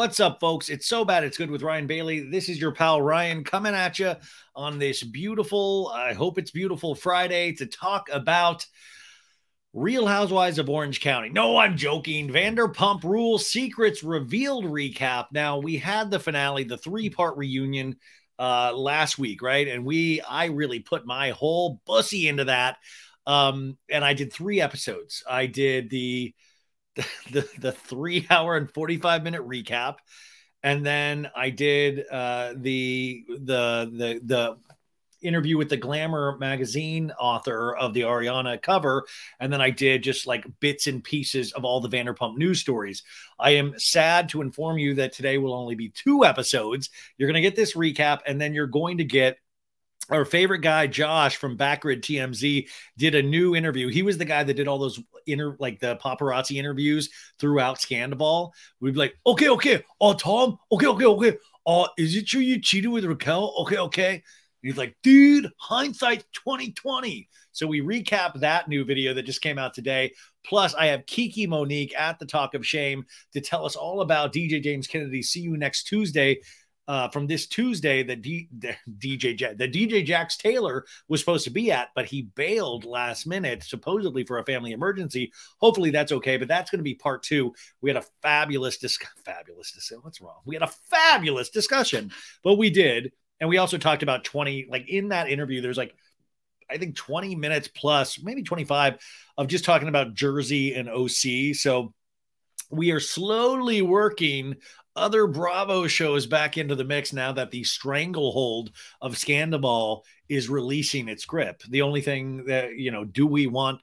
What's up, folks? It's so bad it's good with Ryan Bailey. This is your pal Ryan coming at you on this beautiful, I hope it's beautiful Friday to talk about Real Housewives of Orange County. No, I'm joking. Vanderpump Rules Secrets revealed recap. Now, we had the finale, the three part reunion uh, last week, right? And we, I really put my whole bussy into that. Um, and I did three episodes. I did the the, the three hour and 45 minute recap. And then I did uh, the, the, the, the, interview with the Glamour magazine author of the Ariana cover. And then I did just like bits and pieces of all the Vanderpump news stories. I am sad to inform you that today will only be two episodes. You're going to get this recap, and then you're going to get our favorite guy josh from backgrid tmz did a new interview. He was the guy that did all those inter like the paparazzi interviews throughout scandal. We'd be like okay okay oh tom okay okay okay. Oh is it true you cheated with raquel? Okay okay. And he's like dude hindsight 2020 so we recap that new video that just came out today. Plus i have kiki monique at the talk of shame to tell us all about dj james kennedy. See you next tuesday uh, from this Tuesday that D- the DJ the DJ Jax Taylor was supposed to be at, but he bailed last minute, supposedly for a family emergency. Hopefully that's okay, but that's going to be part two. We had a fabulous discussion. Fabulous discussion. What's wrong? We had a fabulous discussion, but we did, and we also talked about twenty. Like in that interview, there's like I think 20 minutes plus, maybe 25 of just talking about Jersey and OC. So we are slowly working other Bravo shows back into the mix now that the stranglehold of Scandal is releasing its grip. The only thing that, you know, do we want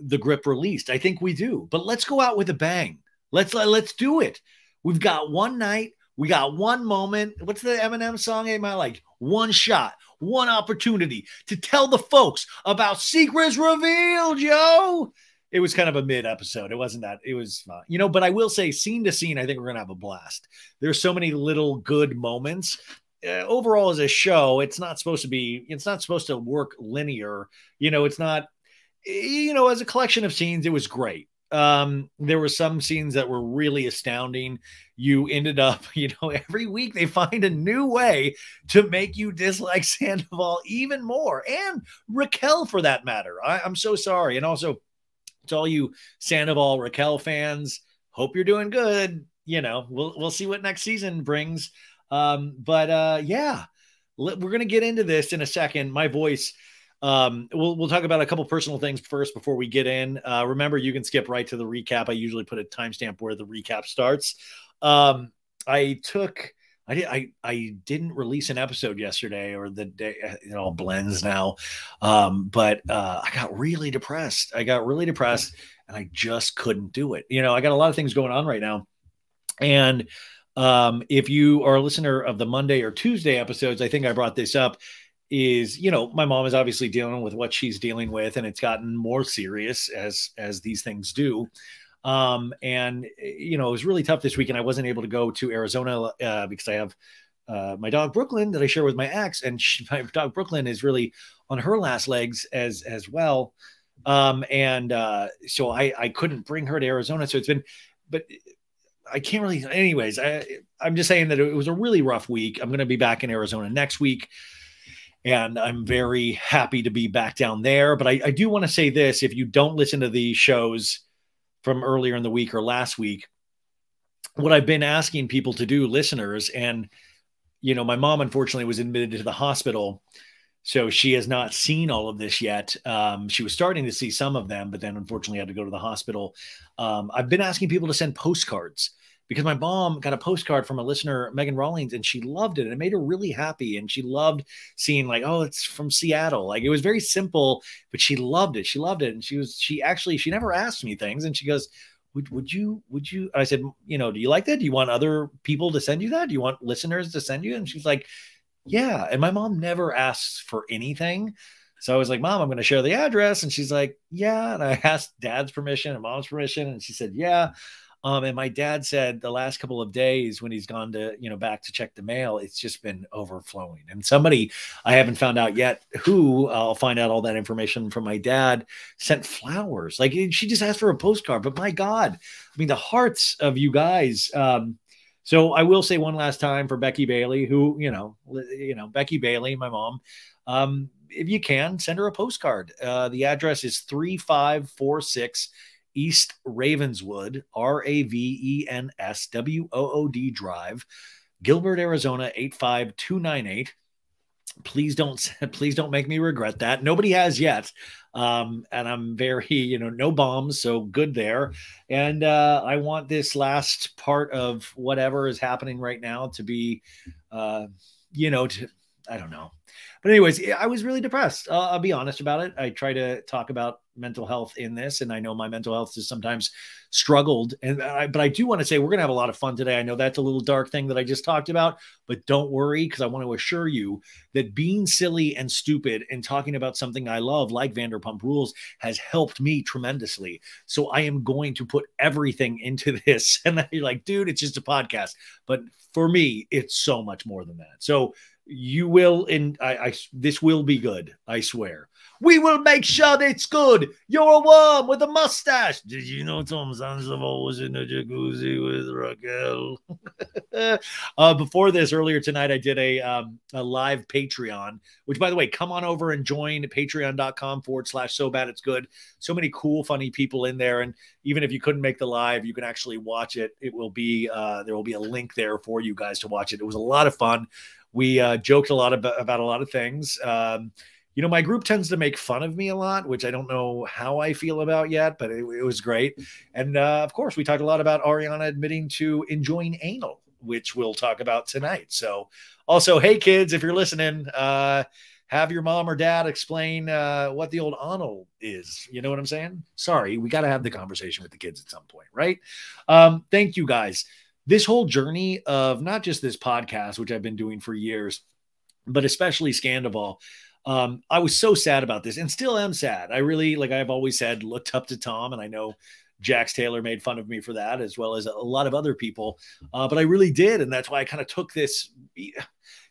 the grip released? I think we do. But let's go out with a bang. Let's uh, let's do it. We've got one night, we got one moment. What's the Eminem song? Am I like one shot, one opportunity to tell the folks about secrets revealed, yo? It was kind of a mid episode. It wasn't that. It was, uh, you know, but I will say, scene to scene, I think we're gonna have a blast. There's so many little good moments. Uh, overall, as a show, it's not supposed to be. It's not supposed to work linear. You know, it's not. You know, as a collection of scenes, it was great. Um, there were some scenes that were really astounding. You ended up, you know, every week they find a new way to make you dislike Sandoval even more, and Raquel for that matter. I, I'm so sorry, and also to all you Sandoval Raquel fans, hope you're doing good. You know, we'll we'll see what next season brings. Um, but uh, yeah, we're gonna get into this in a second. My voice. Um, we'll we'll talk about a couple personal things first before we get in. Uh, remember, you can skip right to the recap. I usually put a timestamp where the recap starts. Um, I took I did I I didn't release an episode yesterday or the day it all blends now. Um, but uh, I got really depressed. I got really depressed and I just couldn't do it. You know, I got a lot of things going on right now. And um, if you are a listener of the Monday or Tuesday episodes, I think I brought this up is you know my mom is obviously dealing with what she's dealing with and it's gotten more serious as as these things do um, and you know, it was really tough this weekend. I wasn't able to go to Arizona uh, because I have uh, my dog Brooklyn that I share with my ex, and she, my dog Brooklyn is really on her last legs as as well. Um, and uh, so I I couldn't bring her to Arizona. So it's been, but I can't really. Anyways, I I'm just saying that it was a really rough week. I'm going to be back in Arizona next week. And I'm very happy to be back down there. But I, I do want to say this if you don't listen to the shows, from earlier in the week or last week, what I've been asking people to do, listeners, and you know, my mom unfortunately was admitted to the hospital. So she has not seen all of this yet. Um, she was starting to see some of them, but then unfortunately had to go to the hospital. Um, I've been asking people to send postcards because my mom got a postcard from a listener, Megan Rawlings, and she loved it. And it made her really happy. And she loved seeing, like, oh, it's from Seattle. Like it was very simple, but she loved it. She loved it. And she was, she actually, she never asked me things. And she goes, would, would you, would you, I said, you know, do you like that? Do you want other people to send you that? Do you want listeners to send you? And she's like, yeah. And my mom never asks for anything. So I was like, Mom, I'm going to share the address. And she's like, Yeah. And I asked dad's permission and mom's permission. And she said, Yeah. Um, and my dad said the last couple of days when he's gone to, you know, back to check the mail, it's just been overflowing. And somebody I haven't found out yet who I'll find out all that information from my dad sent flowers. Like she just asked for a postcard, but my God, I mean, the hearts of you guys. Um, So I will say one last time for Becky Bailey, who you know, you know Becky Bailey, my mom. Um, if you can, send her a postcard. Uh, the address is three five four six East Ravenswood, R A V E N S W O O D Drive, Gilbert, Arizona eight five two nine eight. Please don't please don't make me regret that. Nobody has yet um and i'm very you know no bombs so good there. And uh i want this last part of whatever is happening right now to be uh you know to i don't know but anyways i was really depressed uh, i'll be honest about it i try to talk about mental health in this, and I know my mental health has sometimes struggled. And I, but I do want to say we're going to have a lot of fun today. I know that's a little dark thing that I just talked about, but don't worry because I want to assure you that being silly and stupid and talking about something I love, like Vanderpump Rules, has helped me tremendously. So I am going to put everything into this. And you're like, dude, it's just a podcast, but for me, it's so much more than that. So you will, and I, I this will be good. I swear. We will make sure that it's good. You're a worm with a mustache. Did you know Tom Sandoval was in a jacuzzi with Raquel? uh, before this, earlier tonight, I did a um, a live Patreon, which, by the way, come on over and join patreon.com forward slash so bad it's good. So many cool, funny people in there. And even if you couldn't make the live, you can actually watch it. It will be, uh, there will be a link there for you guys to watch it. It was a lot of fun. We uh, joked a lot about, about a lot of things. Um, you know, my group tends to make fun of me a lot, which I don't know how I feel about yet, but it, it was great. And uh, of course, we talked a lot about Ariana admitting to enjoying anal, which we'll talk about tonight. So, also, hey kids, if you're listening, uh, have your mom or dad explain uh, what the old anal is. You know what I'm saying? Sorry, we got to have the conversation with the kids at some point, right? Um, thank you guys. This whole journey of not just this podcast, which I've been doing for years, but especially Scandoval um, I was so sad about this and still am sad. I really, like I've always said, looked up to Tom, and I know Jax Taylor made fun of me for that, as well as a lot of other people. Uh, but I really did. And that's why I kind of took this.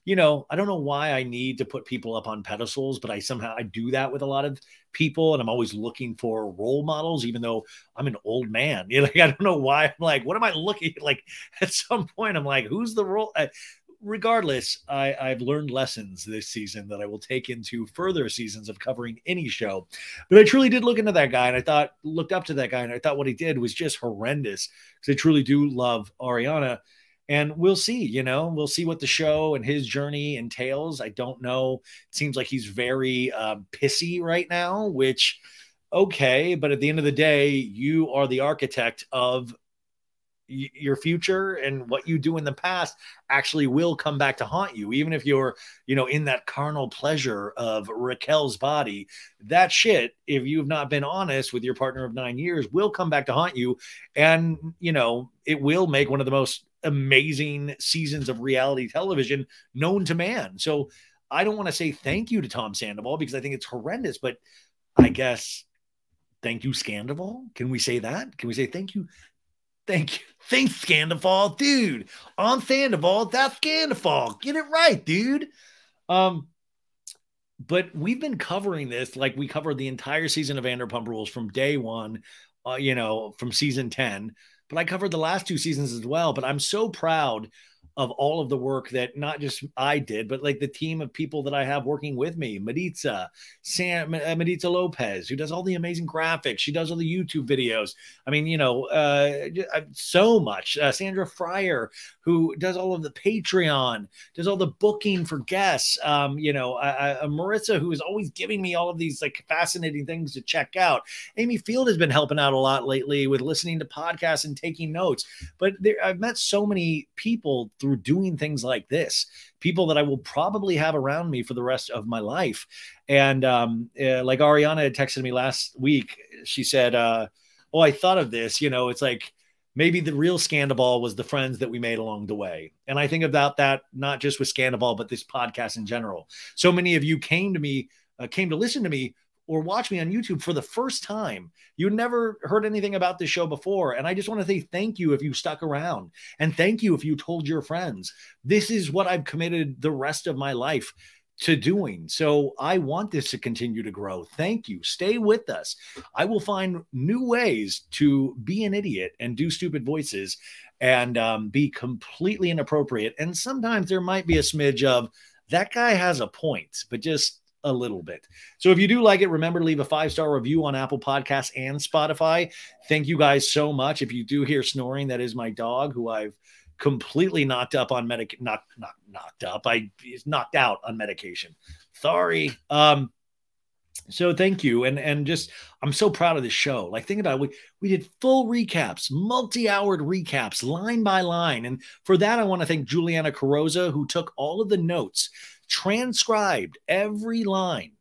You know, I don't know why I need to put people up on pedestals, but I somehow I do that with a lot of people, and I'm always looking for role models, even though I'm an old man. You know, like, I don't know why I'm like, what am I looking like? At some point, I'm like, who's the role? regardless, I, I've learned lessons this season that I will take into further seasons of covering any show. But I truly did look into that guy and I thought, looked up to that guy, and I thought what he did was just horrendous because I truly do love Ariana. And we'll see, you know, we'll see what the show and his journey entails. I don't know. It seems like he's very um, pissy right now, which, okay. But at the end of the day, you are the architect of your future and what you do in the past actually will come back to haunt you even if you're you know in that carnal pleasure of raquel's body that shit if you've not been honest with your partner of nine years will come back to haunt you and you know it will make one of the most amazing seasons of reality television known to man so i don't want to say thank you to tom sandoval because i think it's horrendous but i guess thank you Scandoval. Can we say that? Can we say thank you Thank you. Thanks, Scandoval. Dude, on Sandoval, that's Scandoval. Get it right, dude. Um, but we've been covering this like we covered the entire season of Vanderpump Rules from day one, uh, you know, from season 10. But I covered the last two seasons as well. But I'm so proud of all of the work that not just I did, but like the team of people that I have working with me, Maritza, Sam, uh, Maritza Lopez, who does all the amazing graphics. She does all the YouTube videos. I mean, you know, uh, uh, so much. Uh, Sandra Freier, who does all of the Patreon, does all the booking for guests. Um, you know, uh, Marissa, who is always giving me all of these like fascinating things to check out. Amy Field has been helping out a lot lately with listening to podcasts and taking notes. But there, I've met so many people through through doing things like this people that I will probably have around me for the rest of my life. And um, uh, like Ariana had texted me last week, she said, uh, "Oh, I thought of this. You know, it's like." Maybe the real Scandoval was the friends that we made along the way. And I think about that not just with Scandoval, but this podcast in general. So many of you came to me, uh, came to listen to me or watch me on YouTube for the first time. You never heard anything about this show before. And I just want to say thank you if you stuck around and thank you if you told your friends. This is what I've committed the rest of my life to doing. So I want this to continue to grow. Thank you. Stay with us. I will find new ways to be an idiot and do stupid voices and um, be completely inappropriate. And sometimes there might be a smidge of that guy has a point, but just a little bit. So if you do like it, remember to leave a five star review on Apple Podcasts and Spotify. Thank you guys so much. If you do hear snoring, that is my dog who I've completely knocked up on medic knocked knocked knocked up. I he's knocked out on medication. Sorry. Um so thank you and and just i'm so proud of this show like think about it we we did full recaps multi-hour recaps line by line and for that i want to thank juliana carosa who took all of the notes transcribed every line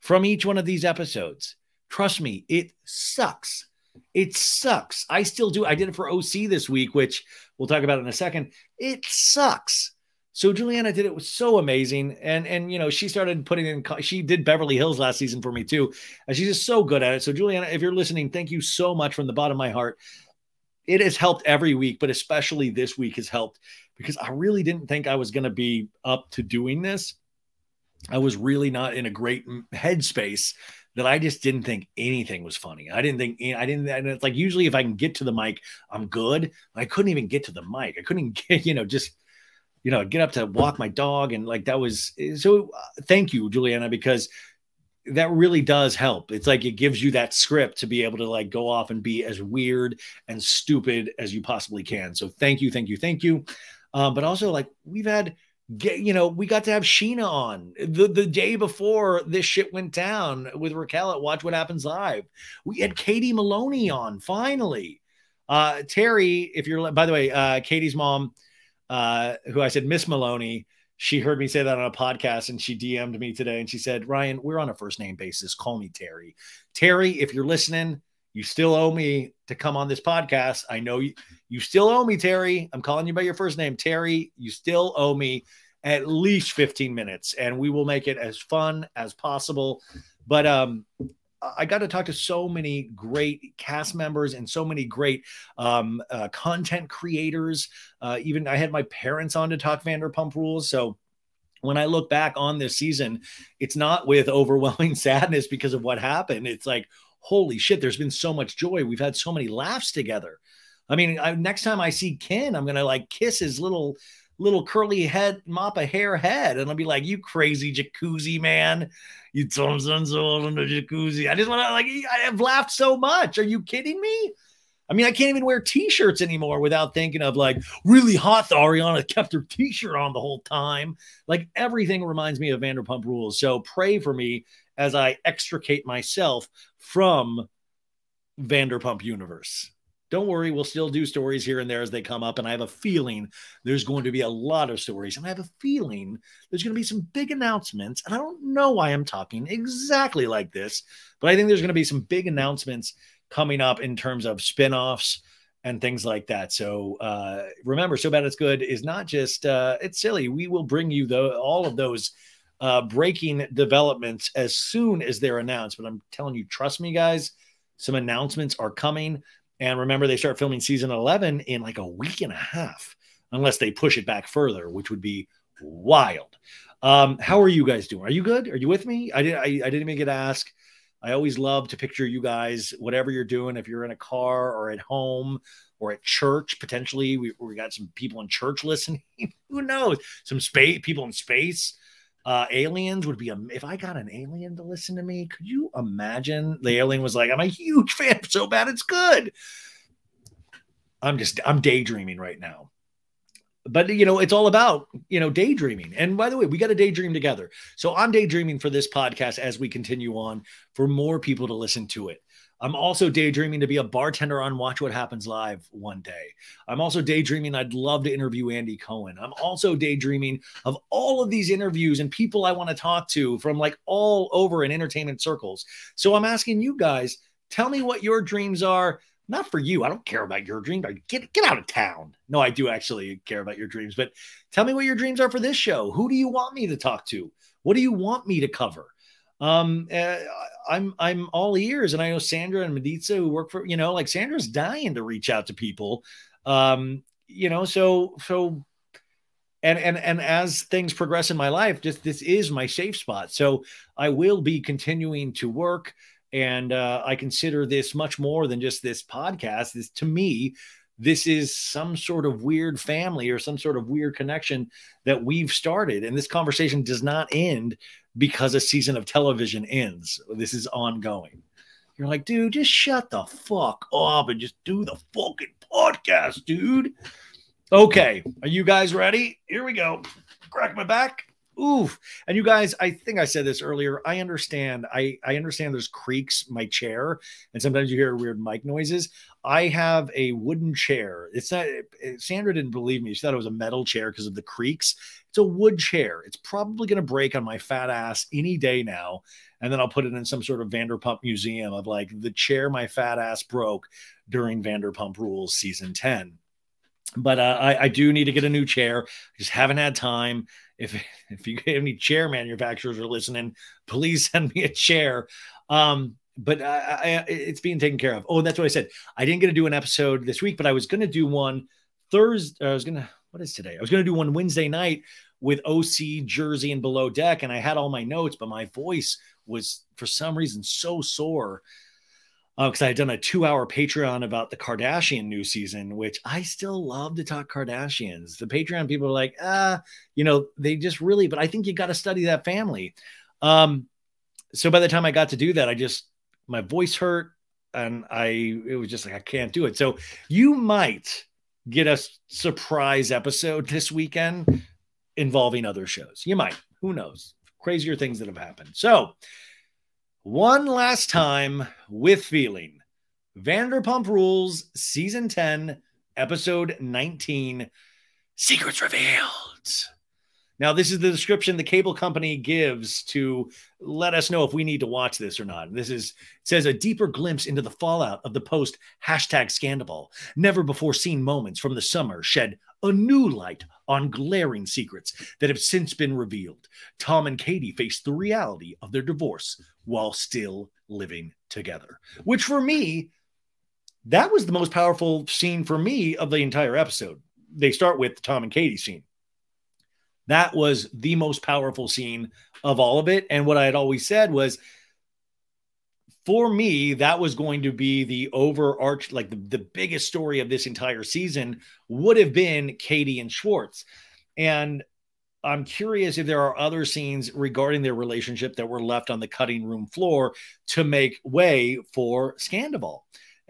from each one of these episodes trust me it sucks it sucks i still do i did it for oc this week which we'll talk about it in a second it sucks so Juliana did it was so amazing, and and you know she started putting in. She did Beverly Hills last season for me too, and she's just so good at it. So Juliana, if you're listening, thank you so much from the bottom of my heart. It has helped every week, but especially this week has helped because I really didn't think I was going to be up to doing this. I was really not in a great headspace that I just didn't think anything was funny. I didn't think I didn't. And it's like usually if I can get to the mic, I'm good. I couldn't even get to the mic. I couldn't get you know just you know, get up to walk my dog. And like that was so uh, thank you, Juliana, because that really does help. It's like it gives you that script to be able to like go off and be as weird and stupid as you possibly can. So thank you, thank you, thank you. Um, but also like we've had get you know we got to have Scheana on the the day before this shit went down with Raquel at Watch What Happens Live. We had Katie Maloney on finally. Uh, Terry, if you're by the way, uh, Katie's mom uh, who I said, Miss Maloney, she heard me say that on a podcast and she DM'd me today and she said, Ryan, we're on a first name basis. Call me Terry. Terry, if you're listening, you still owe me to come on this podcast. I know you, you still owe me, Terry. I'm calling you by your first name, Terry. You still owe me at least 15 minutes and we will make it as fun as possible. But um, I got to talk to so many great cast members and so many great um, uh, content creators. Uh, even I had my parents on to talk Vanderpump Rules. So when I look back on this season, it's not with overwhelming sadness because of what happened. It's like, holy shit, there's been so much joy. We've had so many laughs together. I mean, I, next time I see Ken, I'm gonna like kiss his little little curly head mop of hair head, and I'll be like, "You crazy jacuzzi man." you him so in the jacuzzi. I just want to like I have laughed so much. Are you kidding me? I mean, I can't even wear t-shirts anymore without thinking of like really hot. Ariana kept her t-shirt on the whole time. Like everything reminds me of Vanderpump Rules. So pray for me as I extricate myself from Vanderpump Universe. Don't worry, we'll still do stories here and there as they come up. And I have a feeling there's going to be a lot of stories. And I have a feeling there's going to be some big announcements. And I don't know why I'm talking exactly like this, but I think there's going to be some big announcements coming up in terms of spin-offs and things like that. So uh, remember, So Bad It's Good is not just, uh, it's silly. We will bring you the, all of those uh, breaking developments as soon as they're announced. But I'm telling you, trust me, guys, some announcements are coming. And remember, they start filming season 11 in like a week and a half, unless they push it back further, which would be wild. Um, how are you guys doing? Are you good? Are you with me? I didn't. I, I didn't even get to ask. I always love to picture you guys, whatever you're doing, if you're in a car or at home or at church, potentially. We, we got some people in church listening. Who knows? Some space people in space. Uh, aliens would be a if I got an alien to listen to me. Could you imagine? The alien was like, "I'm a huge fan, so bad it's good." I'm just I'm daydreaming right now. But you know, it's all about you know daydreaming. And by the way, we got to daydream together. So I'm daydreaming for this podcast as we continue on for more people to listen to it. I'm also daydreaming to be a bartender on Watch What Happens Live one day. I'm also daydreaming I'd love to interview Andy Cohen. I'm also daydreaming of all of these interviews and people I want to talk to from like all over in entertainment circles. So I'm asking you guys, tell me what your dreams are. Not for you. I don't care about your dreams. Get get out of town. No, I do actually care about your dreams, but tell me what your dreams are for this show. Who do you want me to talk to? What do you want me to cover? Um, uh, I'm I'm all ears, and I know Sandra and Maritza who work for you know like Sandra's dying to reach out to people, um, you know. So so and and and as things progress in my life, just this is my safe spot. So I will be continuing to work, and uh, I consider this much more than just this podcast. This to me, this is some sort of weird family or some sort of weird connection that we've started, and this conversation does not end because a season of television ends. This is ongoing. You're like, dude, just shut the fuck up and just do the fucking podcast, dude. Okay, are you guys ready? Here we go. Crack my back. Oof. And you guys, I think I said this earlier. I understand. I I understand there's creaks my chair, and sometimes you hear weird mic noises. I have a wooden chair. It's not. Sandra didn't believe me. She thought it was a metal chair because of the creaks. It's a wood chair. It's probably going to break on my fat ass any day now, and then I'll put it in some sort of Vanderpump museum of like the chair my fat ass broke during Vanderpump Rules season ten but uh, I, I, do need to get a new chair. Just haven't had time. If if you have any chair manufacturers are listening, please send me a chair. Um, but I, I, it's being taken care of. Oh, that's what I said. I didn't get to do an episode this week, but I was going to do one Thursday. I was going to. What is today? I was going to do one Wednesday night with OC, Jersey, and Below Deck, and I had all my notes, but my voice was for some reason so sore because uh, I had done a two hour Patreon about the Kardashian new season, which I still love to talk Kardashians. The Patreon people are like, ah, you know, they just really, but I think you got to study that family. Um, so by the time I got to do that, I just, my voice hurt and I, it was just like, I can't do it. So you might get a surprise episode this weekend involving other shows. You might, who knows? Crazier things that have happened. So, one last time with feeling. Vanderpump Rules, Season 10, Episode 19 Secrets Revealed. Now, this is the description the cable company gives to let us know if we need to watch this or not. This is says a deeper glimpse into the fallout of the post hashtag scandal. Never before seen moments from the summer shed a new light on glaring secrets that have since been revealed. Tom and Katie face the reality of their divorce while still living together, which for me, that was the most powerful scene for me of the entire episode. They start with the Tom and Katie scene. That was the most powerful scene of all of it. And what I had always said was, for me, that was going to be the overarch, like the, the biggest story of this entire season would have been Katie and Schwartz. And I'm curious if there are other scenes regarding their relationship that were left on the cutting room floor to make way for Scandoval.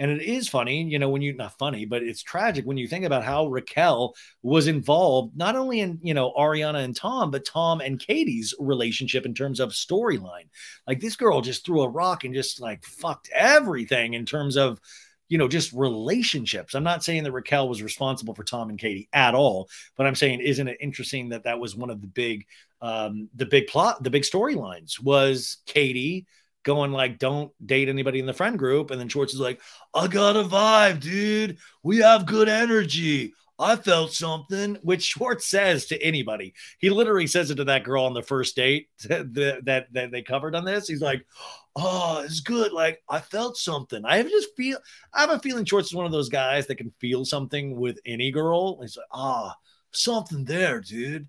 And it is funny, you know, when you not funny, but it's tragic when you think about how Raquel was involved not only in, you know, Ariana and Tom, but Tom and Katie's relationship in terms of storyline. Like this girl just threw a rock and just like fucked everything in terms of you know, just relationships. I'm not saying that Raquel was responsible for Tom and Katie at all, but I'm saying, isn't it interesting that that was one of the big, um, the big plot, the big storylines was Katie going like, don't date anybody in the friend group. And then Schwartz is like, I got a vibe, dude. We have good energy. I felt something, which Schwartz says to anybody. He literally says it to that girl on the first date that, that, that they covered on this. He's like, Oh, it's good. Like I felt something. I have just feel I have a feeling Schwartz is one of those guys that can feel something with any girl. He's like, ah, oh, something there, dude.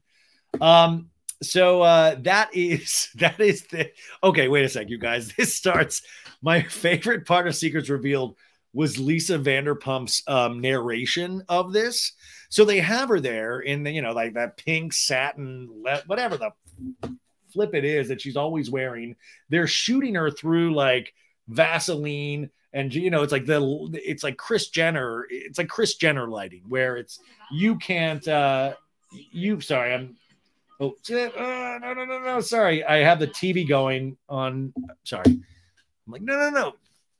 Um, so uh that is that is the okay, wait a sec, you guys. This starts my favorite part of Secrets Revealed was Lisa Vanderpump's um, narration of this. So they have her there in the, you know, like that pink satin, whatever the flip it is that she's always wearing. They're shooting her through like Vaseline and you know it's like the it's like Kris Jenner it's like Kris Jenner lighting where it's you can't uh you sorry I'm oh uh, no no no no sorry I have the TV going on sorry I'm like no no no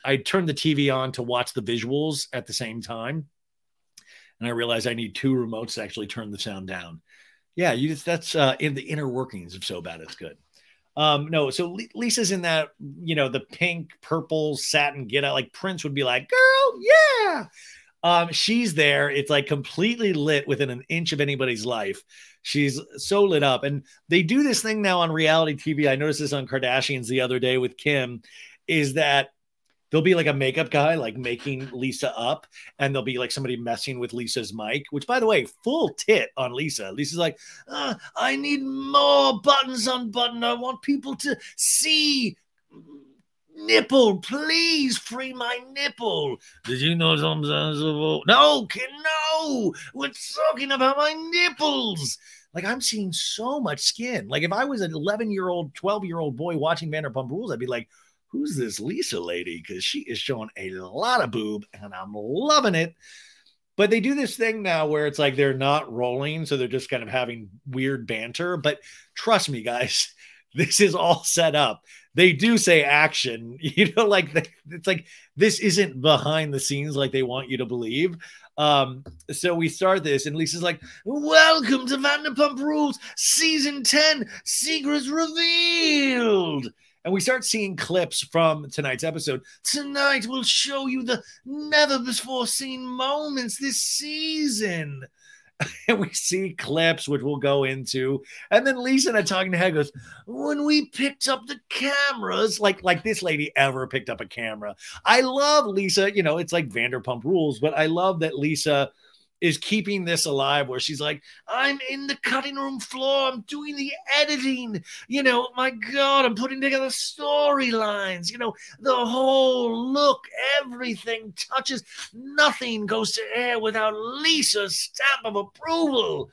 I turned the TV on to watch the visuals at the same time. And I realized I need two remotes to actually turn the sound down. Yeah, you just, that's uh, in the inner workings of so bad it's good. Um, no, so Lisa's in that, you know, the pink, purple satin get out. Like Prince would be like, girl, yeah. Um, she's there. It's like completely lit within an inch of anybody's life. She's so lit up. And they do this thing now on reality TV. I noticed this on Kardashians the other day with Kim, is that there'll be like a makeup guy like making Lisa up, and there'll be like somebody messing with Lisa's mic, which by the way, full tit on Lisa. Lisa's like, uh, I need more buttons on button. I want people to see nipple. Please free my nipple. Did you know sometimes? No, no. We're talking about my nipples. Like I'm seeing so much skin. Like if I was an 11 year old, 12 year old boy watching Vanderpump Rules, I'd be like, who's this Lisa lady? Because she is showing a lot of boob and I'm loving it. But they do this thing now where it's like they're not rolling. So they're just kind of having weird banter. But trust me, guys, this is all set up. They do say action, you know, like it's like this isn't behind the scenes like they want you to believe. Um, so we start this, and Lisa's like, Welcome to Vanderpump Rules, season 10, secrets revealed. And we start seeing clips from tonight's episode. Tonight we'll show you the never before seen moments this season. and we see clips which we'll go into. And then lisa and i talking to head goes when we picked up the cameras like like this lady ever picked up a camera. I love lisa you know it's like vanderpump rules but i love that lisa is keeping this alive where she's like i'm in the cutting room floor. I'm doing the editing. You know my god i'm putting together storylines. You know the whole look everything touches. Nothing goes to air without lisa's stamp of approval.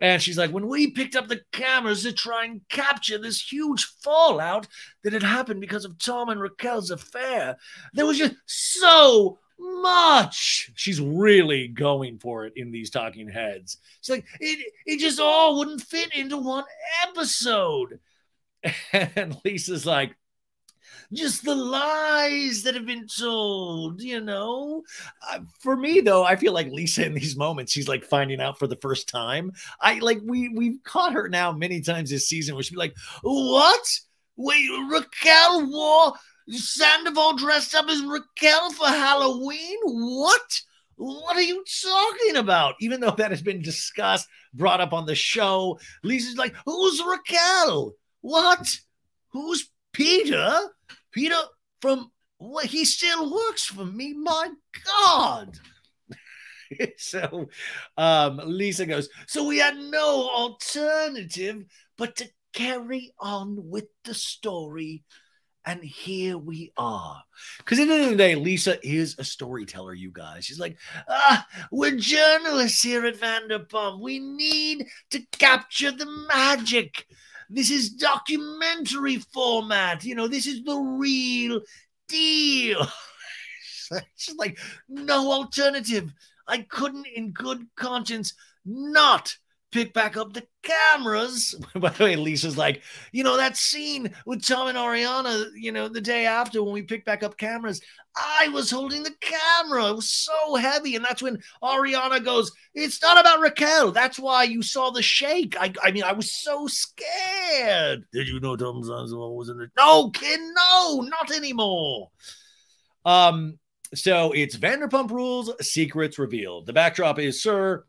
And she's like, when we picked up the cameras to try and capture this huge fallout that had happened because of Tom and Raquel's affair, there was just so much. She's really going for it in these talking heads. It's like it it just all wouldn't fit into one episode. And Lisa's like, just the lies that have been told, you know. Uh, for me, though, I feel like Lisa in these moments, she's like finding out for the first time. I like we we've caught her now many times this season where she'd be like, "What? Wait, Raquel wore Sandoval dressed up as Raquel for Halloween? What? What are you talking about? Even though that has been discussed, brought up on the show, Lisa's like, Who's Raquel? What? Who's Peter? Peter from well, he still works for me. My God. so um, Lisa goes, So we had no alternative but to carry on with the story and here we are. Because at the end of the day, Lisa is a storyteller, you guys. She's like, ah, we're journalists here at Vanderpump. We need to capture the magic. This is documentary format. You know, this is the real deal. She's like, no alternative. I couldn't, in good conscience, not pick back up the cameras. By the way, Lisa's like, you know, that scene with Tom and Ariana, you know, the day after when we picked back up cameras, I was holding the camera. It was so heavy. And that's when Ariana goes, It's not about Raquel. That's why you saw the shake. I, I mean, I was so scared. Did you know Tom Sandoval was in it? No, kid, no, not anymore. Um, so it's Vanderpump Rules, Secrets Revealed. The backdrop is SUR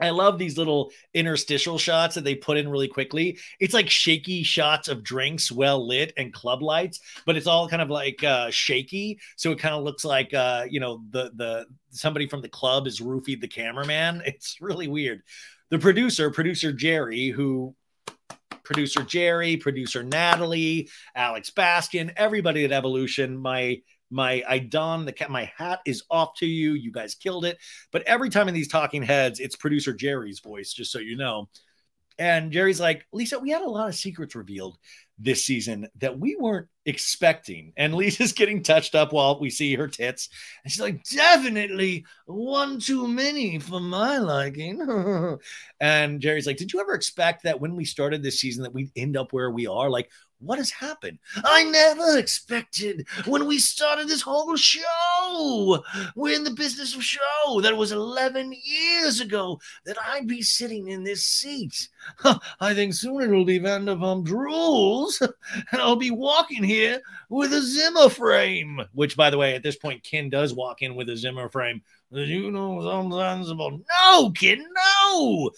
I love these little interstitial shots that they put in really quickly. It's like shaky shots of drinks well lit and club lights, but it's all kind of like uh, shaky. So it kind of looks like uh, you know the the somebody from the club is roofied the cameraman. It's really weird. The producer, producer Jerry, who producer Jerry, producer Natalie, Alex Baskin, everybody at Evolution, my my I don the. My hat is off to you. You guys killed it. But every time in these talking heads, it's producer Jerry's voice, just so you know. And Jerry's like, Lisa, we had a lot of secrets revealed this season that we weren't expecting. And Lisa's getting touched up while we see her tits. And she's like, definitely one too many for my liking. and Jerry's like, Did you ever expect that when we started this season that we'd end up where we are? Like, what has happened? I never expected when we started this whole show. We're in the business of show. That was 11 years ago that I'd be sitting in this seat. I think soon it'll be Vanderpump Rules, and I'll be walking here with a Zimmer frame. Which, by the way, at this point, Ken does walk in with a Zimmer frame. You know, sometimes about no, Ken, no.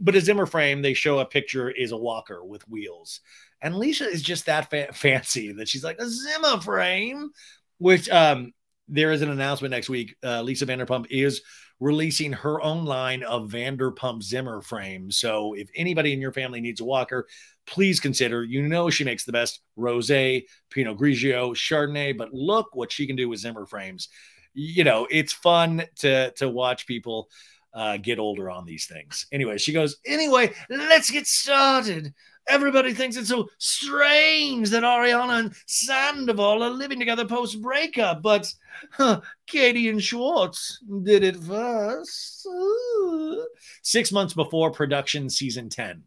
But a Zimmer frame, they show a picture is a walker with wheels. And Lisa is just that fa- fancy that she's like a Zimmer frame. which um, there is an announcement next week. Uh, Lisa Vanderpump is releasing her own line of Vanderpump Zimmer frames. So if anybody in your family needs a walker, please consider. You know she makes the best rosé, Pinot Grigio, Chardonnay, but look what she can do with Zimmer frames. You know, it's fun to to watch people uh, get older on these things. Anyway, she goes, anyway, let's get started. Everybody thinks it's so strange that Ariana and Sandoval are living together post breakup, but huh, Katie and Schwartz did it first. Ooh. Six months before production season 10.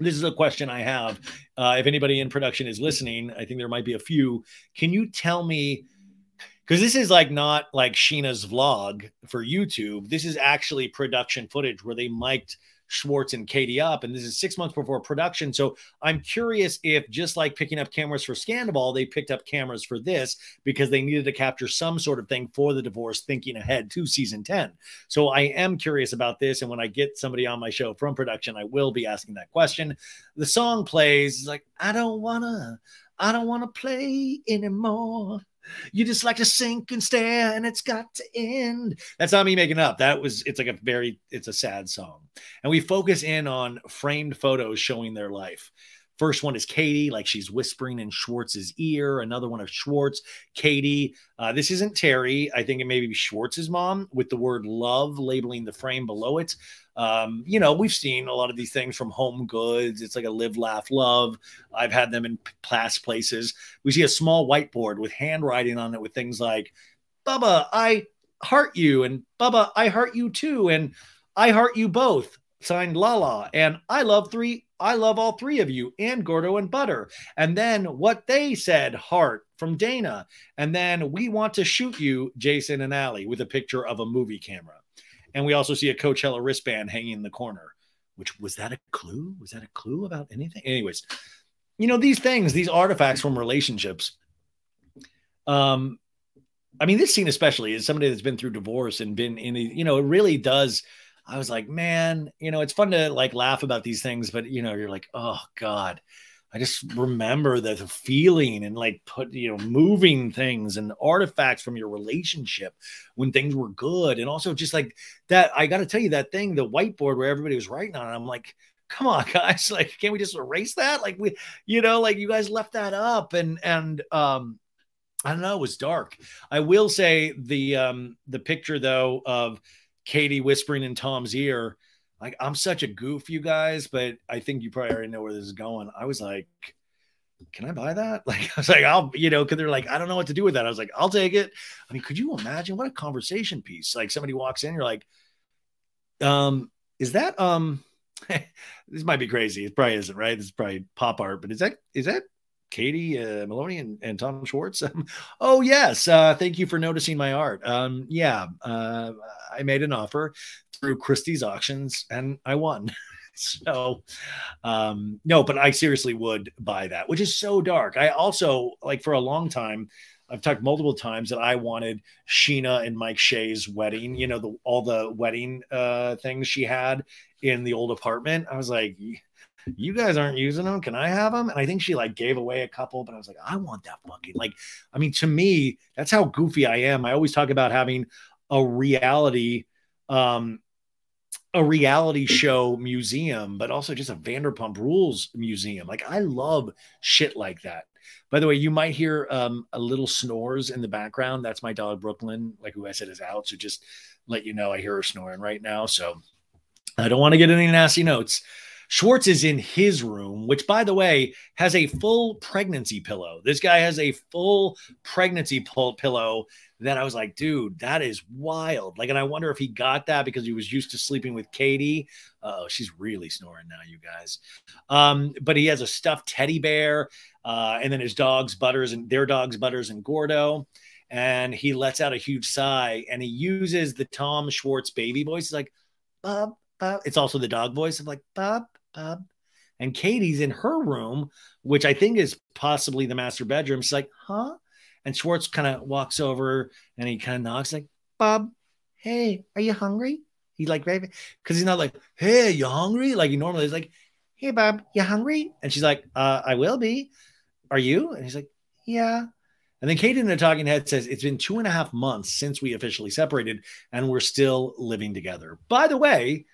This is a question I have. Uh, if anybody in production is listening, I think there might be a few. Can you tell me? Because this is like not like Scheana's vlog for YouTube. This is actually production footage where they mic'd Schwartz and Katie up. And this is six months before production. So I'm curious if, just like picking up cameras for Scandal, they picked up cameras for this because they needed to capture some sort of thing for the divorce, thinking ahead to season 10. So I am curious about this. And when I get somebody on my show from production, I will be asking that question. The song plays like, I don't want to. I don't want to play anymore. You just like to sink and stare, and it's got to end. That's not me making up. That was, it's like a very, it's a sad song. And we focus in on framed photos showing their life. First one is Katie, like she's whispering in Schwartz's ear. Another one of Schwartz, Katie. Uh, this isn't Terry. I think it may be Schwartz's mom with the word love labeling the frame below it. Um, you know, we've seen a lot of these things from Home Goods. It's like a live, laugh, love. I've had them in past places. We see a small whiteboard with handwriting on it with things like, Bubba, I heart you, and Bubba, I heart you too, and I heart you both. Signed Lala, and I love three. I love all three of you, and Gordo and Butter. And then what they said, heart from Dana. And then we want to shoot you, Jason and Allie, with a picture of a movie camera. And we also see a Coachella wristband hanging in the corner, which was that a clue? Was that a clue about anything? Anyways, you know, these things, these artifacts from relationships. Um, I mean, this scene especially is somebody that's been through divorce and been in, a, you know, it really does. I was like, man, you know, it's fun to like laugh about these things, but you know, you're like, oh God, I just remember the, feeling and like put, you know, moving things and artifacts from your relationship when things were good. And also just like that, I got to tell you that thing, the whiteboard where everybody was writing on it. I'm like, come on, guys. Like, can't we just erase that? Like, we, you know, like you guys left that up and, and, um, I don't know, it was dark. I will say the, um, the picture though of Katie whispering in Tom's ear, like I'm such a goof, you guys, but I think you probably already know where this is going. I was like, can I buy that? Like, I was like, I'll, you know, because they're like, I don't know what to do with that. I was like, I'll take it. I mean, could you imagine what a conversation piece? Like somebody walks in, you're like, um, is that um this might be crazy. It probably isn't, right? This is probably pop art, but is that is that Katie uh, Maloney and, and Tom Schwartz. Um, oh yes, uh, thank you for noticing my art. Um, yeah, uh, I made an offer through Christie's auctions and I won. so um, no, but I seriously would buy that, which is so dark. I also like for a long time. I've talked multiple times that I wanted Scheana and Mike Shay's wedding. You know, the, all the wedding uh, things she had in the old apartment. I was like, you guys aren't using them. Can I have them? And I think she like gave away a couple, but I was like, I want that fucking like, I mean, to me, that's how goofy I am. I always talk about having a reality, um, a reality show museum, but also just a Vanderpump Rules museum. Like I love shit like that. By the way, you might hear um, a little snores in the background. That's my dog Brooklyn, like who I said is out. So just let you know I hear her snoring right now. So I don't want to get any nasty notes. Schwartz is in his room, which, by the way, has a full pregnancy pillow. This guy has a full pregnancy pillow that I was like, dude, that is wild. Like, and I wonder if he got that because he was used to sleeping with Katie. Oh, she's really snoring now, you guys. Um, but he has a stuffed teddy bear, uh, and then his dogs, Butters, and their dogs, Butters and Gordo. And he lets out a huge sigh and he uses the Tom Schwartz baby voice. He's like, Bob, Bob. It's also the dog voice. I'm like, Bob, Bob. And Katie's in her room, which I think is possibly the master bedroom. She's like, huh? And Schwartz kind of walks over and he kind of knocks, like, Bob, hey, are you hungry? He's like, because he's not like, hey, you hungry? Like he normally is like, hey, Bob, you hungry? And she's like, uh, I will be. Are you? And he's like, yeah. And then Katie in the talking head says, It's been two and a half months since we officially separated, and we're still living together. By the way,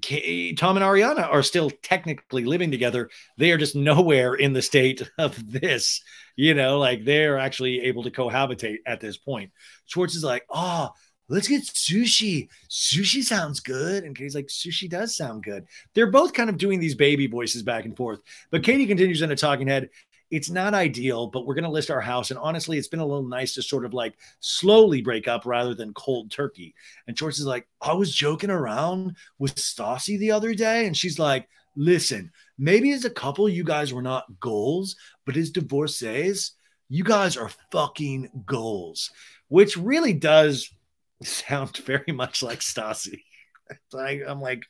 Tom and Ariana are still technically living together. They are just nowhere in the state of this, you know, like they're actually able to cohabitate at this point. Schwartz is like, oh, let's get sushi. Sushi sounds good. And Katie's like, sushi does sound good. They're both kind of doing these baby voices back and forth. But Katie continues in a talking head it's not ideal, but we're going to list our house. And honestly, it's been a little nice to sort of like slowly break up rather than cold turkey. And George is like, I was joking around with Stassi the other day. And she's like, listen, maybe as a couple, you guys were not goals, but as divorcees, you guys are fucking goals, which really does sound very much like Stassi. like, I'm like,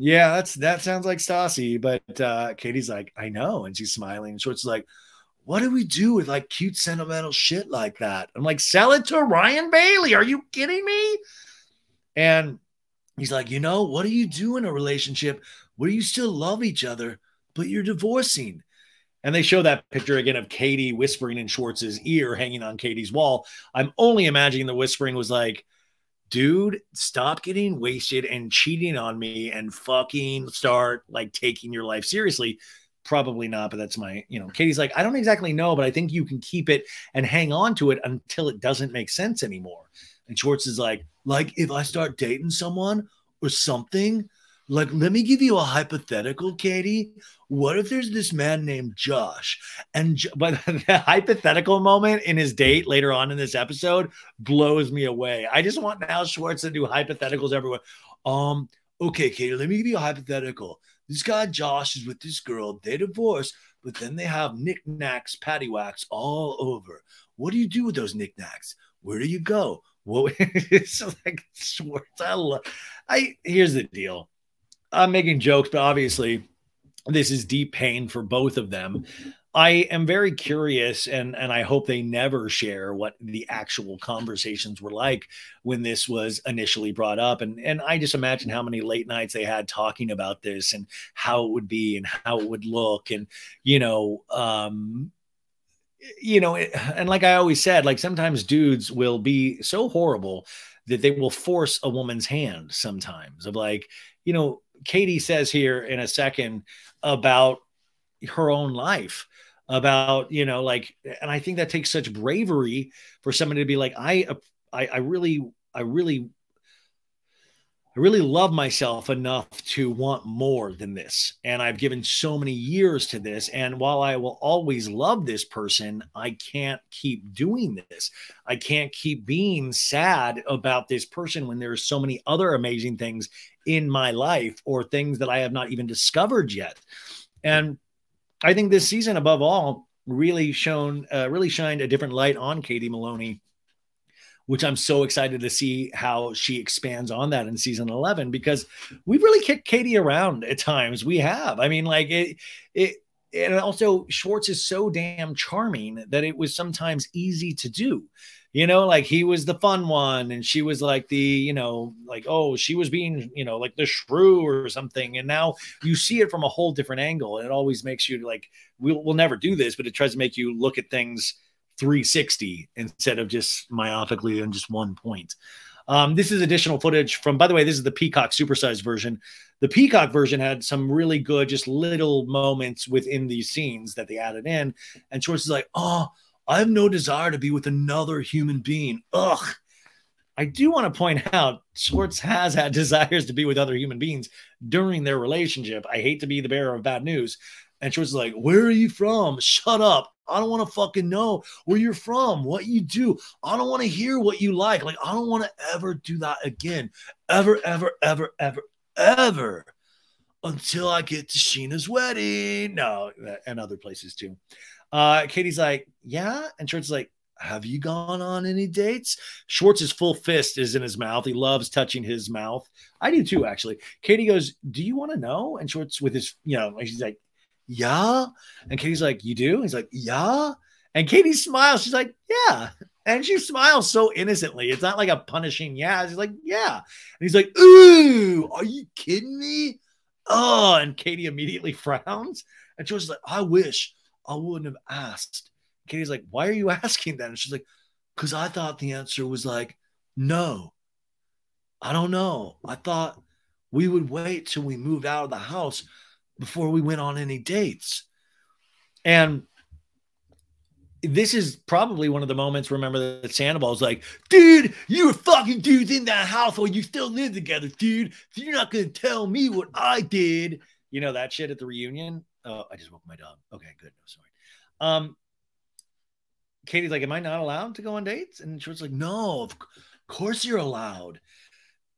yeah, that's that sounds like Stassi, but uh, Katie's like, I know, and she's smiling. And Schwartz is like, what do we do with like cute sentimental shit like that? I'm like, sell it to Ryan Bailey. Are you kidding me? And he's like, you know, what do you do in a relationship where you still love each other, but you're divorcing? And they show that picture again of Katie whispering in Schwartz's ear, hanging on Katie's wall. I'm only imagining the whispering was like, dude, stop getting wasted and cheating on me and fucking start like taking your life seriously. Probably not, but that's my, you know, Katie's like, I don't exactly know, but I think you can keep it and hang on to it until it doesn't make sense anymore. And Schwartz is like, like if I start dating someone or something, like, let me give you a hypothetical, Katie. What if there's this man named Josh? And but the hypothetical moment in his date later on in this episode blows me away. I just want now Schwartz to do hypotheticals everywhere. Um, okay, Katie, let me give you a hypothetical. This guy Josh is with this girl. They divorce, but then they have knickknacks, paddywhacks all over. What do you do with those knickknacks? Where do you go? What it's like Schwartz. I love. I here's the deal. I'm making jokes, but obviously this is deep pain for both of them. I am very curious and and I hope they never share what the actual conversations were like when this was initially brought up and and I just imagine how many late nights they had talking about this and how it would be and how it would look and you know um you know and like I always said like sometimes dudes will be so horrible that they will force a woman's hand sometimes of like you know Katie says here in a second about her own life about you know like and i think that takes such bravery for somebody to be like i i, I really i really I really love myself enough to want more than this. And I've given so many years to this. And while I will always love this person, I can't keep doing this. I can't keep being sad about this person when there's so many other amazing things in my life or things that I have not even discovered yet. And I think this season, above all, really shown, uh, really shined a different light on Katie Maloney which I'm so excited to see how she expands on that in season 11 because we've really kicked Katie around at times. We have. I mean, like it, it, and also Schwartz is so damn charming that it was sometimes easy to do. You know, like he was the fun one, and she was like the, you know, like, oh, she was being, you know, like the shrew or something. And now you see it from a whole different angle. And it always makes you like, we'll, we'll never do this, but it tries to make you look at things 360 instead of just myopically on just one point. Um, this is additional footage from, by the way, this is the Peacock supersized version. The Peacock version had some really good, just little moments within these scenes that they added in. And Schwartz is like, oh, I have no desire to be with another human being. Ugh. I do want to point out Schwartz has had desires to be with other human beings during their relationship. I hate to be the bearer of bad news. And Schwartz is like, Where are you from? Shut up. I don't want to fucking know where you're from, what you do. I don't want to hear what you like. Like, I don't want to ever do that again. Ever, ever, ever, ever, ever until I get to Scheana's wedding. No, and other places too. Uh, Katie's like, yeah. And Schwartz like, have you gone on any dates? Schwartz's full fist is in his mouth. He loves touching his mouth. I do too, actually. Katie goes, Do you want to know? And Schwartz with his, you know, she's like, yeah. And Katie's like, you do? He's like, yeah. And Katie smiles. She's like, yeah. And she smiles so innocently. It's not like a punishing yeah. She's like, yeah. And he's like, ooh, are you kidding me? Oh, and Katie immediately frowns. And she was like, I wish I wouldn't have asked Katie's like, why are you asking that? And she's like, because I thought the answer was like, no. I don't know. I thought we would wait till we moved out of the house before we went on any dates. And this is probably one of the moments. Remember that Sandoval's like, dude, you were fucking dudes in that house while you still live together, dude. So you're not gonna tell me what I did. You know that shit at the reunion. Oh, I just woke my dog. Okay, good. No, sorry. Um, Katie's like, Am I not allowed to go on dates? And Schwartz like, No, of course you're allowed.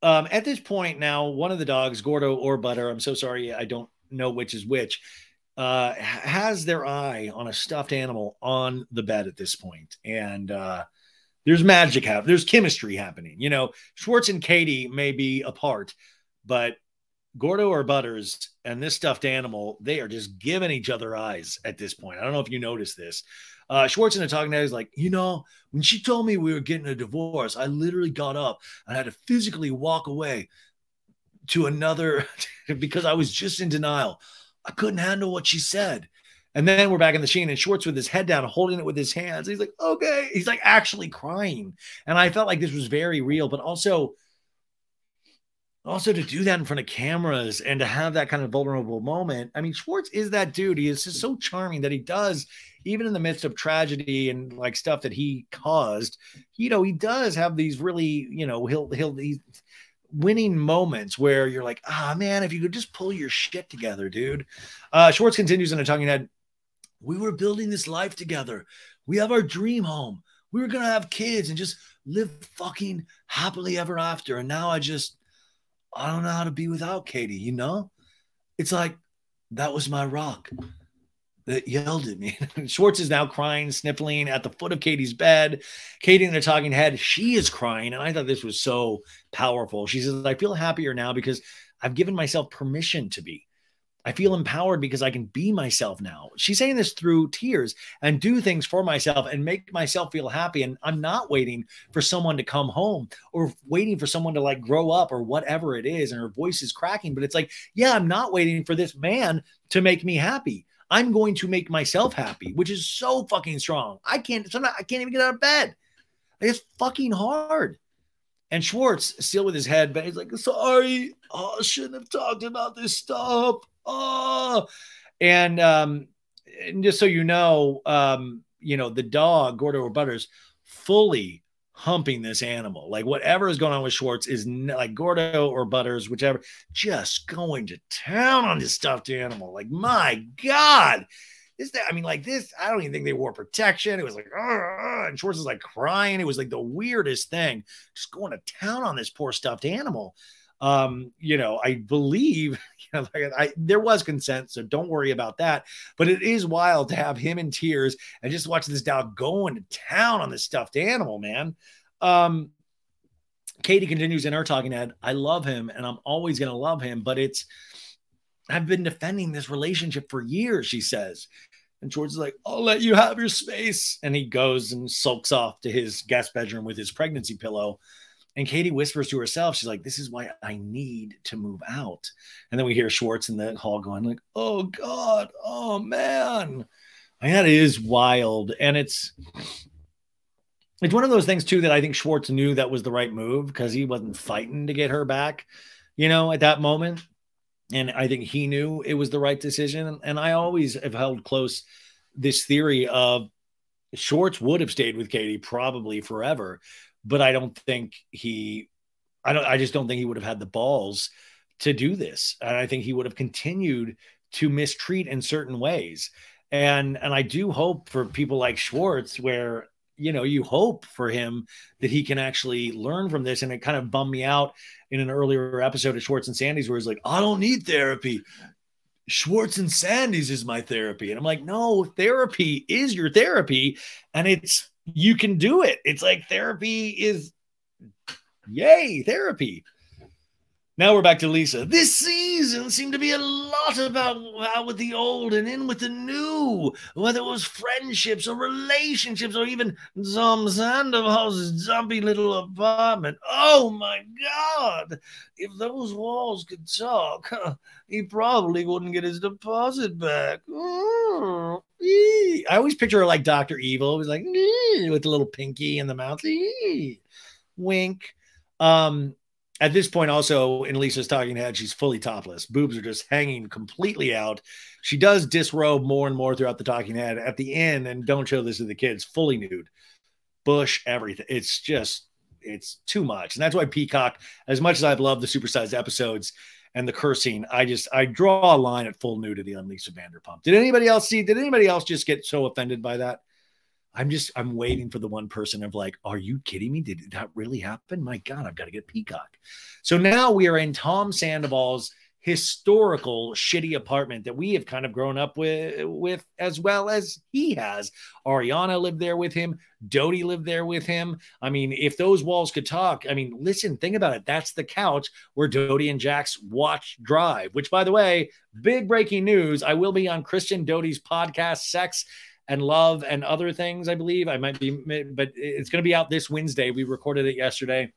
Um, at this point now, one of the dogs, Gordo or Butter, I'm so sorry, I don't know which is which, uh, has their eye on a stuffed animal on the bed at this point. And uh, there's magic happening, there's chemistry happening. You know, Schwartz and Katie may be apart, but Gordo or Butters and this stuffed animal, they are just giving each other eyes at this point. I don't know if you noticed this. Uh, Schwartz and the talking head is like, you know, when she told me we were getting a divorce, I literally got up and had to physically walk away to another because I was just in denial. I couldn't handle what she said. And then we're back in the scene, and Schwartz with his head down, holding it with his hands. He's like, okay. He's like actually crying. And I felt like this was very real, but also also to do that in front of cameras and to have that kind of vulnerable moment. I mean, Schwartz is that dude. He is just so charming that he does, even in the midst of tragedy and like stuff that he caused, you know, he does have these really, you know, he'll, he'll, he's winning moments where you're like, ah, man, if you could just pull your shit together, dude. Uh, Schwartz continues in a talking head. We were building this life together. We have our dream home. We were going to have kids and just live fucking happily ever after. And now I just, I don't know how to be without Katie, you know? It's like that was my rock that yelled at me. Schwartz is now crying, sniffling at the foot of Katie's bed. Katie in the talking head, she is crying. And I thought this was so powerful. She says, I feel happier now because I've given myself permission to be. I feel empowered because I can be myself now. She's saying this through tears and do things for myself and make myself feel happy. And I'm not waiting for someone to come home or waiting for someone to like grow up or whatever it is. And her voice is cracking, but it's like, yeah, I'm not waiting for this man to make me happy. I'm going to make myself happy, which is so fucking strong. I can't, sometimes I can't even get out of bed. It's fucking hard. And Schwartz still with his head, but he's like, sorry, oh, I shouldn't have talked about this stuff oh, and um, and just so you know, um, you know, the dog, Gordo or Butters, fully humping this animal. Like whatever is going on with Schwartz is like Gordo or Butters, whichever, just going to town on this stuffed animal. Like, my God. Is that, I mean, like this, I don't even think they wore protection. It was like, and Schwartz is like crying. It was like the weirdest thing, just going to town on this poor stuffed animal um, you know, I believe you know, like I, there was consent, so don't worry about that. But it is wild to have him in tears and just watch this dog going to town on this stuffed animal, man. Um, Katie continues in her talking head. I love him and I'm always going to love him, but it's, I've been defending this relationship for years, she says. And George is like, I'll let you have your space. And he goes and sulks off to his guest bedroom with his pregnancy pillow. And Katie whispers to herself, she's like, This is why I need to move out. And then we hear Schwartz in the hall going, like, oh God, oh man. I mean, that is wild. And it's it's one of those things too that I think Schwartz knew that was the right move because he wasn't fighting to get her back, you know, at that moment. And I think he knew it was the right decision. And I always have held close this theory of Schwartz would have stayed with Katie probably forever but I don't think he, I don't, I just don't think he would have had the balls to do this. And I think he would have continued to mistreat in certain ways. And, and I do hope for people like Schwartz, where, you know, you hope for him that he can actually learn from this. And it kind of bummed me out in an earlier episode of Schwartz and Sandy's where he's like, I don't need therapy. Schwartz and Sandy's is my therapy. And I'm like, no, therapy is your therapy. And it's you can do it. It's like therapy is yay, therapy. Now we're back to Lisa. This season seemed to be a lot about out with the old and in with the new, whether it was friendships or relationships or even Tom Sandoval's dumpy little apartment. Oh my God! If those walls could talk, he probably wouldn't get his deposit back. I always picture her like Dr. Evil. Was like with the little pinky in the mouth. Wink. Um, at this point, also in Lisa's talking head, she's fully topless. Boobs are just hanging completely out. She does disrobe more and more throughout the talking head. At the end, and don't show this to the kids, fully nude, bush, everything. It's just, it's too much. And that's why Peacock, as much as I've loved the supersized episodes and the cursing, I just, I draw a line at full nudity on Lisa Vanderpump. Did anybody else see, did anybody else just get so offended by that? I'm just I'm waiting for the one person of like, are you kidding me? Did that really happen? My God, I've got to get Peacock. So now we are in Tom Sandoval's historical shitty apartment that we have kind of grown up with with as well as he has. Ariana lived there with him, Doute lived there with him. I mean, if those walls could talk, I mean, listen, think about it. That's the couch where Doute and Jax watch Drive, which by the way, big breaking news, I will be on Kristen Doute's podcast Sex and Love and other things, I believe. I might be, but it's going to be out this Wednesday. We recorded it yesterday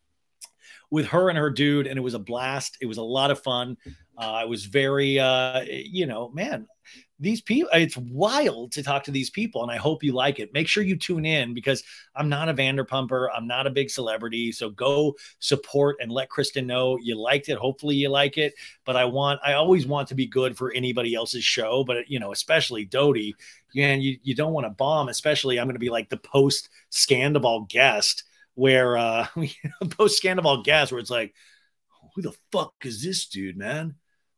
with her and her dude, and it was a blast. It was a lot of fun. Uh, it was very, uh, you know, man, these people it's wild to talk to these people and i hope you like it. Make sure you tune in because i'm not a vanderpumper i'm not a big celebrity so go support and let kristen know you liked it. Hopefully you like it but i want i always want to be good for anybody else's show but you know especially Doute. And you, you don't want to bomb especially i'm going to be like the post Scandoval guest where uh post Scandoval guest where it's like who the fuck is this dude man?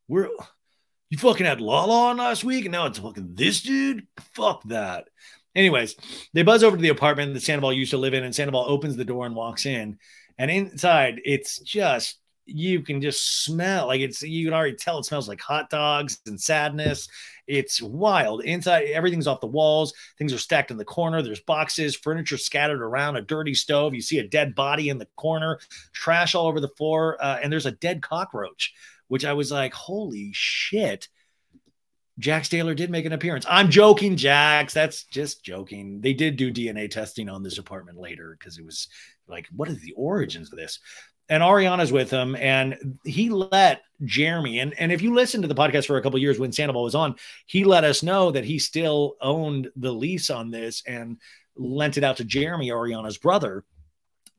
We're you fucking had Lala on last week, and now it's fucking this dude. Fuck that. Anyways, they buzz over to the apartment that Sandoval used to live in, and Sandoval opens the door and walks in. And inside, it's just you can just smell like it's you can already tell it smells like hot dogs and sadness. It's wild. Inside, everything's off the walls. Things are stacked in the corner. There's boxes, furniture scattered around, a dirty stove. You see a dead body in the corner, trash all over the floor, uh, and there's a dead cockroach which I was like, holy shit. Jax Taylor did make an appearance. I'm joking, Jax. That's just joking. They did do DNA testing on this apartment later because it was like, what are the origins of this? And Ariana's with him, and he let Jeremy and and if you listen to the podcast for a couple years when Sandoval was on, he let us know that he still owned the lease on this and lent it out to Jeremy, Ariana's brother,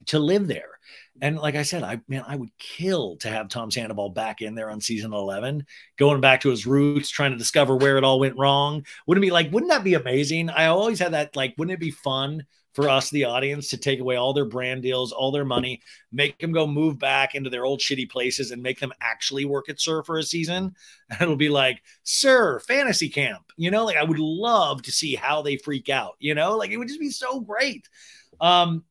to live there. And like I said, I man, I would kill to have Tom Sandoval back in there on season 11, going back to his roots, trying to discover where it all went wrong. Wouldn't it be like, wouldn't that be amazing? I always had that, like, wouldn't it be fun for us, the audience, to take away all their brand deals, all their money, make them go move back into their old shitty places and make them actually work at SUR for a season? And it'll be like, SUR, fantasy camp. You know, like I would love to see how they freak out, you know, like it would just be so great. Um,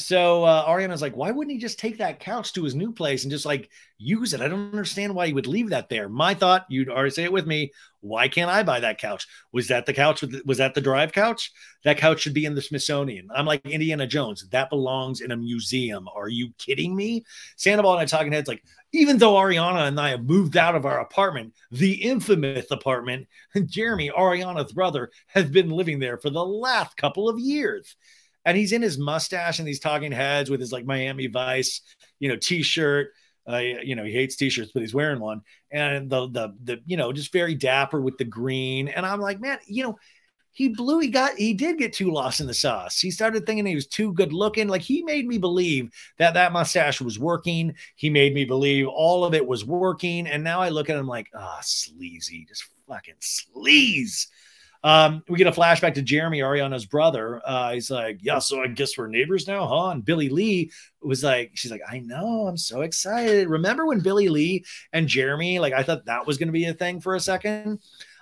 so uh, Ariana's like, why wouldn't he just take that couch to his new place and just like use it? I don't understand why he would leave that there. My thought, you'd already say it with me. Why can't I buy that couch? Was that the couch? With, was that the drive couch? That couch should be in the Smithsonian. I'm like Indiana Jones. That belongs in a museum. Are you kidding me? Sandoval and I talking heads like, even though Ariana and I have moved out of our apartment, the infamous apartment, Jeremy, Ariana's brother, has been living there for the last couple of years and he's in his mustache and these talking heads with his like Miami Vice, you know, t-shirt. Uh, you know, he hates t-shirts, but he's wearing one, and the the the you know, just very dapper with the green. And I'm like, man, you know, he blew. He got. He did get too lost in the sauce. He started thinking he was too good looking. Like he made me believe that that mustache was working. He made me believe all of it was working. And now I look at him like, ah, oh, sleazy, just fucking sleaze. Um, we get a flashback to Jeremy, Ariana's brother. Uh, he's like, Yeah, so I guess we're neighbors now, huh? And Billie Lee was like, She's like, I know, I'm so excited. Remember when Billie Lee and Jeremy, like, I thought that was going to be a thing for a second.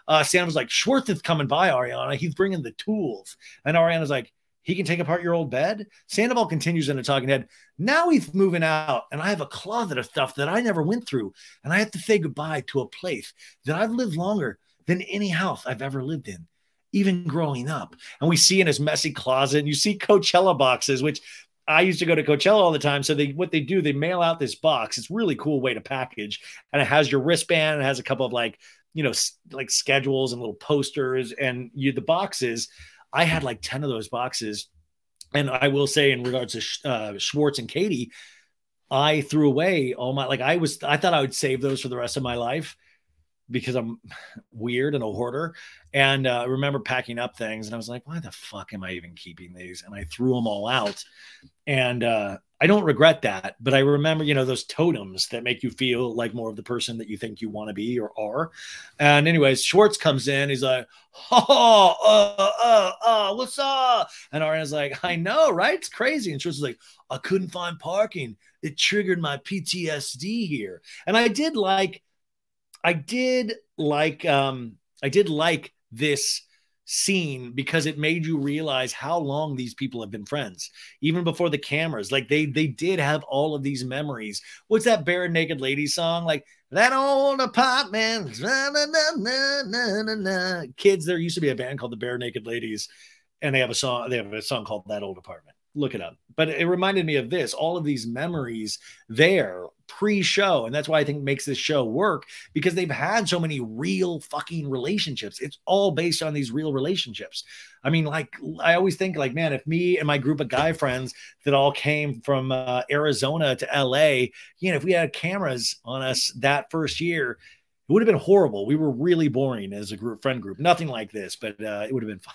Uh, Sam was like, Schwartz is coming by, Ariana. He's bringing the tools. And Ariana's like, he can take apart your old bed. Sandoval continues in a talking head. Now he's moving out, and I have a closet of stuff that I never went through, and I have to say goodbye to a place that I've lived longer than any house I've ever lived in, even growing up. And we see in his messy closet, and you see Coachella boxes, which I used to go to Coachella all the time. So they what they do, they mail out this box. It's really cool way to package, and it has your wristband. It has a couple of like you know like schedules and little posters, and you the boxes. I had like ten of those boxes, and I will say in regards to uh, Schwartz and Katie, I threw away all my like I was I thought I would save those for the rest of my life because I'm weird and a hoarder. And uh, I remember packing up things and I was like, why the fuck am I even keeping these? And I threw them all out. And uh, I don't regret that. But I remember, you know, those totems that make you feel like more of the person that you think you want to be or are. And, anyways, Schwartz comes in. He's like, oh, uh, uh, uh, what's up? And Ariana's like, I know, right? It's crazy. And Schwartz is like, I couldn't find parking. It triggered my PTSD here. And I did like, I did like um I did like this scene because it made you realize how long these people have been friends even before the cameras. Like they they did have all of these memories. What's that Barenaked Ladies song? Like that old apartment na, na, na, kids there used to be a band called the Barenaked Ladies and they have a song they have a song called that old apartment look it up. But it reminded me of this, all of these memories there pre-show. And that's why I think makes this show work because they've had so many real fucking relationships. It's all based on these real relationships. I mean, like I always think like, man, if me and my group of guy friends that all came from uh, Arizona to LA, you know, if we had cameras on us that first year, it would have been horrible. We were really boring as a group friend group. Nothing like this, but uh, it would have been fine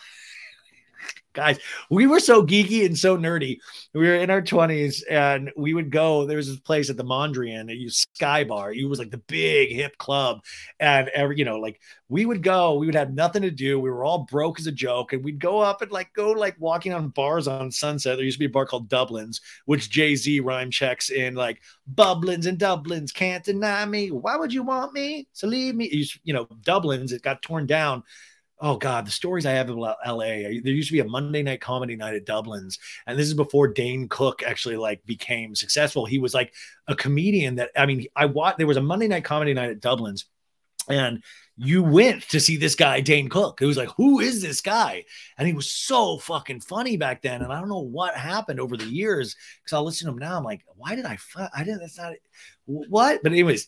guys, we were so geeky and so nerdy. We were in our 20s and we would go. There was this place at the Mondrian, it used Sky Bar. It was like the big hip club. And every, you know, like we would go, we would have nothing to do. We were all broke as a joke. And we'd go up and like go like walking on bars on Sunset. There used to be a bar called Dublin's, which Jay Z rhyme checks in like Bubblins and Dublins can't deny me. Why would you want me? So leave me. You know, Dublin's, it got torn down oh god the stories i have about la uh, there used to be a monday night comedy night at dublin's and this is before dane cook actually like became successful. He was like a comedian that i mean i watched there was a monday night comedy night at dublin's and you went to see this guy dane cook. It was like who is this guy? And he was so fucking funny back then and i don't know what happened over the years because i'll listen to him now i'm like why did i i didn't that's not what? But anyways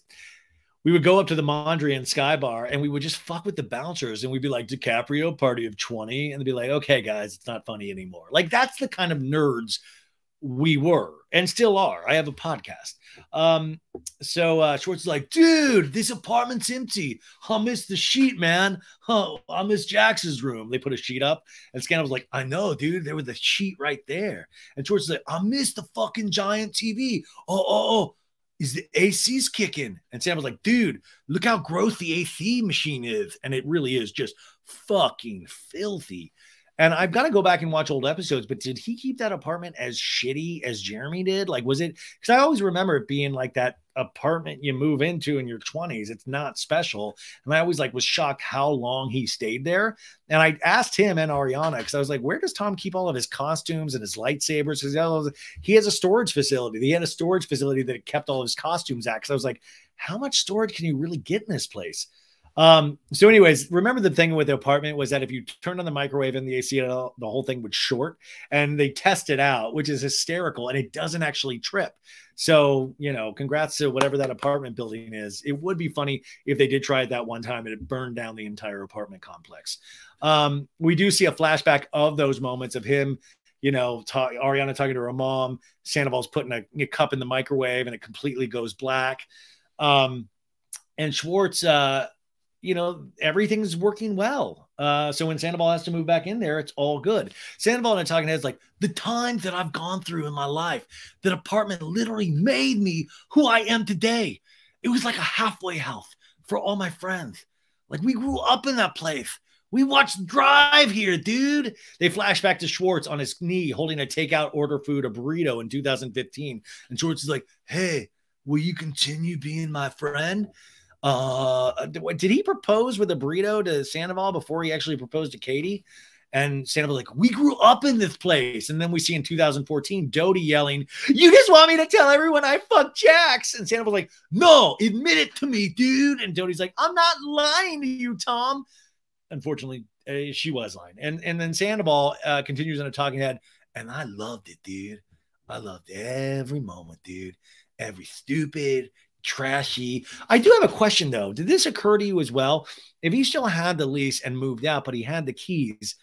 we would go up to the Mondrian Sky Bar and we would just fuck with the bouncers and we'd be like DiCaprio party of 20 and they'd be like, okay, guys, it's not funny anymore. Like that's the kind of nerds we were and still are. I have a podcast. Um, so uh Schwartz is like, dude, this apartment's empty. I miss the sheet, man. Oh, I miss Jax's room. They put a sheet up, and Scandal was like, I know, dude. There was a sheet right there. And Schwartz is like, I miss the fucking giant TV. Oh, oh, oh is the AC's kicking? And Sam was like, dude, look how gross the AC machine is. And it really is just fucking filthy. And I've got to go back and watch old episodes, but did he keep that apartment as shitty as Jeremy did? Like, was it because I always remember it being like that apartment you move into in your 20s. It's not special. And I always like was shocked how long he stayed there. And I asked him and Ariana because I was like, where does Tom keep all of his costumes and his lightsabers? Because he has a storage facility. He had a storage facility that kept all of his costumes at. Because I was like, how much storage can you really get in this place? Um, so, anyways, remember the thing with the apartment was that if you turned on the microwave and the AC, the whole thing would short, and they test it out, which is hysterical, and it doesn't actually trip. So, you know, congrats to whatever that apartment building is. It would be funny if they did try it that one time and it burned down the entire apartment complex. Um, we do see a flashback of those moments of him you know, talk, Ariana talking to her mom, Sandoval's putting a, a, cup in the microwave and it completely goes black. Um, and Schwartz, uh, you know, everything's working well. Uh, so when Sandoval has to move back in there, it's all good. Sandoval and I talking heads like the times that I've gone through in my life, that apartment literally made me who I am today. It was like a halfway house for all my friends. Like we grew up in that place. We watched Drive here, dude. They flash back to Schwartz on his knee holding a takeout order food, a burrito in 2015. And Schwartz is like, hey, will you continue being my friend? Uh, did he propose with a burrito to Sandoval before he actually proposed to Katie? And Sandoval like, we grew up in this place. And then we see in 2014 Doute yelling, "You just want me to tell everyone I fucked Jax?" And Sandoval's like, "No, admit it to me, dude." And Doute's like, "I'm not lying to you, Tom." Unfortunately, uh, she was lying. And and then Sandoval uh, continues in a talking head, and I loved it, dude. I loved every moment, dude. Every stupid, trashy. I do have a question though. Did this occur to you as well? If he still had the lease and moved out, but he had the keys,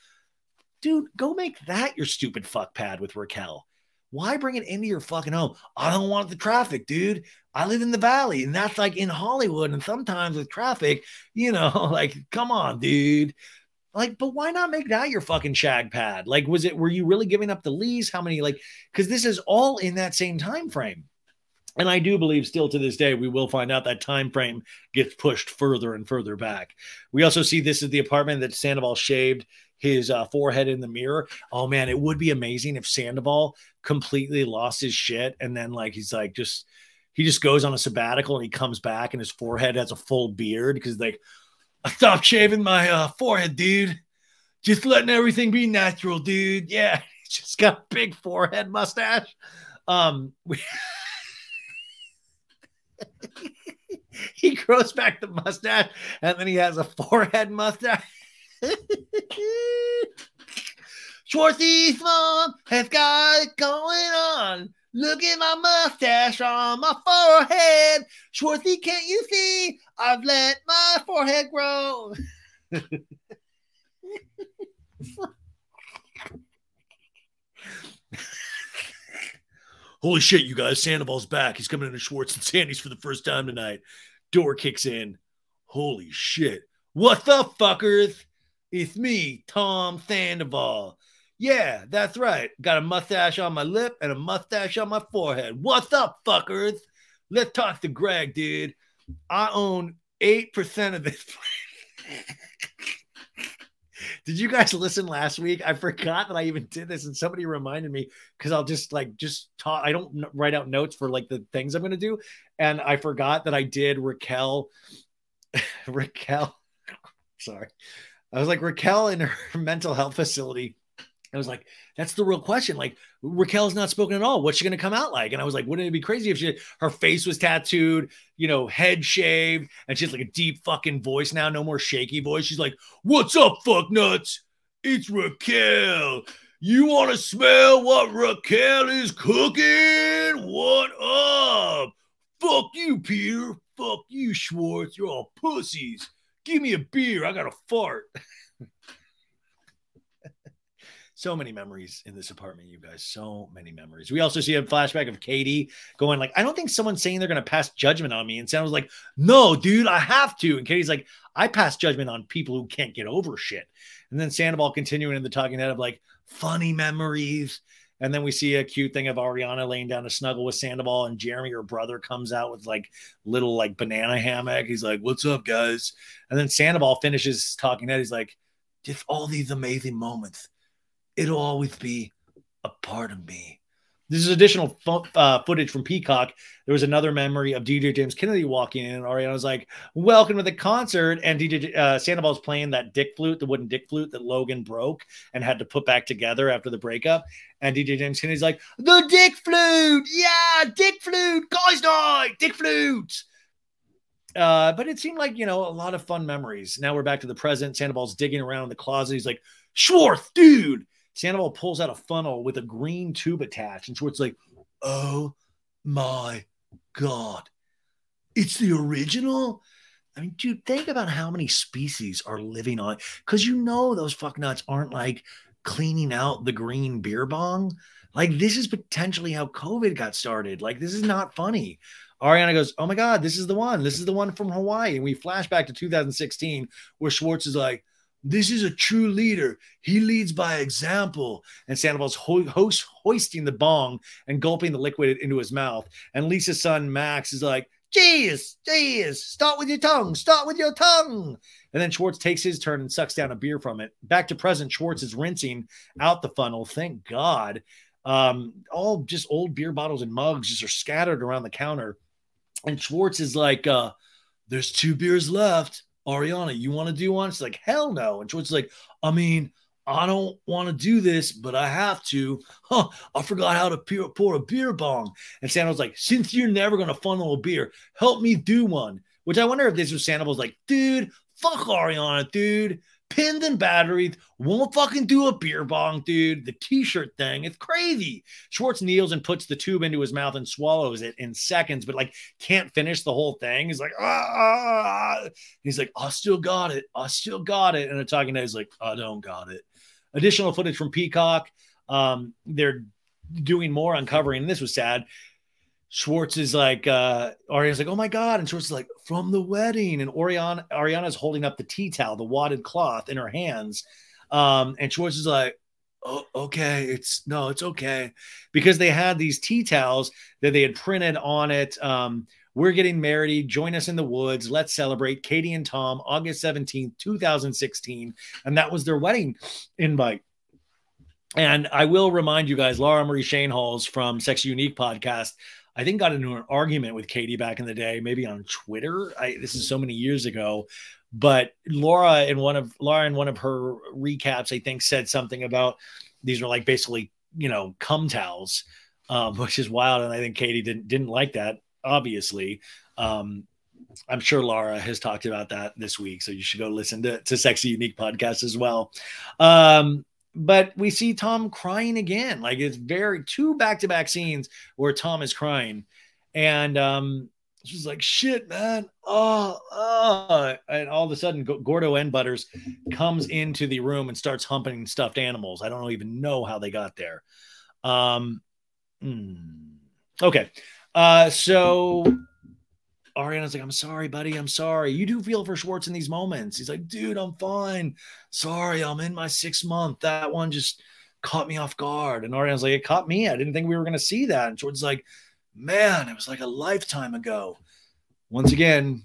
dude, go make that your stupid fuck pad with Raquel. Why bring it into your fucking home? I don't want the traffic, dude. I live in the valley, and that's like in Hollywood. And sometimes with traffic, you know, like, come on, dude. Like, but why not make that your fucking shag pad? Like, was it were you really giving up the lease? How many like because this is all in that same time frame. And I do believe still to this day, we will find out that time frame gets pushed further and further back. We also see this is the apartment that Sandoval shaved his uh, forehead in the mirror. Oh man, it would be amazing if Sandoval completely lost his shit and then like he's like just he just goes on a sabbatical and he comes back and his forehead has a full beard because like I stopped shaving my uh, forehead, dude. Just letting everything be natural, dude. Yeah, he's just got a big forehead mustache. Um, we he grows back the mustache and then he has a forehead mustache. Schwartzy's mom has got it going on. Look at my mustache on my forehead. Schwartzy, can't you see? I've let my forehead grow. Holy shit, you guys. Sandoval's back. He's coming into Schwartz and Sandy's for the first time tonight. Door kicks in. Holy shit. What the fuckers? It's me, Tom Sandoval. Yeah, that's right. Got a mustache on my lip and a mustache on my forehead. What's up, fuckers? Let's talk to Greg, dude. I own 8% of this. did you guys listen last week? I forgot that I even did this and somebody reminded me because I'll just like just talk. I don't write out notes for like the things I'm to do. And I forgot that I did Raquel. Raquel. Sorry. I was like Raquel in her mental health facility I was like, that's the real question. Like, Raquel's not spoken at all. What's she going to come out like? And I was like, wouldn't it be crazy if she, her face was tattooed, you know, head shaved, and she's like a deep fucking voice now, no more shaky voice. She's like, what's up, fuck nuts? It's Raquel. You want to smell what Raquel is cooking? What up? Fuck you, Peter. Fuck you, Schwartz. You're all pussies. Give me a beer. I got a fart. so many memories in this apartment, you guys. So many memories. We also see a flashback of Katie going like, I don't think someone's saying they're going to pass judgment on me. And Sam was like, No, dude, I have to. And Katie's like, I pass judgment on people who can't get over shit. And then Sandoval continuing in the talking head of like funny memories. And then we see a cute thing of Ariana laying down to snuggle with Sandoval, and Jeremy, her brother, comes out with like little like banana hammock. He's like, "What's up, guys?" And then Sandoval finishes talking head. He's like, "Just all these amazing moments it'll always be a part of me. This is additional fo- uh, footage from Peacock. There was another memory of DJ James Kennedy walking in, and Ariana was like, "Welcome to the concert." And DJ uh, Sandoval's playing that dick flute, the wooden dick flute that Logan broke and had to put back together after the breakup. And DJ James Kennedy's like, "The dick flute, yeah, dick flute, guys' night, dick flute." Uh, but it seemed like you know a lot of fun memories. Now we're back to the present. Sandoval's digging around in the closet. He's like, "Schwartz, dude." Sandoval pulls out a funnel with a green tube attached, and Schwartz like, "Oh my god, it's the original." I mean, dude, think about how many species are living on it. because you know those fuck nuts aren't like cleaning out the green beer bong. Like this is potentially how COVID got started. Like this is not funny. Ariana goes, "Oh my god, this is the one. This is the one from Hawaii." And we flash back to 2016 where Schwartz is like, this is a true leader. He leads by example. And Sandoval's ho- host hoisting the bong and gulping the liquid into his mouth. And Lisa's son Max is like, "Jeez, jeez, start with your tongue, start with your tongue." And then Schwartz takes his turn and sucks down a beer from it. Back to present, Schwartz is rinsing out the funnel. Thank God. Um, all just old beer bottles and mugs just are scattered around the counter. And Schwartz is like, uh, there's two beers left. Ariana, you want to do one? She's like, hell no. And George's like, I mean, I don't want to do this, but I have to. Huh, I forgot how to pour a beer bong. And Sandoval's like, since you're never going to funnel a beer, help me do one. Which I wonder if this was Sandoval's like, dude, fuck Ariana, dude. Pinned and battered, won't fucking do a beer bong, dude. The t-shirt thing, it's crazy. Schwartz kneels and puts the tube into his mouth and swallows it in seconds, but like can't finish the whole thing. He's like, ah. He's like, I still got it. I still got it. And the talking head is like, I don't got it. Additional footage from Peacock. Um, they're doing more uncovering. And This was sad. Schwartz is like, uh, Ariana's like, oh my God. And Schwartz is like, from the wedding. And Ariana, Ariana's holding up the tea towel, the wadded cloth in her hands. Um, and Schwartz is like, oh, okay. It's no, it's okay. Because they had these tea towels that they had printed on it. Um, we're getting married. Join us in the woods. Let's celebrate Katie and Tom, August 17th, 2016. And that was their wedding invite. And I will remind you guys, Laura Marie Schoenholz from Sexy Unique podcast I think got into an argument with Katie back in the day, maybe on Twitter. I, this is so many years ago, but Laura in one of Laura in one of her recaps, I think, said something about these are like basically you know cum towels, um, which is wild, and I think Katie didn't didn't like that. Obviously, um, I'm sure Laura has talked about that this week, so you should go listen to to Sexy Unique podcast as well. Um, but we see Tom crying again. Like it's very two back to back scenes where Tom is crying, and um, she's like, "Shit, man, oh, oh!" And all of a sudden, Gordo and Butters comes into the room and starts humping stuffed animals. I don't even know how they got there. Um, hmm. okay, uh, so Ariana's like, I'm sorry, buddy. I'm sorry. You do feel for Schwartz in these moments. He's like, dude, I'm fine. Sorry, I'm in my sixth month. That one just caught me off guard. And Ariana's like, it caught me. I didn't think we were going to see that. And Schwartz is like, man, it was like a lifetime ago. Once again,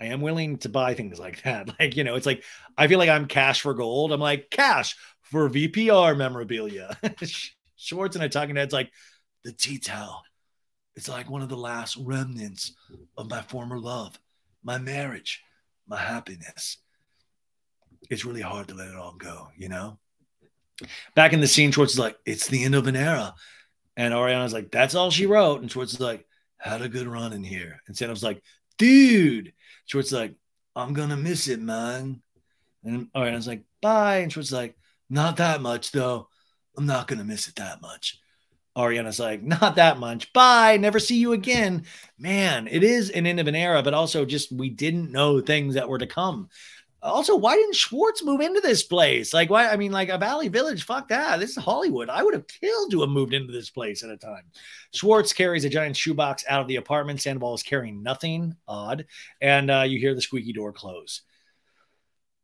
I am willing to buy things like that. Like, you know, it's like, I feel like I'm cash for gold. I'm like, cash for VPR memorabilia. Schwartz and I talking heads like, the tea towel it's like one of the last remnants of my former love, my marriage, my happiness. It's really hard to let it all go, you know? Back in the scene, Schwartz is like, it's the end of an era. And Ariana's like, that's all she wrote. And Schwartz is like, had a good run in here. And Sandoval's like, dude. Schwartz is like, I'm going to miss it, man. And Ariana's like, bye. And Schwartz is like, not that much, though. I'm not going to miss it that much. Ariana's like, not that much. Bye. Never see you again. Man, it is an end of an era, but also just we didn't know things that were to come. Also, why didn't Schwartz move into this place? Like, why? I mean, like a Valley Village, fuck that. This is Hollywood. I would have killed to have moved into this place at a time. Schwartz carries a giant shoebox out of the apartment. Sandoval is carrying nothing. Odd. And uh, you hear the squeaky door close.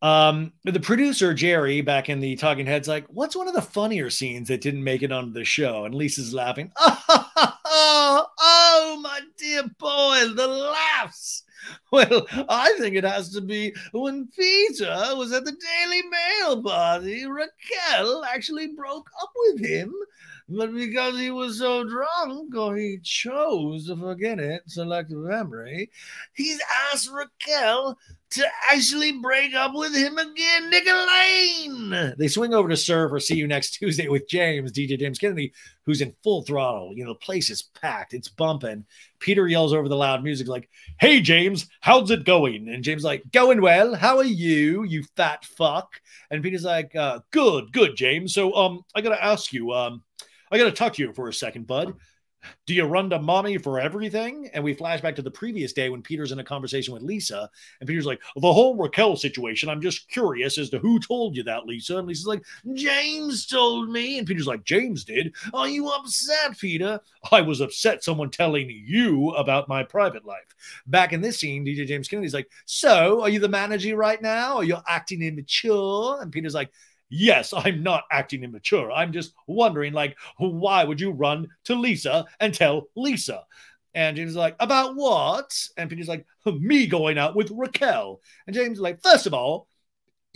Um, the producer Jerry back in the Talking Heads, like, what's one of the funnier scenes that didn't make it onto the show? And Lisa's laughing. Oh, oh, my dear boy, the laughs. Well, I think it has to be when Peter was at the Daily Mail party. Raquel actually broke up with him but because he was so drunk or he chose to forget it, selective memory, he's asked Raquel to actually break up with him again, Nick Lane. They swing over to SUR or See You Next Tuesday with James, DJ James Kennedy, who's in full throttle. You know, the place is packed, it's bumping. Peter yells over the loud music, like, Hey, James, how's it going? And James, like, Going well. How are you, you fat fuck? And Peter's like, uh, Good, good, James. So, um, I got to ask you, um, I got to talk to you for a second, bud. Do you run to mommy for everything? And we flash back to the previous day when Peter's in a conversation with Lisa, and Peter's like, The whole Raquel situation, I'm just curious as to who told you that, Lisa. And Lisa's like, James told me. And Peter's like, James did. Are you upset, Peter? I was upset someone telling you about my private life. Back in this scene, DJ James Kennedy's like, So are you the manager right now? Are you acting immature? And Peter's like, yes, I'm not acting immature. I'm just wondering, like, why would you run to Lisa and tell Lisa? And James is like, about what? And Peter's like, me going out with Raquel. And James is like, first of all,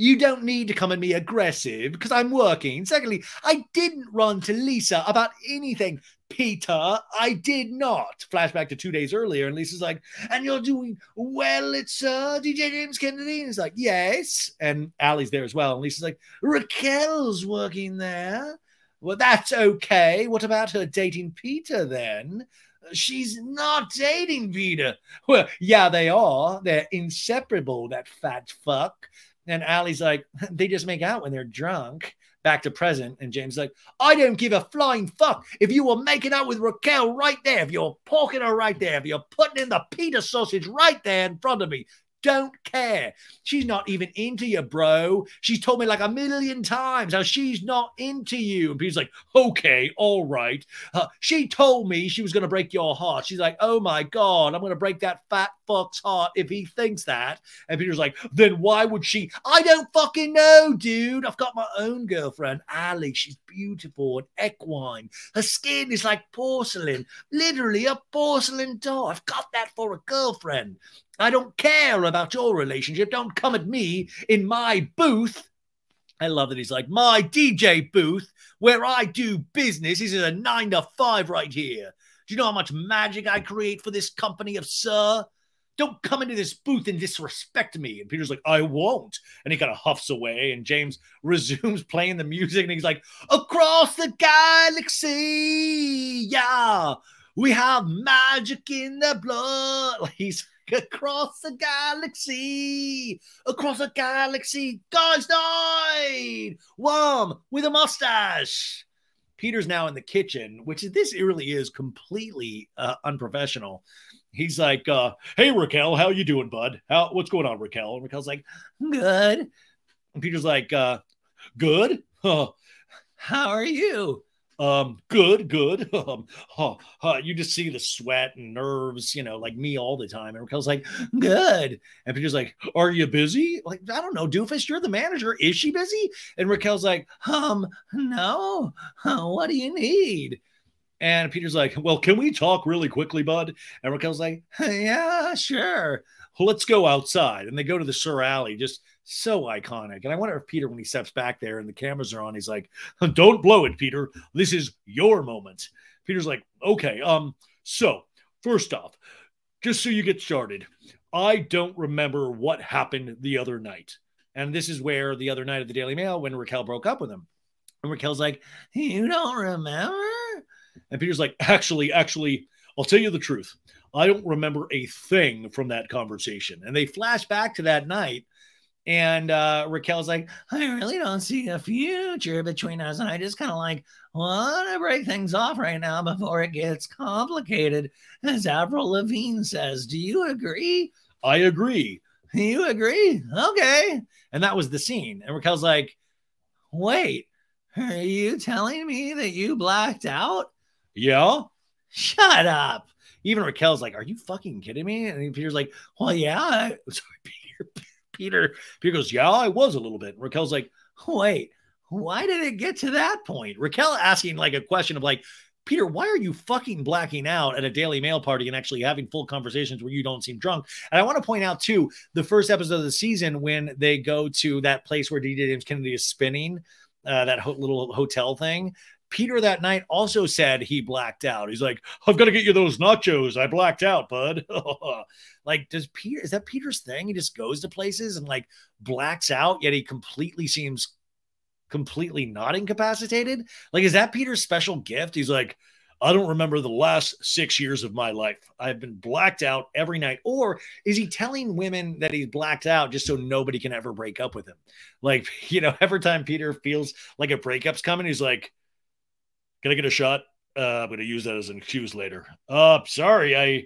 you don't need to come at me aggressive because I'm working. Secondly, I didn't run to Lisa about anything. Peter, I did not. Flashback to two days earlier, and Lisa's like, and you're doing well, it's uh, DJ James Kennedy. And he's like, yes. And Allie's there as well. And Lisa's like, Raquel's working there. Well, that's okay. What about her dating Peter then? She's not dating Peter. Well, yeah, they are. They're inseparable, that fat fuck. And Allie's like, they just make out when they're drunk. Back to present. And James like, I don't give a flying fuck if you were making out with Raquel right there, if you're poking her right there, if you're putting in the pita sausage right there in front of me don't care. She's not even into you, bro. She's told me like a million times how she's not into you. And Peter's like, okay, all right. Uh, she told me she was going to break your heart. She's like, oh my God, I'm going to break that fat fuck's heart if he thinks that. And Peter's like, then why would she? I don't fucking know, dude. I've got my own girlfriend, Ali. She's beautiful and equine. Her skin is like porcelain, literally a porcelain doll. I've got that for a girlfriend. I don't care about your relationship. Don't come at me in my booth. I love that he's like, my DJ booth where I do business. This is a nine to five right here. Do you know how much magic I create for this company of SUR? Don't come into this booth and disrespect me. And Peter's like, I won't. And he kind of huffs away. And James resumes playing the music. And he's like, Across the galaxy. Yeah. We have magic in the blood. He's across the galaxy, across the galaxy, guys died. Wham with a mustache. Peter's now in the kitchen, which is this really is completely uh, unprofessional. He's like, uh, "Hey Raquel, how you doing, bud? How what's going on, Raquel?" And Raquel's like, "Good." And Peter's like, uh, "Good? How are you?" Um, good, good. Um, huh, huh, you just see the sweat and nerves, you know, like me all the time. And Raquel's like, good. And Peter's like, Are you busy? Like, I don't know, doofus, you're the manager. Is she busy? And Raquel's like, Um, no. what do you need? And Peter's like, Well, can we talk really quickly, bud? And Raquel's like, Yeah, sure. Let's go outside. And they go to the SUR Alley, just so iconic. And I wonder if Peter, when he steps back there and the cameras are on, he's like, "Don't blow it, Peter. This is your moment." Peter's like, "Okay, um, so first off, just so you get started, I don't remember what happened the other night." And this is where the other night at the Daily Mail, when Raquel broke up with him, and Raquel's like, "You don't remember?" And Peter's like, "Actually, actually, I'll tell you the truth." I don't remember a thing from that conversation. And they flash back to that night and uh, Raquel's like, I really don't see a future between us. And I just kind of like want to break things off right now before it gets complicated. As Avril Lavigne says, Do you agree? I agree. You agree? Okay. And that was the scene. And Raquel's like, Wait, are you telling me that you blacked out? Yeah. Shut up. Even Raquel's like, Are you fucking kidding me? And Peter's like, Well, yeah. Sorry, Peter. Peter, Peter goes, Yeah, I was a little bit. And Raquel's like, Wait, why did it get to that point? Raquel asking like a question of like, Peter, why are you fucking blacking out at a Daily Mail party and actually having full conversations where you don't seem drunk? And I want to point out too, the first episode of the season when they go to that place where DJ James Kennedy is spinning, uh, that ho- little hotel thing. Peter that night also said he blacked out. He's like, I've got to get you those nachos. I blacked out, bud. like, does Peter, is that Peter's thing? He just goes to places and like blacks out, yet he completely seems completely not incapacitated. Like, is that Peter's special gift? He's like, I don't remember the last six years of my life. I've been blacked out every night. Or is he telling women that he's blacked out just so nobody can ever break up with him? Like, you know, every time Peter feels like a breakup's coming, he's like, can I get a shot? Uh, I'm going to use that as an excuse later. Uh, sorry, I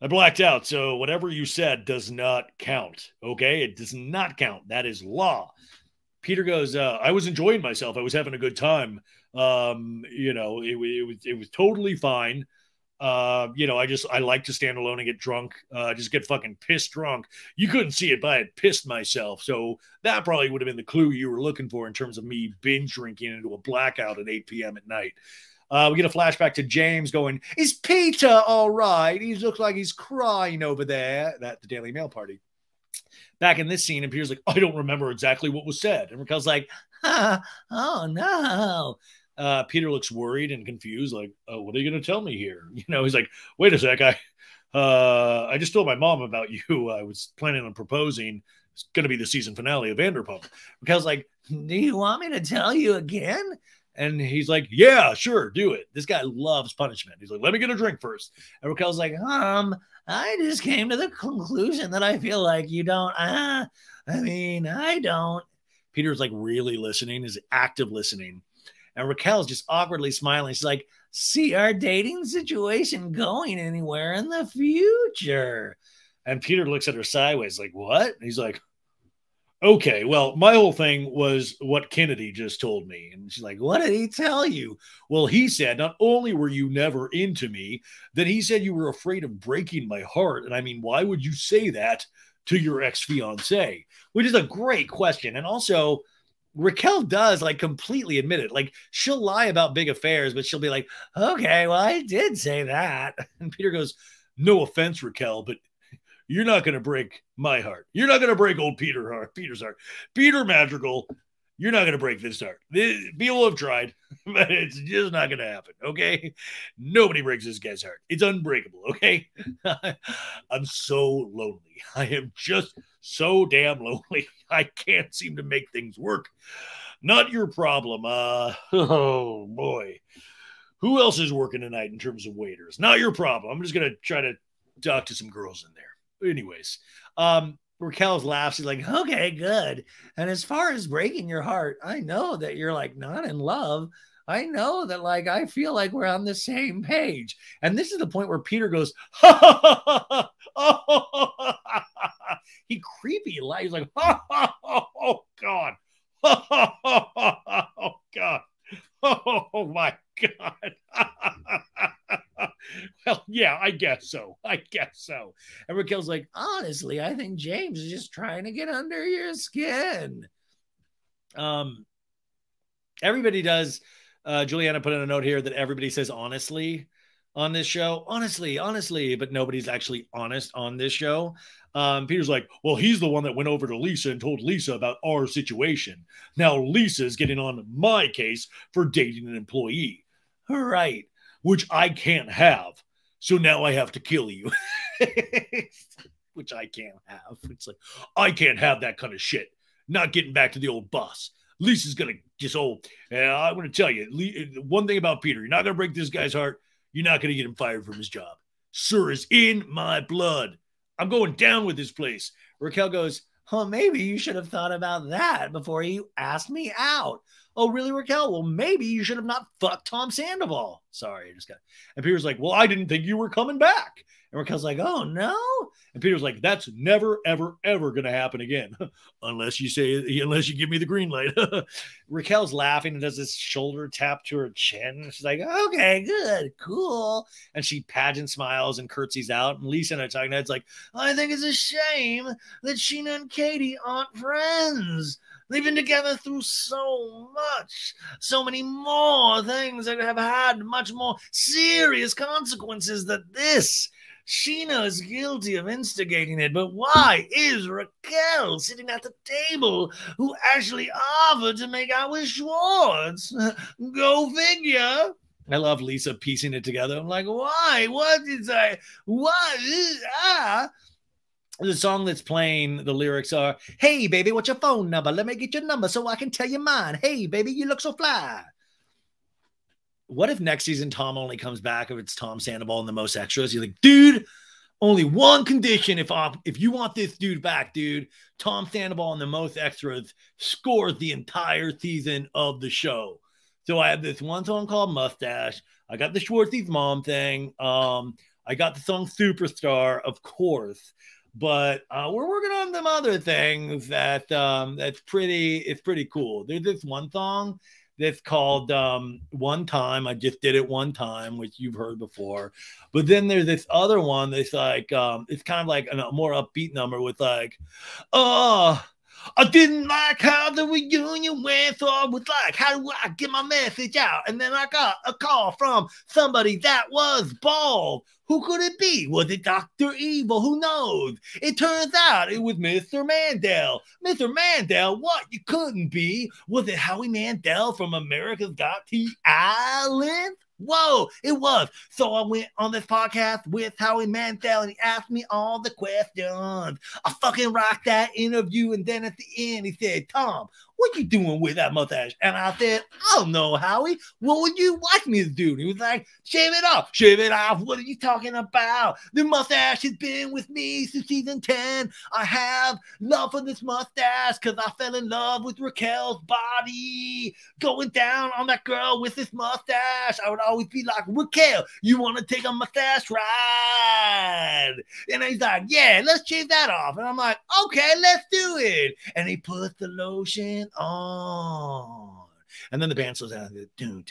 I blacked out. So whatever you said does not count. Okay, it does not count. That is law. Peter goes, uh, I was enjoying myself. I was having a good time. Um, you know, it, it was it was totally fine. Uh, you know, I just I like to stand alone and get drunk. Uh, just get fucking pissed drunk. You couldn't see it, but I had pissed myself. So that probably would have been the clue you were looking for in terms of me binge drinking into a blackout at 8 p.m. at night. Uh, we get a flashback to James going, "Is Peter all right? He looks like he's crying over there." At the Daily Mail party. Back in this scene, and Peter's like, "I don't remember exactly what was said," and Raquel's like, "Oh no." Uh, Peter looks worried and confused, like, oh, "What are you going to tell me here?" You know, he's like, "Wait a sec, I, uh, I just told my mom about you. I was planning on proposing. It's going to be the season finale of Vanderpump." Raquel's like, "Do you want me to tell you again?" And he's like, Yeah, sure, do it. This guy loves punishment. He's like, Let me get a drink first. And Raquel's like, Um, I just came to the conclusion that I feel like you don't. Uh, I mean, I don't. Peter's like really listening, is active listening. And Raquel's just awkwardly smiling. She's like, see our dating situation going anywhere in the future. And Peter looks at her sideways, like, what? And he's like, okay, well, my whole thing was what Kennedy just told me. And she's like, what did he tell you? Well, he said, not only were you never into me, that he said you were afraid of breaking my heart. And I mean, why would you say that to your ex fiance? Which is a great question. And also, Raquel does like completely admit it. Like she'll lie about big affairs, but she'll be like, okay, well, I did say that. And Peter goes, no offense, Raquel, but you're not going to break my heart. You're not going to break old Peter heart, Peter's heart. Peter Madrigal, you're not going to break this heart. People have tried, but it's just not going to happen. Okay. Nobody breaks this guy's heart. It's unbreakable. Okay. I'm so lonely. I am just so damn lonely. I can't seem to make things work. Not your problem. Uh, oh boy. Who else is working tonight in terms of waiters? Not your problem. I'm just to try to talk to some girls in there anyways, um, Raquel's laughs. She's like, okay, good. And as far as breaking your heart, I know that you're like not in love. I know that like I feel like we're on the same page. And this is the point where Peter goes, he creepy like he's like, oh God. oh God. Oh my God. well, yeah, I guess so. I guess so. And Raquel's like, honestly, I think James is just trying to get under your skin. Um, everybody does. Uh, Juliana put in a note here that everybody says honestly on this show. Honestly, honestly, but nobody's actually honest on this show. Um, Peter's like, well, he's the one that went over to Lisa and told Lisa about our situation. Now Lisa's getting on my case for dating an employee. Right which I can't have. So now I have to kill you, which I can't have. It's like, I can't have that kind of shit. Not getting back to the old boss. Lisa's to just, oh, yeah, I want to tell you one thing about Peter. You're not to break this guy's heart. You're not going to get him fired from his job. SUR is in my blood. I'm going down with this place. Raquel goes, huh, maybe you should have thought about that before you asked me out. Oh, really, Raquel? Well, maybe you should have not fucked Tom Sandoval. Sorry, I just got. And Peter's like, well, I didn't think you were coming back. And Raquel's like, oh no. And Peter's like, that's never, ever, ever gonna happen again. unless you say, unless you give me the green light. Raquel's laughing and does this shoulder tap to her chin. She's like, okay, good, cool. And she pageant smiles and curtsies out. And Lisa and I talking, it's like, I think it's a shame that Scheana and Katie aren't friends. They've been together through so much, so many more things that have had much more serious consequences than this. Scheana is guilty of instigating it, but why is Raquel sitting at the table who actually offered to make out with Schwartz? Go figure. I love Lisa piecing it together. I'm like, why? What is I? What? Ah the song that's playing, the lyrics are, Hey, baby, what's your phone number? Let me get your number so I can tell you mine. Hey, baby, you look so fly. What if next season Tom only comes back if it's Tom Sandoval and the most extras? You're like, dude, only one condition if I, if you want this dude back, dude, Tom Sandoval and the most extras scores the entire season of the show. So I have this one song called Mustache. I got the Schwartzy's mom thing. Um, I got the song Superstar, of course but uh, we're working on some other things that um, that's pretty it's pretty cool. There's this one song that's called um, One Time. I just did it one time, which you've heard before. But then there's this other one that's like um, it's kind of like a more upbeat number with like, oh. I didn't like how the reunion went, so I was like, how do I get my message out? And then I got a call from somebody that was bald who could it be? Was it Dr. Evil? Who knows? It turns out it was Mr. Mandel. Mr. Mandel, what you couldn't be? Was it Howie Mandel from America's Got Talent? Whoa, it was. So I went on this podcast with Howie Mandel and he asked me all the questions. I fucking rocked that interview. And then at the end, he said, Tom, what you doing with that mustache? And I said, I don't know, Howie. What would you like me to do? He was like, shave it off. Shave it off. What are you talking about? The mustache has been with me since season 10. I have love for this mustache because I fell in love with Raquel's body. Going down on that girl with this mustache. I would always be like, Raquel, you want to take a mustache ride? And he's like, yeah, let's shave that off. And I'm like, okay, let's do it. And he puts the lotion on. And then the band slows down.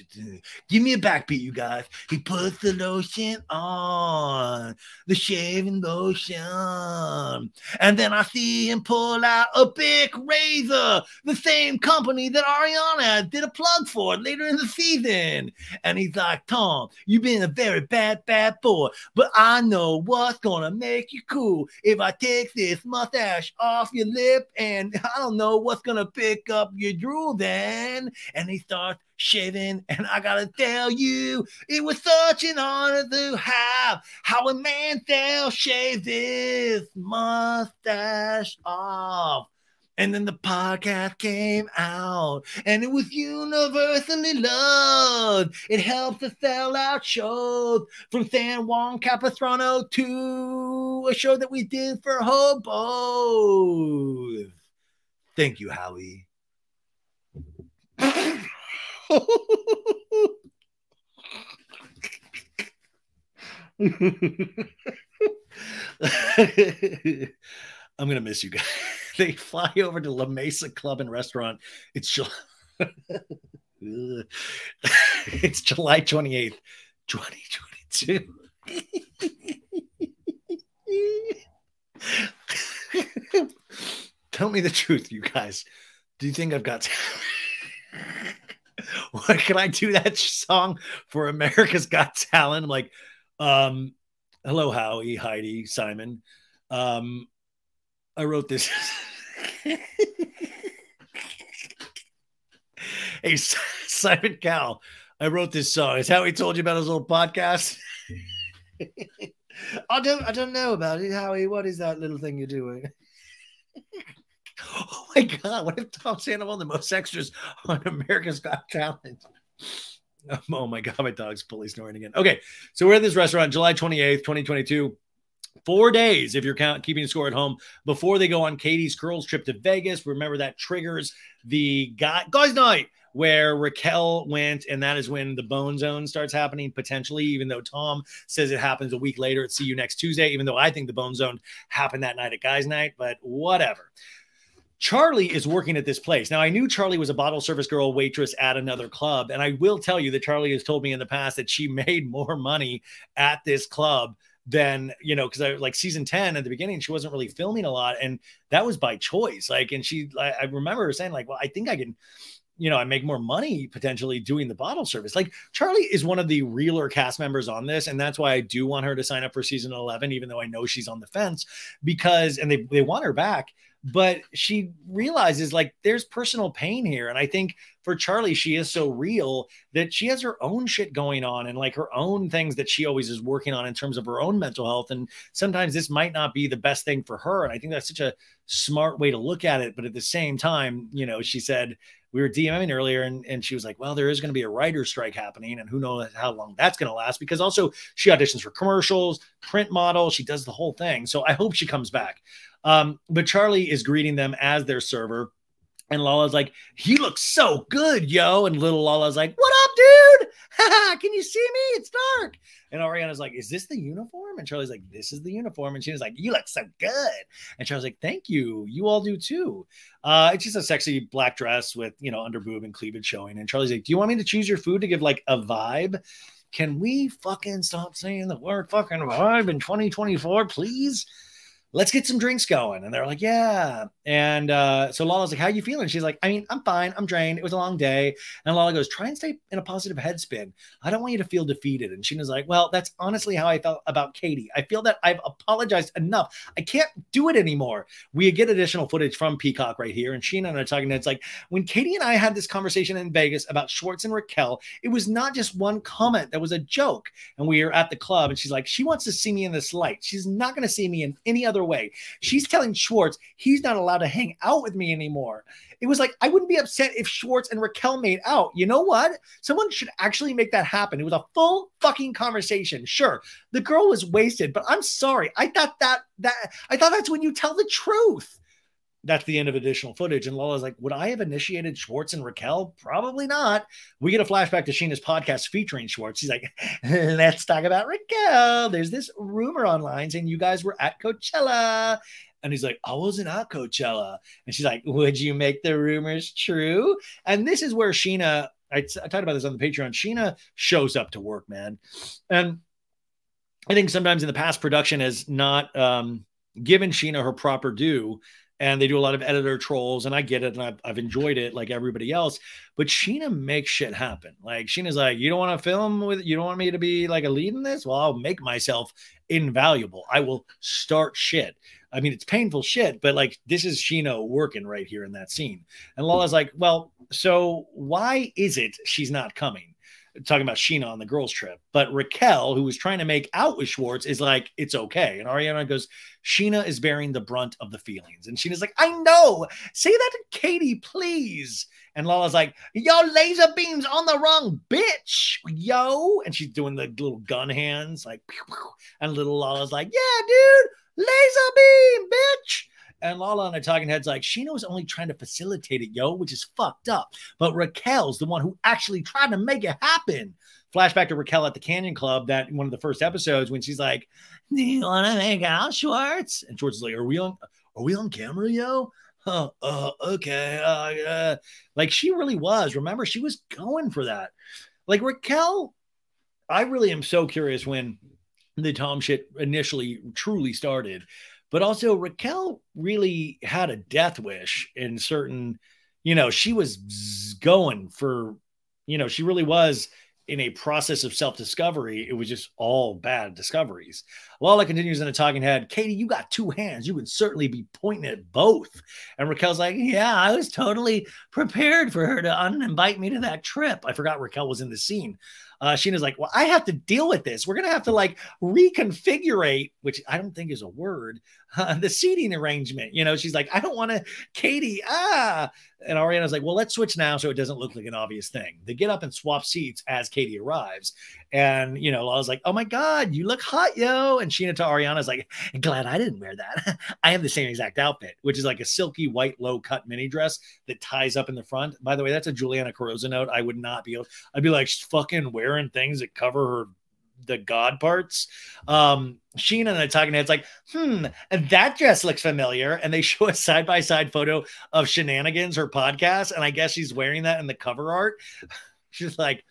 Give me a backbeat, you guys. He puts the lotion on, the shaving lotion. And then I see him pull out a big razor, the same company that Ariana did a plug for later in the season. And he's like, Tom, you've been a very bad, bad boy, but I know what's gonna make you cool if I take this mustache off your lip and I don't know what's gonna pick up your drool then. And he starts shaving. And I gotta tell you, it was such an honor to have Howie Mandel shave his mustache off. And then the podcast came out and it was universally loved. It helped to sell out shows from San Juan Capistrano to a show that we did for Hobos. Thank you, Howie. I'm gonna miss you guys. they fly over to La Mesa Club and Restaurant. It's July. it's July 28th, 2022. Tell me the truth, you guys. Do you think I've got what can I do that song for America's Got Talent? I'm like, um, hello, Howie, Heidi, Simon. Um, I wrote this. hey, Simon Cowell, I wrote this song. Is Howie told you about his little podcast? I don't I don't know about it, Howie. What is that little thing you're doing? oh my god, what if Tom Sandoval the most extras on America's Got Talent? Oh my god, my dog's fully snoring again. Okay, so we're at this restaurant July 28th, 2022 four days if you're count, keeping score at home before they go on Katie's Curls trip to Vegas. Remember that triggers the guy, guys' night where Raquel went, and that is when the bone zone starts happening potentially. Even though Tom says it happens a week later at See You Next Tuesday, even though I think the bone zone happened that night at guys' night, but whatever. Charlie is working at this place. Now, I knew Charlie was a bottle service girl waitress at another club. And I will tell you that Charlie has told me in the past that she made more money at this club than you know because i like season 10 at the beginning she wasn't really filming a lot and that was by choice like and she i, I remember her saying like well i think i can you know, I make more money potentially doing the bottle service. Like Charlie is one of the realer cast members on this, and that's why I do want her to sign up for season 11, even though I know she's on the fence because, and they, they want her back but she realizes like there's personal pain here. And i think for charlie she is so real that she has her own shit going on and like her own things that she always is working on in terms of her own mental health. And sometimes this might not be the best thing for her. And i think that's such a smart way to look at it. But at the same time you know she said we were DMing earlier and, and she was like, well, there is going to be a writer strike happening and who knows how long that's going to last because also she auditions for commercials, print model, she does the whole thing. So I hope she comes back. Um, but Charlie is greeting them as their server. And Lala's like, he looks so good, yo. And little Lala's like, what up, dude? Can you see me? It's dark. And Ariana's like, is this the uniform? And Charlie's like, this is the uniform. And she's like, you look so good. And Charlie's like, thank you. You all do too. Uh, it's just a sexy black dress with, you know, under boob and cleavage showing. And Charlie's like, do you want me to choose your food to give like a vibe? Can we fucking stop saying the word fucking vibe in 2024, please? Let's get some drinks going. And they're like, yeah. And uh, so Lala's like, how are you feeling? She's like, I mean, I'm fine. I'm drained. It was a long day. And Lala goes, try and stay in a positive headspin. I don't want you to feel defeated. And Scheana's like, well, that's honestly how I felt about Katie. I feel that I've apologized enough. I can't do it anymore. We get additional footage from Peacock right here. And Scheana and I are talking, and it's like, when Katie and I had this conversation in Vegas about Schwartz and Raquel, it was not just one comment that was a joke. And we were at the club and she's like, she wants to see me in this light. She's not going to see me in any other away. She's telling Schwartz he's not allowed to hang out with me anymore. It was like, I wouldn't be upset if Schwartz and Raquel made out. You know what? Someone should actually make that happen. It was a full fucking conversation. Sure, the girl was wasted, but I'm sorry. I thought that, that, I thought that's when you tell the truth that's the end of additional footage. And Lala's like, would I have initiated Schwartz and Raquel? Probably not. We get a flashback to Scheana's podcast featuring Schwartz. She's like, let's talk about Raquel. There's this rumor online saying you guys were at Coachella. And he's like, I wasn't at Coachella. And she's like, Would you make the rumors true? And this is where Scheana, I, t- I talked about this on the Patreon. Scheana shows up to work, man. And I think sometimes in the past, production has not um, given Scheana her proper due and they do a lot of editor trolls and i get it and I've, I've enjoyed it like everybody else but scheana makes shit happen. Like scheana's like you don't want to film with you don't want me to be like a lead in this? Well i'll make myself invaluable. I will start shit. I mean it's painful shit but like this is scheana working right here in that scene. And lala's like well so why is it she's not coming talking about Scheana on the girls' trip. But Raquel, who was trying to make out with Schwartz, is like, it's okay. And Ariana goes, Scheana is bearing the brunt of the feelings. And Scheana's like, I know. Say that to Katie, please. And Lala's like, yo, laser beams on the wrong bitch, yo. And she's doing the little gun hands, like, pew, pew. and little Lala's like, yeah, dude, laser beam, bitch. And Lala and the talking heads like, was only trying to facilitate it, yo, which is fucked up. But Raquel's the one who actually tried to make it happen. Flashback to Raquel at the Canyon Club, that one of the first episodes when she's like, Do you want to make out, Schwartz? And Schwartz is like, Are we on are we on camera, yo? Oh, uh, okay. Uh, uh. Like she really was. Remember, she was going for that. Like Raquel, I really am so curious when the Tom shit initially truly started but also Raquel really had a death wish in certain, you know, she was going for, you know, she really was in a process of self discovery. It was just all bad discoveries. Lala continues in a talking head, Katie, you got two hands. You would certainly be pointing at both. And Raquel's like, Yeah, I was totally prepared for her to uninvite me to that trip. I forgot Raquel was in the scene uh, Scheana's like, well, I have to deal with this. We're going to have to like reconfigurate, which I don't think is a word, uh, the seating arrangement. You know, she's like, I don't want to, Katie, ah. And Ariana's like, well, let's switch now so it doesn't look like an obvious thing. They get up and swap seats as Katie arrives. And, you know, Lala's like, oh my God, you look hot, yo. And Scheana to Ariana's like, glad I didn't wear that. I have the same exact outfit, which is like a silky white low cut mini dress that ties up in the front. By the way, that's a Juliana Carosa note. I would not be able, I'd be like fucking wearing things that cover her the god parts. Um, Scheana and the talking heads like, hmm, that dress looks familiar. And they show a side by side photo of Shenanigans, her podcast, and I guess she's wearing that in the cover art. She's like,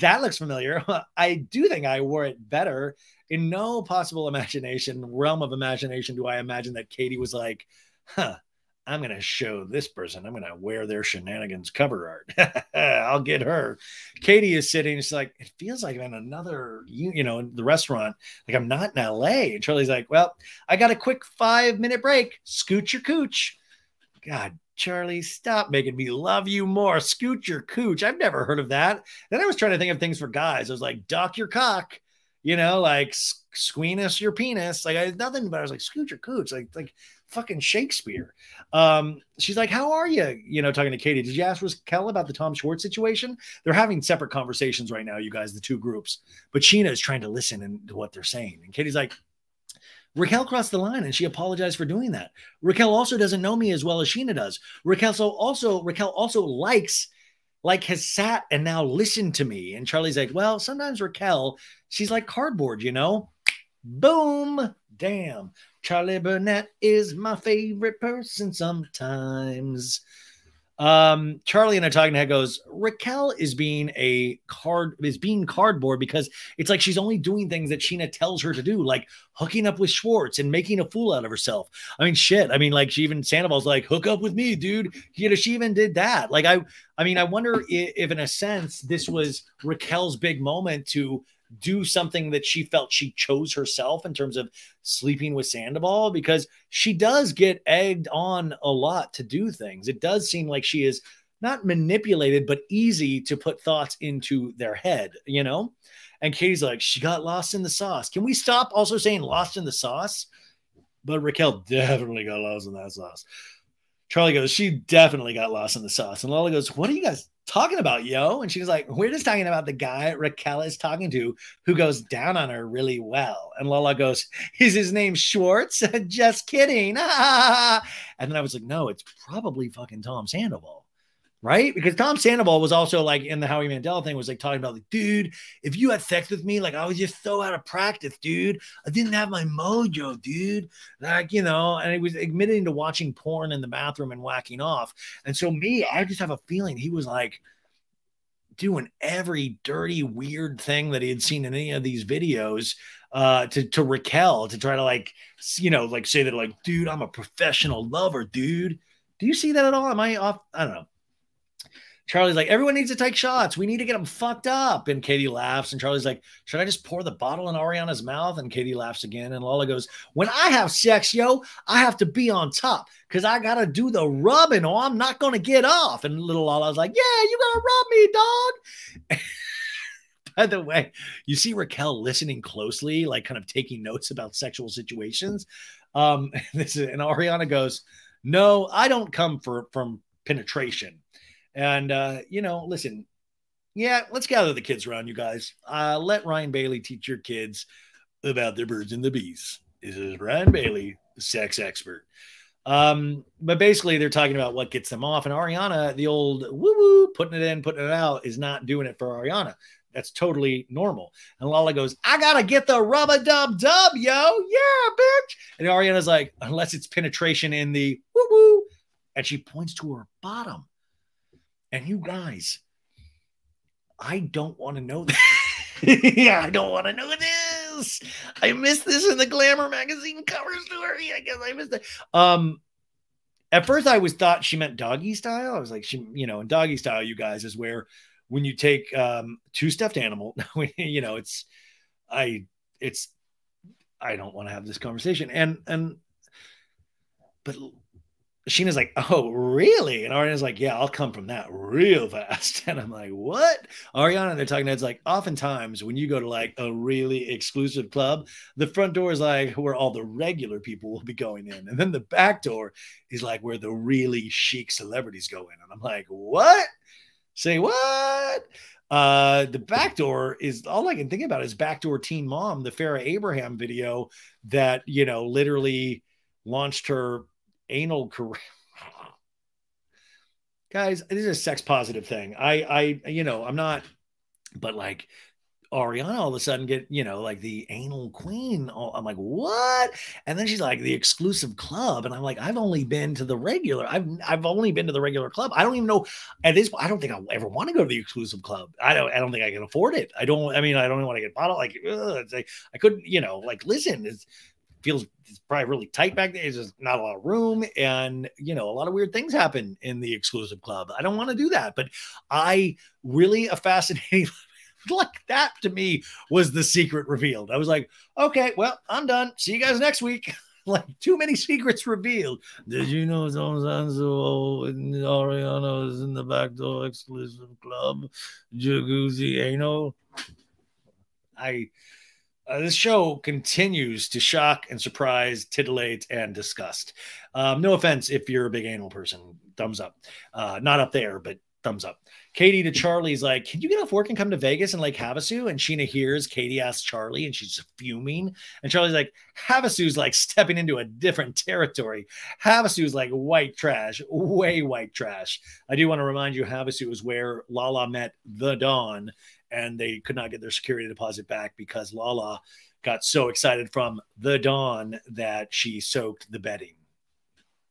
that looks familiar. I do think I wore it better. In no possible imagination, realm of imagination, do I imagine that Katie was like, huh, I'm going to show this person. I'm going to wear their shenanigans cover art. I'll get her. Katie is sitting. She's like, it feels like I'm in another, you, you know, the restaurant. Like I'm not in LA. And Charlie's like, well, I got a quick five minute break. Scoot your cooch. God Charlie, stop making me love you more. Scoot your cooch. I've never heard of that. Then I was trying to think of things for guys. I was like, dock your cock, you know, like squeenus your penis. Like I nothing, but I was like, scoot your cooch. Like, like fucking Shakespeare. Um, she's like, How are you? You know, talking to Katie. Did you ask Raquel about the Tom Schwartz situation? They're having separate conversations right now, you guys, the two groups. But Scheana is trying to listen to what they're saying. And Katie's like, Raquel crossed the line and she apologized for doing that. Raquel also doesn't know me as well as Scheana does. Raquel so also Raquel also likes like has sat and now listened to me. And Charlie's like, well, sometimes Raquel, she's like cardboard, you know? Boom. Damn. Charlie Burnett is my favorite person sometimes. Um, Charlie and a talking head goes, Raquel is being a card is being cardboard because it's like she's only doing things that Scheana tells her to do, like hooking up with Schwartz and making a fool out of herself. I mean, shit. I mean, like she even Sandoval's like, hook up with me, dude. You know, she even did that. Like, I I mean, I wonder if, if in a sense this was Raquel's big moment to do something that she felt she chose herself in terms of sleeping with Sandoval because she does get egged on a lot to do things. It does seem like she is not manipulated, but easy to put thoughts into their head, you know? And Katie's like, she got lost in the sauce. Can we stop also saying lost in the sauce? but Raquel definitely got lost in that sauce. Charlie goes, she definitely got lost in the sauce. And Lala goes, what are you guys talking about, yo? And she's like, we're just talking about the guy Raquel is talking to who goes down on her really well. And Lala goes, is his name Schwartz? just kidding. and then I was like, no, it's probably fucking Tom Sandoval right? Because Tom Sandoval was also like in the Howie Mandel thing, was like talking about like, dude, if you had sex with me, like I was just so out of practice, dude. I didn't have my mojo, dude. Like, you know, and he was admitting to watching porn in the bathroom and whacking off. And so me, I just have a feeling he was like doing every dirty, weird thing that he had seen in any of these videos uh to to Raquel to try to like you know like say that like dude I'm a professional lover dude do you see that at all am I off I don't know Charlie's like, everyone needs to take shots. We need to get them fucked up. And Katie laughs. And Charlie's like, should I just pour the bottle in Ariana's mouth? And Katie laughs again. And Lala goes, when I have sex, yo, I have to be on top because I got to do the rubbing or I'm not going to get off. And little Lala's like, yeah, you got to rub me, dog. By the way, you see Raquel listening closely, like kind of taking notes about sexual situations. Um, this is, and Ariana goes, no, I don't come for from penetration. And uh, you know, listen, yeah, let's gather the kids around you guys. Uh, let Ryan Bailey teach your kids about the birds and the bees. This is Ryan Bailey, sex expert. Um, but basically, they're talking about what gets them off, and Ariana, the old woo woo, putting it in, putting it out, is not doing it for Ariana. That's totally normal. And Lala goes, I gotta get the rubber dub dub, yo, yeah, bitch. And Ariana's like, unless it's penetration in the woo woo, and she points to her bottom. And you guys, I don't want to know that. yeah, I don't want to know this. I missed this in the Glamour magazine cover story. I guess I missed it. Um, at first I was thought she meant doggy style. I was like, she, you know, in doggy style, you guys is where when you take um two stuffed animal, you know, it's I it's I don't want to have this conversation. And and but Scheana's like, oh, really? And Ariana's like, yeah, I'll come from that real fast. And I'm like, what? Ariana they're talking heads like, oftentimes when you go to like a really exclusive club, the front door is like where all the regular people will be going in. And then the back door is like where the really chic celebrities go in. And I'm like, what? Say what? Uh, the back door is all I can think about is backdoor teen mom, the Farrah Abraham video that, you know, literally launched her anal career. Guys, this is a sex positive thing. I, I, you know, I'm not, but like Ariana all of a sudden get, you know, like the anal queen. Oh, I'm like, what? And then she's like the exclusive club. And I'm like, I've only been to the regular. I've I've only been to the regular club. I don't even know at this I don't think I'll ever want to go to the exclusive club. I don't I don't think I can afford it. I don't I mean I don't want to get bottled like, ugh, like I couldn't, you know, like listen, it's feels it's probably really tight back there. There's just not a lot of room, and you know, a lot of weird things happen in the exclusive club. I don't want to do that, but I really a fascinating. like that to me was the secret revealed. I was like, okay, well, I'm done. See you guys next week. like too many secrets revealed. Did you know Tom Sanzo and Ariana is in the backdoor exclusive club? Jacuzzi know. I uh, this show continues to shock and surprise, titillate, and disgust. Um, no offense if you're a big anal person, thumbs up. Uh, not up there, but thumbs up. Katie to Charlie's like, Can you get off work and come to Vegas and Lake Havasu? And Scheana hears Katie asks Charlie, and she's fuming. And Charlie's like, Havasu's like stepping into a different territory. Havasu's like white trash, way white trash. I do want to remind you, Havasu is where Lala met the Don and they could not get their security deposit back because Lala got so excited from the dawn that she soaked the bedding,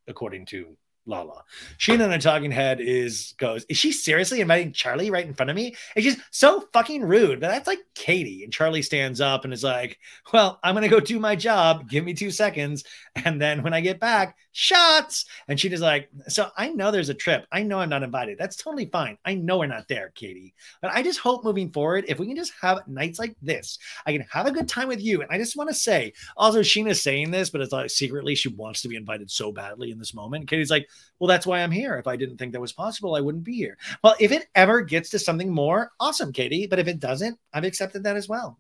according to Lala. Scheana in a talking head is goes, is she seriously inviting Charlie right in front of me? And she's so fucking rude. But that's like Katie. And Charlie stands up and is like, Well, I'm gonna go do my job. Give me two seconds. And then when I get back, shots. And she is like, So I know there's a trip. I know I'm not invited. That's totally fine. I know we're not there, Katie. But I just hope moving forward, if we can just have nights like this, I can have a good time with you. And I just want to say, also, Scheana's saying this, but it's like secretly she wants to be invited so badly in this moment. Katie's like, Well, that's why I'm here. If I didn't think that was possible, I wouldn't be here. Well, if it ever gets to something more, awesome, Katie. But if it doesn't, I've accepted that as well.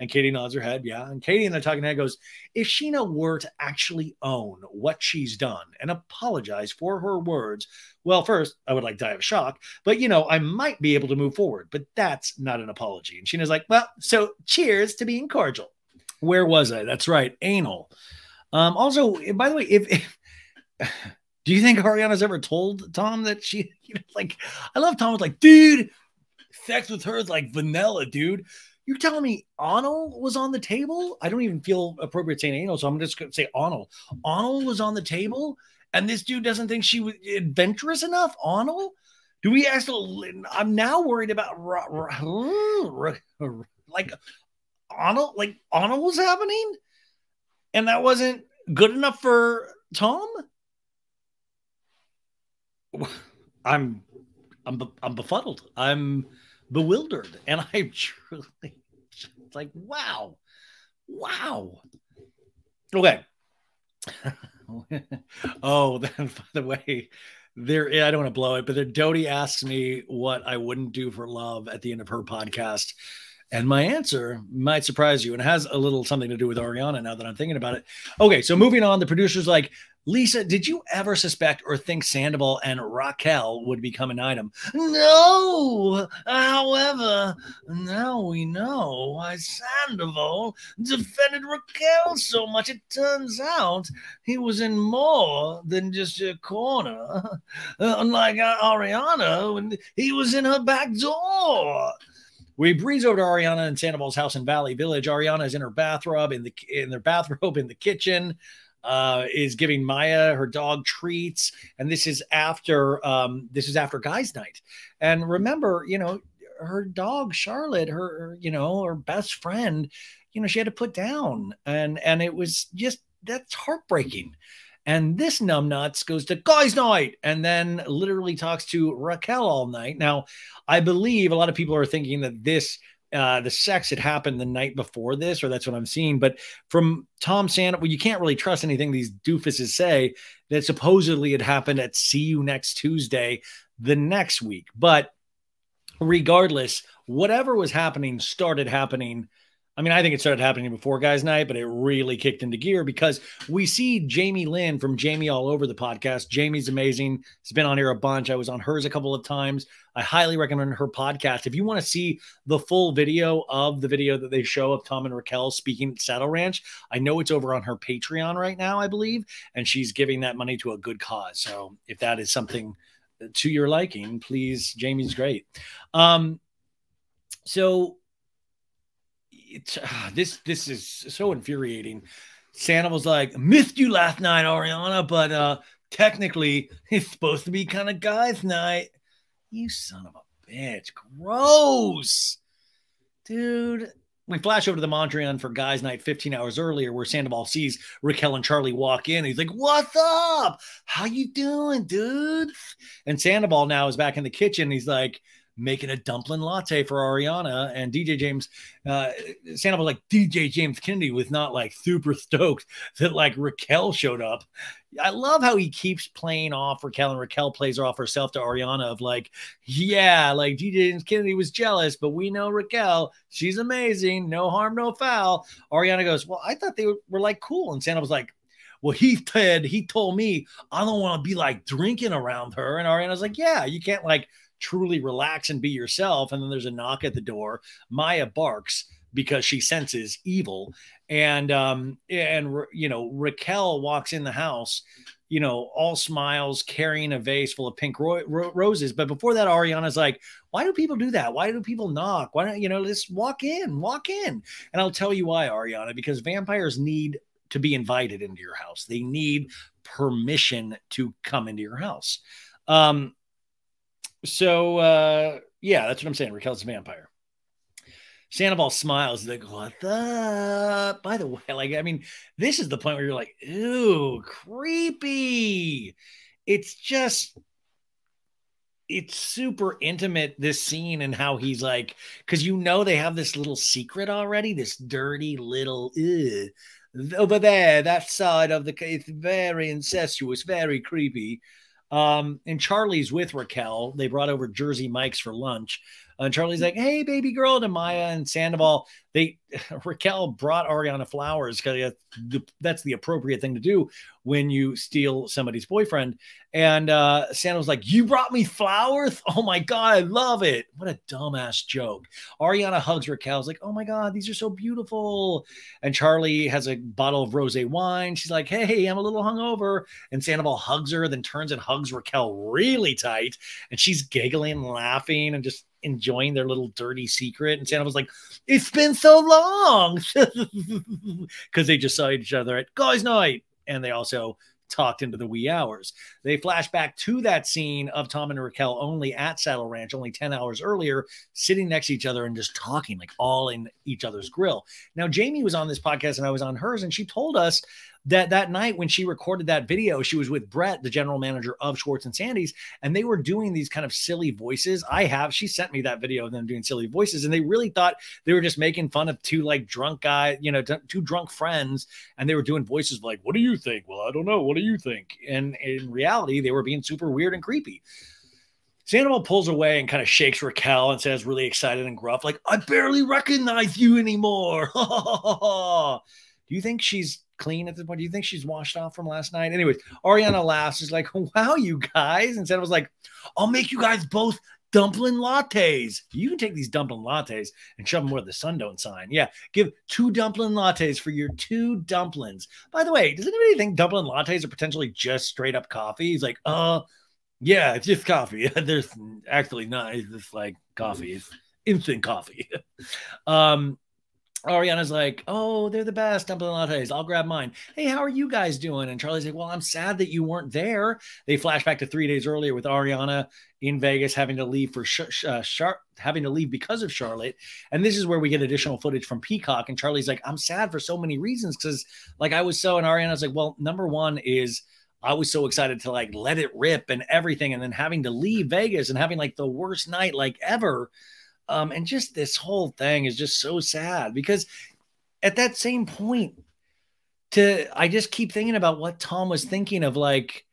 And Katie nods her head, yeah. And Katie in the talking head goes, if Scheana were to actually own what she's done and apologize for her words, well, first, I would like die of shock, but you know, I might be able to move forward, but that's not an apology. And Scheana's like, well, so cheers to being cordial. Where was I? That's right, anal. Um, also, by the way, if, if do you think Ariana's ever told Tom that she, you know, like, I love Tom was like, dude, sex with her is like vanilla, dude. You're telling me anal was on the table? I don't even feel appropriate saying anal, so I'm just going to say anal. Anal was on the table, and this dude doesn't think she was adventurous enough. Anal? Do we actually? I'm now worried about like anal, like anal was happening, and that wasn't good enough for Tom. I'm, I'm, I'm befuddled. I'm bewildered, and I'm truly like, wow, wow. Okay. oh, then by the way, there I don't want to blow it, but then Dodie asks me what I wouldn't do for love at the end of her podcast. And my answer might surprise you and has a little something to do with Ariana now that I'm thinking about it. Okay, so moving on, the producer's like, Lisa, did you ever suspect or think Sandoval and Raquel would become an item? No. However, now we know why Sandoval defended Raquel so much. It turns out he was in more than just a corner. Unlike Ariana, when he was in her back door. We breeze over to Ariana and Sandoval's house in Valley Village. Ariana is in her bathrobe in the in their bathrobe in the kitchen uh, is giving Maya her dog treats, and this is after um, this is after guys' night. And remember, you know, her dog Charlotte, her you know her best friend, you know, she had to put down, and and it was just that's heartbreaking. And this numbnuts goes to guys' night and then literally talks to Raquel all night. Now, I believe a lot of people are thinking that this uh, the sex had happened the night before this, or that's what I'm seeing. But from Tom Sand, well, you can't really trust anything these doofuses say that supposedly it happened at See You Next Tuesday the next week. But regardless, whatever was happening started happening I mean, I think it started happening before guys' night, but it really kicked into gear because we see Jamie Lynn from Jamie All Over the podcast. Jamie's amazing. She's been on here a bunch. I was on hers a couple of times. I highly recommend her podcast. If you want to see the full video of the video that they show of Tom and Raquel speaking at Saddle Ranch, I know it's over on her Patreon right now, I believe, and she's giving that money to a good cause. So if that is something to your liking, please, Jamie's great. Um, so it's uh, this this is so infuriating. Santa was like, missed you last night, Ariana, but uh technically it's supposed to be kind of guys' night. You son of a bitch. Gross. Dude. We flash over to the Mondrian for guys' night 15 hours earlier, where Sandoval sees Raquel and Charlie walk in. He's like, What's up? How you doing, dude? And Sandoval now is back in the kitchen. He's like, making a dumpling latte for Ariana. And DJ James, uh, Santa was like, DJ James Kennedy was not like super stoked that like Raquel showed up. I love how he keeps playing off Raquel and Raquel plays off herself to Ariana of like, yeah, like DJ James Kennedy was jealous, but we know Raquel, she's amazing, no harm, no foul. Ariana goes, well, I thought they were like cool. And Santa was like, well, he said, he told me I don't want to be like drinking around her. And Ariana's like, yeah, you can't like truly relax and be yourself. And then there's a knock at the door. Maya barks because she senses evil. And, um, and, you know, Raquel walks in the house, you know, all smiles, carrying a vase full of pink ro- ro- roses. But before that, Ariana's like, why do people do that? Why do people knock? Why don't, you know, just walk in, walk in. And I'll tell you why, Ariana, because vampires need to be invited into your house. They need permission to come into your house. Um, so uh, yeah, that's what I'm saying. Raquel's a vampire. Sandoval smiles. Like, what the? By the way, like, I mean, this is the point where you're like, ooh, creepy. It's just, it's super intimate, this scene and how he's like, because you know they have this little secret already, this dirty little, over there, that side of the, it's very incestuous, very creepy. Um, and Charlie's with Raquel. They brought over Jersey Mike's for lunch. And Charlie's like, "Hey, baby girl," to Maya and Sandoval. They Raquel brought Ariana flowers because that's the appropriate thing to do when you steal somebody's boyfriend. And uh, Santa was like, You brought me flowers? Oh my God, I love it. What a dumbass joke. Ariana hugs Raquel's like, Oh my God, these are so beautiful. And Charlie has a bottle of rose wine. She's like, Hey, I'm a little hungover. And Sandoval hugs her, then turns and hugs Raquel really tight. And she's giggling and laughing and just enjoying their little dirty secret. And Santa was like, It's been so long because they just saw each other at guys' night. And they also talked into the wee hours. They flash back to that scene of Tom and Raquel only at Saddle Ranch, only 10 hours earlier, sitting next to each other and just talking, like all in each other's grill. Now, Jamie was on this podcast and I was on hers, and she told us that that night when she recorded that video, she was with Brett, the general manager of Schwartz and Sandy's, and they were doing these kind of silly voices. I have, she sent me that video of them doing silly voices, and they really thought they were just making fun of two like drunk guy, you know, two drunk friends, and they were doing voices like, What do you think? Well, I don't know. What do you think? And in reality, they were being super weird and creepy. Sandoval pulls away and kind of shakes Raquel and says, really excited and gruff, like, I barely recognize you anymore. Do you think she's clean at this point? Do you think she's washed off from last night? Anyways, Ariana laughs. She's like, wow, you guys. And said was like, I'll make you guys both dumpling lattes. You can take these dumpling lattes and shove them where the sun don't shine. Yeah, give two dumpling lattes for your two dumplings. By the way, does anybody think dumpling lattes are potentially just straight up coffee? He's like, uh, yeah, it's just coffee. There's actually not. It's just like coffee. It's instant coffee. um, Ariana's like, oh, they're the best dumpling lattes. I'll grab mine. Hey, how are you guys doing? And Charli's like, well, I'm sad that you weren't there. They flash back to three days earlier with Ariana in Vegas having to leave for sh- uh, Char- having to leave because of Charlotte. And this is where we get additional footage from Peacock. And Charli's like, I'm sad for so many reasons because, like, I was so. And Ariana's like, well, number one is. I was so excited to like let it rip and everything, and then having to leave Vegas and having like the worst night like ever um, and just this whole thing is just so sad because at that same point, to I just keep thinking about what Tom was thinking of like,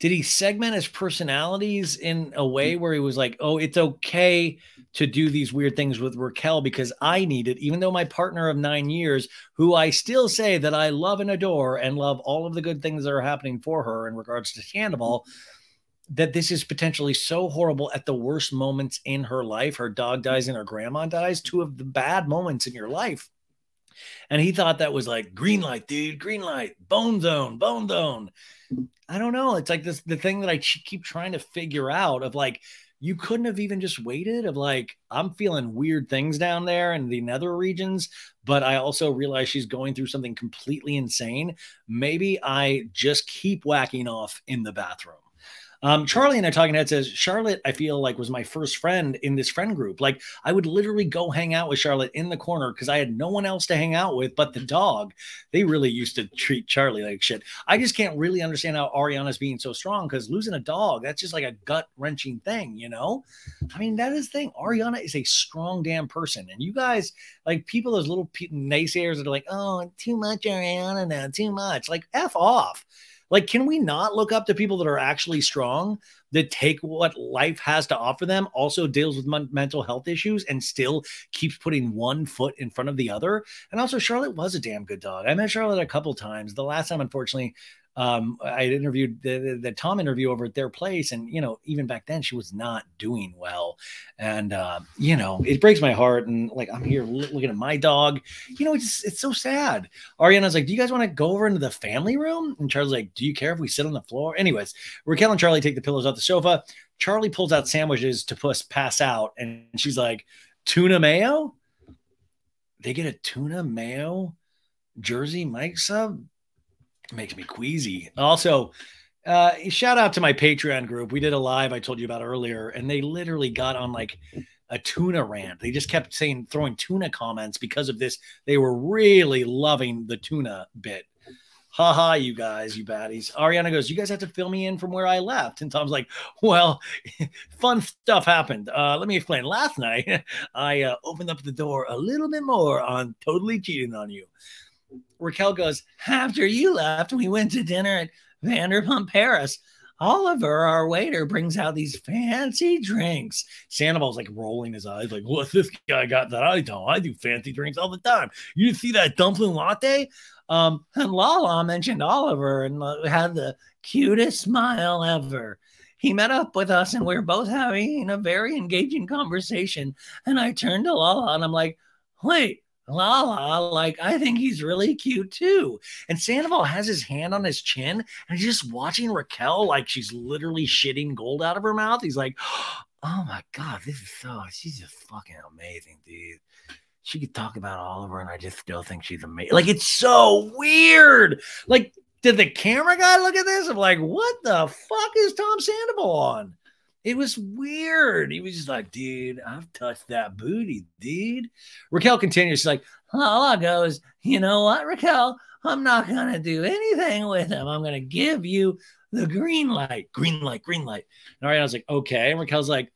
did he segment his personalities in a way where he was like, oh, it's okay to do these weird things with Raquel because I need it, even though my partner of nine years, who I still say that I love and adore and love all of the good things that are happening for her in regards to Sandoval, that this is potentially so horrible at the worst moments in her life. Her dog dies and her grandma dies, two of the bad moments in your life. And he thought that was like green light, dude, green light, bone zone, bone zone. I don't know. It's like this the thing that I keep trying to figure out of like, you couldn't have even just waited of like i'm feeling weird things down there in the nether regions but i also realize she's going through something completely insane maybe i just keep whacking off in the bathroom um, Charli and I talking head says Charlotte, I feel like was my first friend in this friend group. Like I would literally go hang out with Charlotte in the corner because I had no one else to hang out with but the dog. They really used to treat Charli like shit. I just can't really understand how Ariana's being so strong because losing a dog, that's just like a gut wrenching thing, you know? I mean, that is the thing. Ariana is a strong damn person. And you guys, like people, those little naysayers that are like, oh, too much Ariana now, too much. Like, F off. Like, can we not look up to people that are actually strong, that take what life has to offer them, also deals with mental health issues, and still keeps putting one foot in front of the other? And also, Charlotte was a damn good dog. I met Charlotte a couple times. The last time, unfortunately, um, I interviewed the, the, the, Tom interview over at their place, and you know, even back then, she was not doing well, and uh, you know, it breaks my heart. And like, I'm here looking at my dog, you know, it's it's so sad. Ariana's like, "Do you guys want to go over into the family room?" And Charli's like, "Do you care if we sit on the floor?" Anyways, Raquel and Charli take the pillows off the sofa. Charli pulls out sandwiches to puss pass out, and she's like, "Tuna mayo." They get a tuna mayo Jersey Mike sub makes me queasy. Also, uh, shout out to my Patreon group. We did a live I told you about earlier, and they literally got on like a tuna rant. They just kept saying throwing tuna comments because of this. They were really loving the tuna bit. Ha ha, you guys, you baddies. Ariana goes, You guys have to fill me in from where I left. And Tom's like, Well, fun stuff happened. Uh, let me explain. Last night, I uh, opened up the door a little bit more on totally cheating on you. Raquel goes, After you left, we went to dinner at Vanderpump Paris. Oliver, our waiter, brings out these fancy drinks. Sandoval's like rolling his eyes, like, "What's this guy got that I don't? I do fancy drinks all the time. You see that dumpling latte?" Um, and Lala mentioned Oliver and uh, had the cutest smile ever. He met up with us and we were both having a very engaging conversation. And I turned to Lala and I'm like, wait, Lala, like, I think he's really cute too. And Sandoval has his hand on his chin and he's just watching Raquel like she's literally shitting gold out of her mouth. He's like, oh my God, this is so, she's just fucking amazing, dude she could talk about Oliver, and I just still think she's amazing. Like it's so weird. Like, did the camera guy look at this? I'm like, what the fuck is Tom Sandoval on? It was weird. He was just like, dude, I've touched that booty, dude. Raquel continues, she's like, Lala goes, you know what, Raquel? I'm not gonna do anything with him. I'm gonna give you the green light, green light, green light. All right, I was like, okay. And Raquel's like,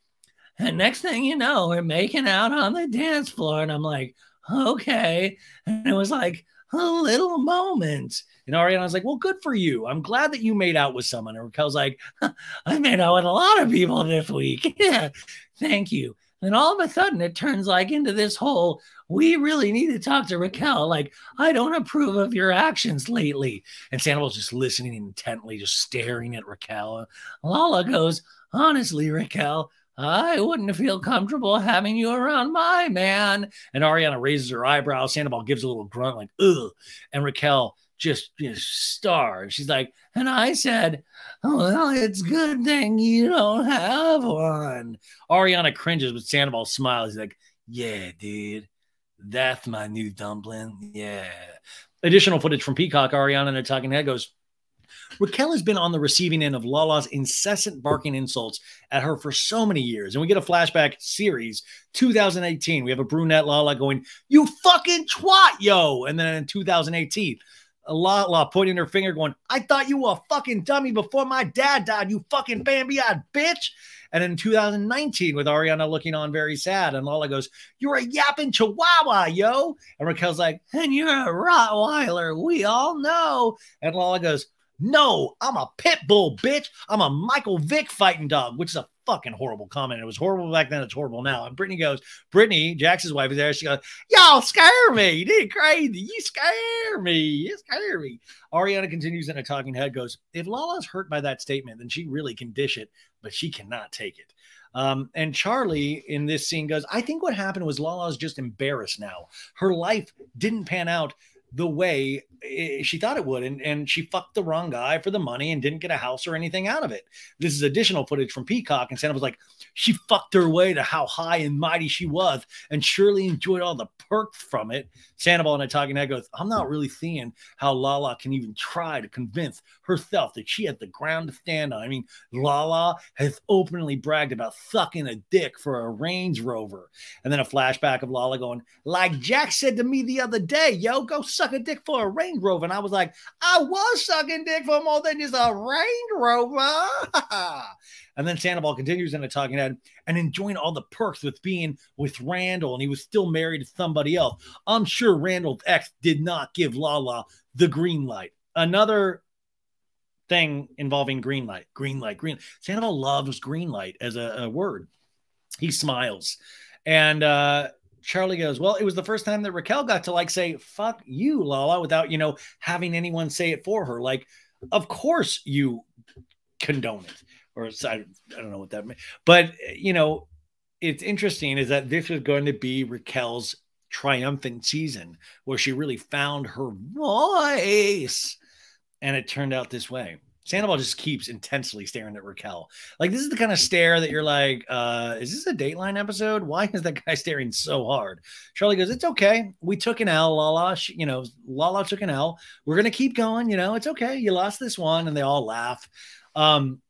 and next thing you know, we're making out on the dance floor. And I'm like, okay. And it was like a little moment. And Ariana was like, well, good for you. I'm glad that you made out with someone. And Raquel's like, I made out with a lot of people this week. yeah, thank you. And all of a sudden, it turns like into this whole we really need to talk to Raquel. Like, I don't approve of your actions lately. And Sandoval's just listening intently, just staring at Raquel. Lala goes, Honestly, Raquel, I wouldn't feel comfortable having you around my man. And Ariana raises her eyebrows. Sandoval gives a little grunt, like, ugh. And Raquel just, just star. She's like, and I said, oh, well, it's good thing you don't have one. Ariana cringes, but Sandoval smiles. He's like, yeah, dude, that's my new dumpling. Yeah. Additional footage from Peacock, Ariana and a talking head goes, Raquel has been on the receiving end of Lala's incessant barking insults at her for so many years. And we get a flashback series, 2018. We have a brunette Lala going, You fucking twat, yo. And then in 2018, Lala pointing her finger, going, I thought you were a fucking dummy before my dad died, you fucking Bambi eyed bitch. And in 2019, with Ariana looking on very sad, and Lala goes, You're a yapping chihuahua, yo. And Raquel's like, And you're a Rottweiler. We all know. And Lala goes, no, I'm a pit bull, bitch. I'm a Michael Vick fighting dog, which is a fucking horrible comment. It was horrible back then. It's horrible now. And Brittany goes, Brittany, Jax's wife is there. She goes, Y'all scare me. You did crazy. You scare me. You scare me. Ariana continues in a talking head, goes, If Lala's hurt by that statement, then she really can dish it, but she cannot take it. Um, and Charli in this scene goes, I think what happened was Lala's just embarrassed now. Her life didn't pan out the way eh, she thought it would. And, and she fucked the wrong guy for the money and didn't get a house or anything out of it. This is additional footage from Peacock. And Santa was like, she fucked her way to how high and mighty she was and surely enjoyed all the perks from it. Sandoval and I talking head goes, I'm not really seeing how Lala can even try to convince herself that she had the ground to stand on. I mean, Lala has openly bragged about sucking a dick for a Range Rover. And then a flashback of Lala going, like Jack said to me the other day, yo, go suck a dick for a Range Rover. And I was like, I was sucking dick for more than just a Range Rover. and then Sandoval continues in a talking head and enjoying all the perks with being with Randall. And he was still married to somebody else. I'm sure Randall's ex did not give Lala the green light. Another thing involving green light, green light, green. Sandoval loves green light as a, a word. He smiles. And uh, Charli goes, Well, it was the first time that Raquel got to like say, fuck you, Lala, without, you know, having anyone say it for her. Like, of course you condone it. Or I, I don't know what that means. But, you know, it's interesting is that this is going to be Raquel's triumphant season where she really found her voice. And it turned out this way. Sandoval just keeps intensely staring at Raquel. Like this is the kind of stare that you're like, uh, is this a Dateline episode? Why is that guy staring so hard? Charli goes, it's okay. We took an L, Lala. You know, Lala took an L. We're gonna keep going. You know, it's okay. You lost this one, and they all laugh. Um,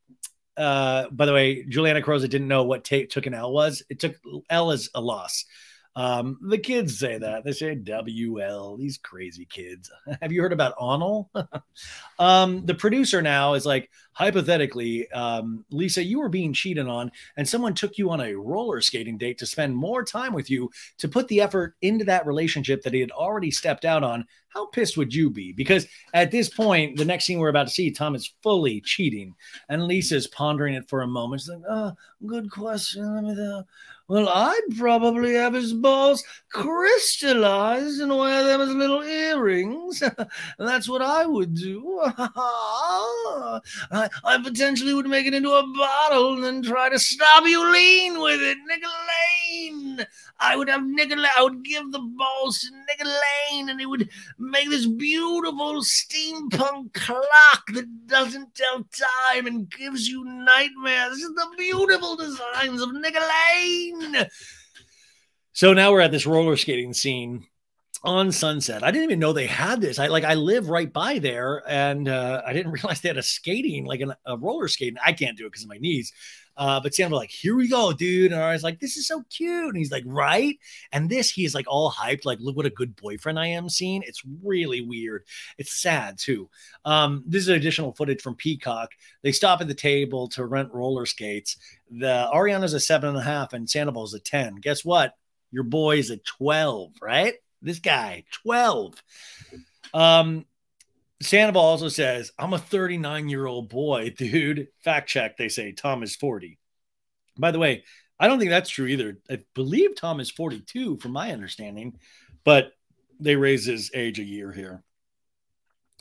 uh, by the way, Juliana Croza didn't know what take took an L was. It took L as a loss. Um, the kids say that. They say WL, these crazy kids. Have you heard about Onel? um, the producer now is like, hypothetically, um, Lisa, you were being cheated on, and someone took you on a roller skating date to spend more time with you to put the effort into that relationship that he had already stepped out on. How pissed would you be? Because at this point, the next scene we're about to see, Tom is fully cheating, and Lisa's pondering it for a moment. She's like, "Oh, good question. Let me well, I'd probably have his balls crystallized and wear them as little earrings. That's what I would do. I, I, potentially would make it into a bottle and then try to stop you lean with it, Lane. I would have Nicola, I would give the balls to Lane, and he would make this beautiful steampunk clock that doesn't tell time and gives you nightmares. This is the beautiful designs of So now we're at this roller skating scene on Sunset. I didn't even know they had this. I like I live right by there, and uh, I didn't realize they had a skating like an, a roller skating. I can't do it because of my knees. Uh, but Sam was like, "Here we go, dude!" And I was like, "This is so cute." And he's like, "Right?" And this, he's like all hyped, like, "Look what a good boyfriend I am." Seeing it's really weird. It's sad too. Um, this is additional footage from Peacock. They stop at the table to rent roller skates. The Ariana's a seven and a half, and Sandoval's a ten. Guess what? Your boy's a twelve, right? This guy, twelve. Um, Sandoval also says, I'm a 39 year old boy, dude. Fact check, they say Tom is 40. By the way, I don't think that's true either. I believe Tom is 42, from my understanding, but they raise his age a year here.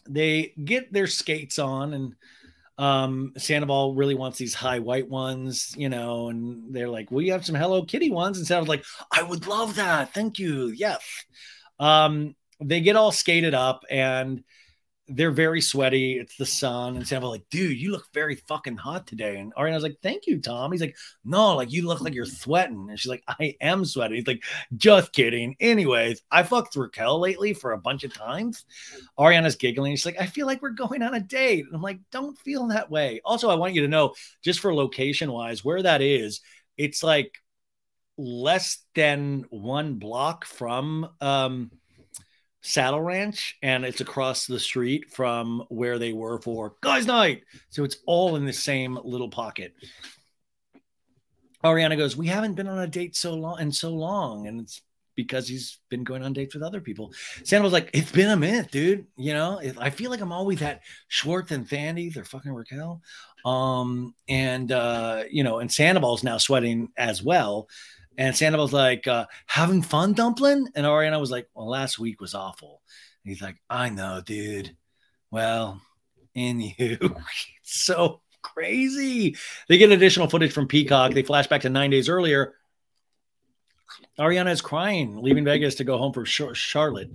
They get their skates on, and um, Sandoval really wants these high white ones, you know, and they're like, "We have some Hello Kitty ones," and Sandoval's like, "I would love that, thank you, yes." Um, they get all skated up, and they're very sweaty. It's the sun. And Sam was like, dude, you look very fucking hot today. And Ariana's like, thank you, Tom. He's like, no, like you look like you're sweating. And she's like, I am sweating. He's like, just kidding. Anyways, I fucked Raquel lately for a bunch of times. Ariana's giggling. She's like, I feel like we're going on a date. And I'm like, don't feel that way. Also, I want you to know, just for location wise, where that is, it's like less than one block from um Saddle Ranch, and it's across the street from where they were for Guys Night. So it's all in the same little pocket. Ariana goes, "We haven't been on a date so long and so long, and it's because he's been going on dates with other people." Sandoval's like, "It's been a minute, dude. You know, if, I feel like I'm always that Schwartz and Sandy. They're fucking Raquel, um, and uh, you know, and Sandoval's now sweating as well." And Sandoval's like, uh, having fun, Dumpling? And Ariana was like, well, last week was awful. And he's like, I know, dude. Well, in you. It's so crazy. They get additional footage from Peacock. They flash back to nine days earlier. Ariana is crying, leaving Vegas to go home for Charlotte.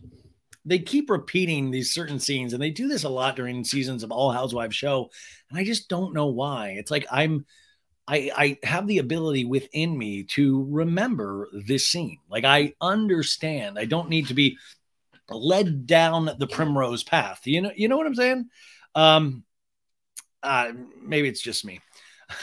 They keep repeating these certain scenes, and they do this a lot during seasons of All Housewives show. And I just don't know why. It's like I'm I, I have the ability within me to remember this scene. Like I understand. I don't need to be led down the primrose path. You know, you know what I'm saying? Um, uh, maybe it's just me.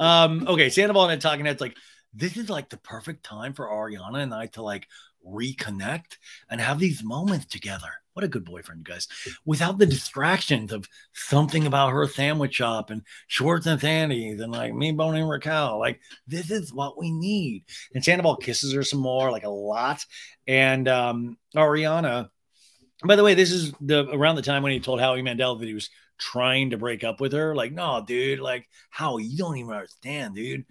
um, okay, Sandoval and talking heads like this is like the perfect time for Ariana and I to like reconnect and have these moments together. What a good boyfriend, you guys. Without the distractions of something about her sandwich shop and Schwartz and Sandy's and like me boning Raquel. Like, this is what we need. And Sandoval kisses her some more, like a lot. And um, Ariana, by the way, this is the around the time when he told Howie Mandel that he was trying to break up with her. Like, no, dude, like, Howie, you don't even understand, dude.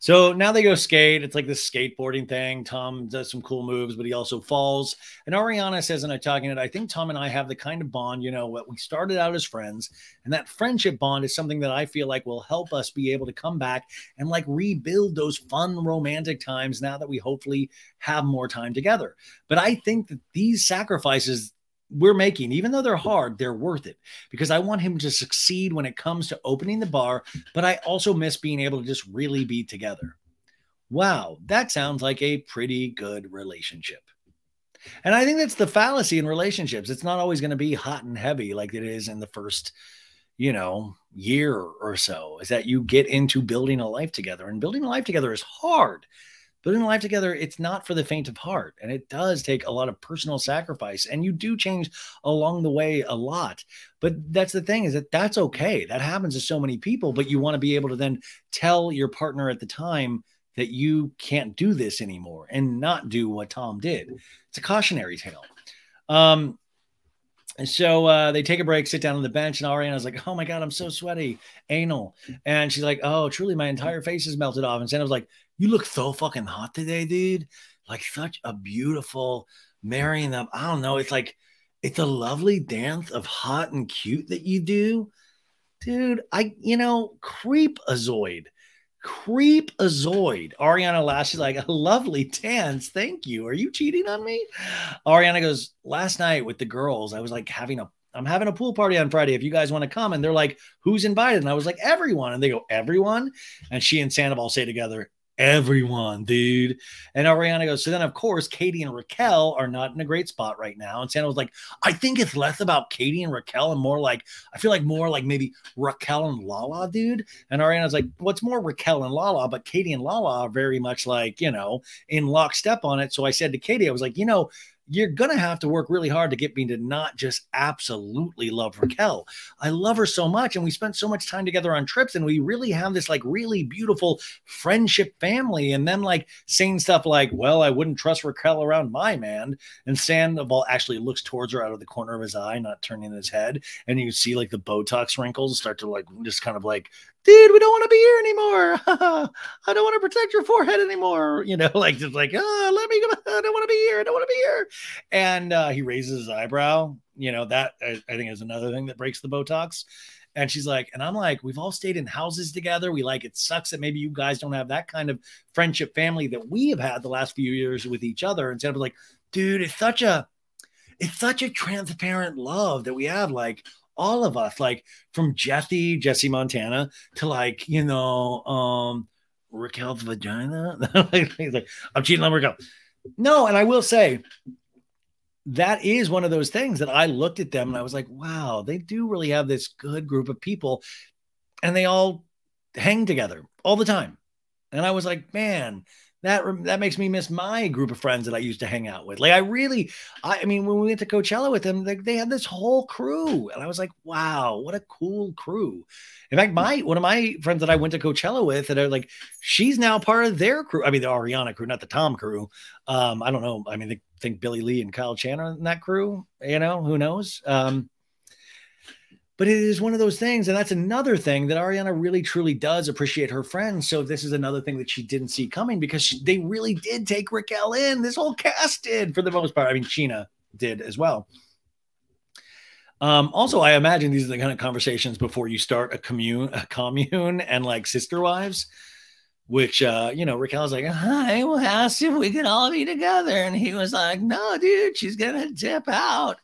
So now they go skate. It's like this skateboarding thing. Tom does some cool moves, but he also falls. And Ariana says in a talking it, I think Tom and I have the kind of bond, you know, what we started out as friends. And that friendship bond is something that I feel like will help us be able to come back and like rebuild those fun romantic times now that we hopefully have more time together. But I think that these sacrifices we're making, even though they're hard, they're worth it because I want him to succeed when it comes to opening the bar, but I also miss being able to just really be together. Wow, that sounds like a pretty good relationship. And I think that's the fallacy in relationships. It's not always going to be hot and heavy like it is in the first, you know, year or so is that you get into building a life together and building a life together is hard a life together it's not for the faint of heart and it does take a lot of personal sacrifice and you do change along the way a lot. But that's the thing is that that's okay. That happens to so many people but you want to be able to then tell your partner at the time that you can't do this anymore and not do what tom did. It's a cautionary tale. Um and so uh, they take a break, sit down on the bench, and Ariana's like, "Oh my god, I'm so sweaty, anal," and she's like, "Oh, truly, my entire face is melted off." And Santa's like, "You look so fucking hot today, dude! Like such a beautiful marrying up. I don't know. It's like it's a lovely dance of hot and cute that you do, dude. I, you know, creep azoid. Creep azoid. Ariana laughs. She's like, a lovely dance. Thank you. Are you cheating on me? Ariana goes, last night with the girls, I was like having a I'm having a pool party on Friday. If you guys want to come, and they're like, "Who's invited?" And I was like, "Everyone." And they go, "Everyone." And she and Sandoval say together, everyone, dude. And Ariana goes, so then of course Katie and Raquel are not in a great spot right now. And Sandoval's like, I think it's less about Katie and Raquel and more like I feel like more like maybe Raquel and Lala, dude. And Ariana's like, what's more Raquel and Lala, but Katie and Lala are very much like, you know, in lockstep on it. So I said to Katie, I was like, you know, you're going to have to work really hard to get me to not just absolutely love Raquel. I love her so much. And we spent so much time together on trips and we really have this like really beautiful friendship family. And then like saying stuff like, well, I wouldn't trust Raquel around my man. And Sandoval actually looks towards her out of the corner of his eye, not turning his head. And you see like the Botox wrinkles start to like just kind of like dude, we don't want to be here anymore. I don't want to protect your forehead anymore. You know, like just like, oh, let me go. I don't want to be here. I don't want to be here. And uh, he raises his eyebrow. You know, that I, I think is another thing that breaks the Botox. And she's like, and I'm like, we've all stayed in houses together. We like it sucks that maybe you guys don't have that kind of friendship family that we have had the last few years with each other. Instead of like, dude, it's such a it's such a transparent love that we have. Like, all of us, like from Jesse, Jesse Montana, to like, you know, um, Raquel's vagina. He's like, I'm cheating on Raquel. No, and I will say that is one of those things that I looked at them and I was like, wow, they do really have this good group of people and they all hang together all the time. And I was like, man, that that makes me miss my group of friends that I used to hang out with. Like I really, I, I mean, when we went to Coachella with them, like they had this whole crew, and I was like, wow, what a cool crew. In fact, my one of my friends that I went to Coachella with, that are like, she's now part of their crew. I mean, the Ariana crew, not the Tom crew. Um, I don't know. I mean, they think Billie Lee and Kyle Chandler in that crew. You know, who knows? Um, but it is one of those things and that's another thing that ariana really truly does appreciate her friends. So this is another thing that she didn't see coming because she, they really did take raquel in. This whole cast did for the most part. I mean scheana did as well. Um, also, I imagine these are the kind of conversations before you start a commune, a commune, and like sister wives, which uh, you know, Raquel's like, "Hi, we'll ask if we can all be together," and he was like, "No, dude, she's gonna dip out."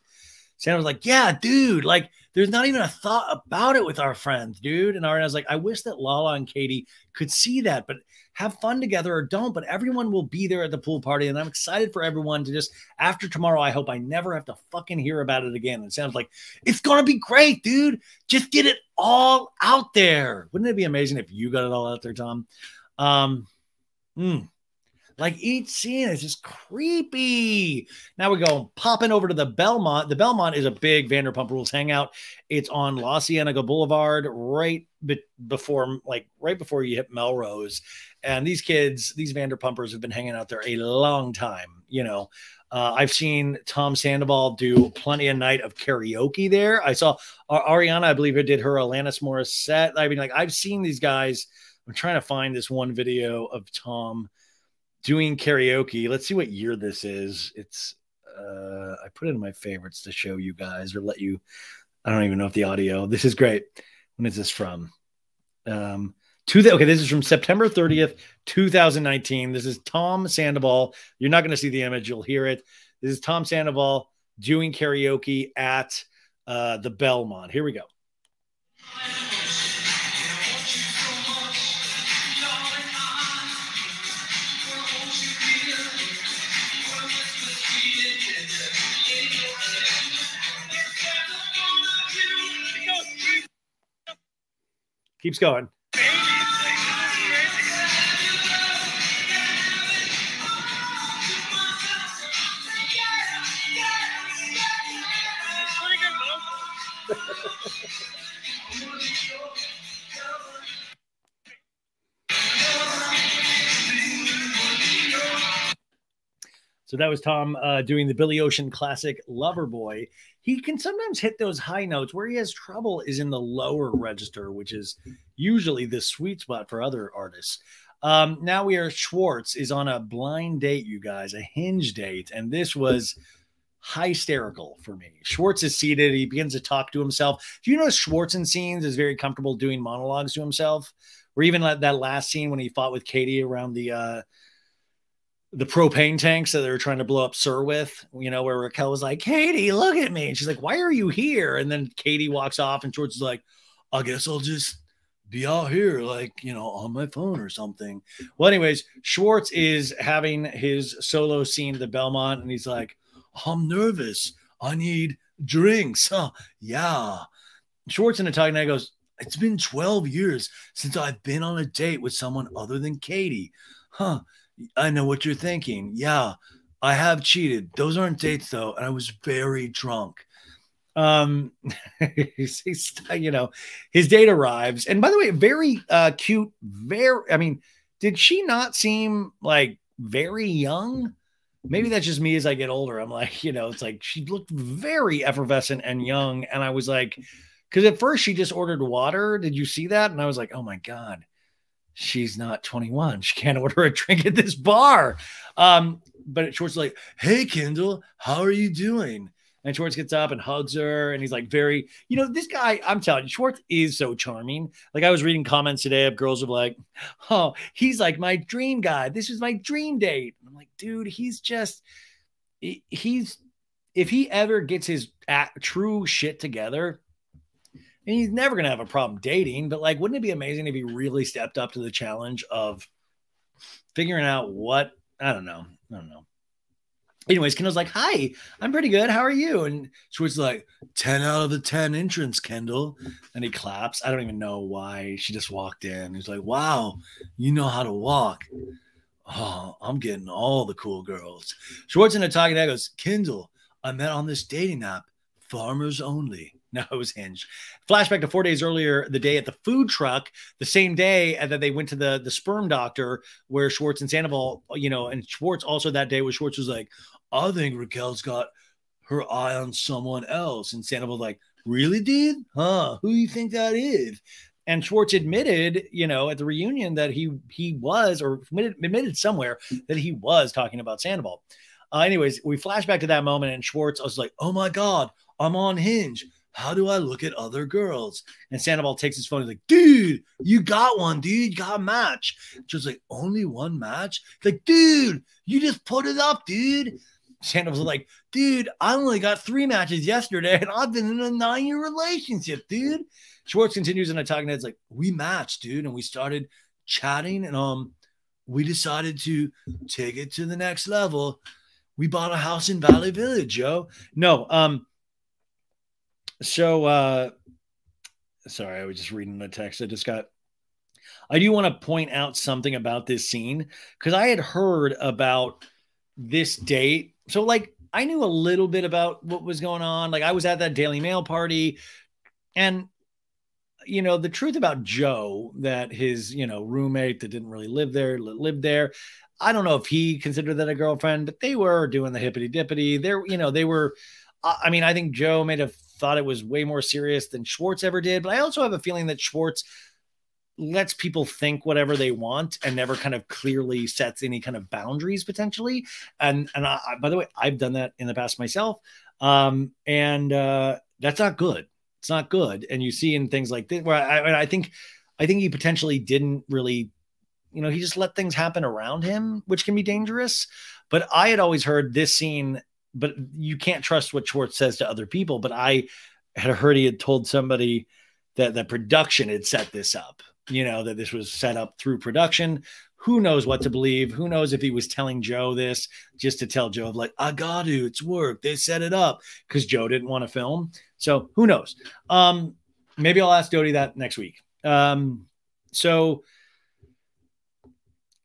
Sam was like, "Yeah, dude, like there's not even a thought about it with our friends, dude. And Ariana's like, I wish that Lala and Katie could see that, but have fun together or don't. But everyone will be there at the pool party. And I'm excited for everyone to just, after tomorrow, I hope I never have to fucking hear about it again. It sounds like it's going to be great, dude. Just get it all out there. Wouldn't it be amazing if you got it all out there, Tom? Um, hmm. Like each scene is just creepy. Now we go popping over to the Belmont. The Belmont is a big Vanderpump Rules hangout. It's on La Cienega Boulevard, right be- before, like right before you hit Melrose. And these kids, these Vanderpumpers, have been hanging out there a long time. You know, uh, I've seen Tom Sandoval do plenty of night of karaoke there. I saw Ariana, I believe, it did her Alanis Morissette. I mean, like I've seen these guys. I'm trying to find this one video of Tom doing karaoke. Let's see what year this is. It's uh, I put it in my favorites to show you guys or let you. I don't even know if the audio. This is great. When is this from? Um, to the okay, this is from September 30th, 2019. This is Tom Sandoval. You're not going to see the image, you'll hear it. This is Tom Sandoval doing karaoke at uh, the Belmont. Here we go. Keeps going. So that was Tom uh, doing the Billy Ocean classic Lover Boy. He can sometimes hit those high notes. Where he has trouble is in the lower register, which is usually the sweet spot for other artists. Um, now we are Schwartz is on a blind date, you guys, a hinge date. And this was hysterical for me. Schwartz is seated. He begins to talk to himself. Do you know Schwartz in scenes is very comfortable doing monologues to himself? Or even that, that last scene when he fought with Katie around the uh, the propane tanks that they were trying to blow up SUR with, you know, where Raquel was like, Katie, look at me. And she's like, Why are you here? And then Katie walks off, and George is like, I guess I'll just be out here, like, you know, on my phone or something. Well, anyways, Schwartz is having his solo scene at the Belmont, and he's like, I'm nervous. I need drinks. Huh? Yeah. Schwartz in a talking head goes, It's been 12 years since I've been on a date with someone other than Katie. Huh. I know what you're thinking. Yeah, I have cheated. Those aren't dates though, and I was very drunk. Um, he's, he's, you know, his date arrives, and by the way, very uh cute. Very, I mean, did she not seem like very young? Maybe that's just me as I get older. I'm like, you know, it's like she looked very effervescent and young, and I was like, because at first she just ordered water. Did you see that? And I was like, oh my god she's not 21. She can't order a drink at this bar. Um, but Schwartz like, hey, Kendall, how are you doing? And Schwartz gets up and hugs her, and he's like, very, you know, this guy, I'm telling you, Schwartz is so charming. Like, I was reading comments today of girls who like, oh, he's like my dream guy. This is my dream date. And I'm like, dude, he's just, he's, if he ever gets his true shit together, and he's never going to have a problem dating, but like, wouldn't it be amazing if he really stepped up to the challenge of figuring out what I don't know. I don't know. Anyways, Kendall's like, Hi, I'm pretty good. How are you? And Schwartz like, 10 out of the 10 entrance, Kendall. And he claps. I don't even know why. She just walked in. He's like, Wow, you know how to walk. Oh, I'm getting all the cool girls. Schwartz and a talking head goes, Kendall, I met on this dating app, farmers only. No, it was Hinge. Flashback to four days earlier, the day at the food truck, the same day that they went to the the sperm doctor, where Schwartz and Sandoval, you know, and Schwartz also that day, where Schwartz was like, "I think Raquel's got her eye on someone else," and Sandoval like, "Really, dude? Huh? Who do you think that is?" And Schwartz admitted, you know, at the reunion that he he was, or admitted, admitted somewhere that he was talking about Sandoval. Uh, anyways, we flash back to that moment, and Schwartz, I was like, "Oh my god, I'm on Hinge." How do I look at other girls? And Sandoval takes his phone. He's like, dude, you got one, dude. You got a match. Just like, only one match? Like, dude, you just put it up, dude. Sandoval's like, dude, I only got three matches yesterday, and I've been in a nine-year relationship, dude. Schwartz continues in a talking head. It's like, we matched, dude, and we started chatting, and um, we decided to take it to the next level. We bought a house in Valley Village, Joe. No, um, so, uh, sorry, I was just reading the text. I just got. I do want to point out something about this scene because I had heard about this date. So, like, I knew a little bit about what was going on. Like, I was at that Daily Mail party, and you know the truth about Joe that his you know roommate that didn't really live there lived there. I don't know if he considered that a girlfriend, but they were doing the hippity dippity. There, you know, they were. I mean, I think Joe made a thought it was way more serious than Schwartz ever did. But I also have a feeling that Schwartz lets people think whatever they want and never kind of clearly sets any kind of boundaries potentially. And and I, by the way, I've done that in the past myself. Um, and uh, that's not good. It's not good. And you see in things like this where I, I think I think he potentially didn't really, you know, he just let things happen around him, which can be dangerous. But I had always heard this scene but you can't trust what Schwartz says to other people. But I had heard he had told somebody that the production had set this up, you know, that this was set up through production. Who knows what to believe? Who knows if he was telling Joe this just to tell Joe, like, I got to, it's work. They set it up because Joe didn't want to film. So who knows? Um, maybe I'll ask Dodie that next week. Um, so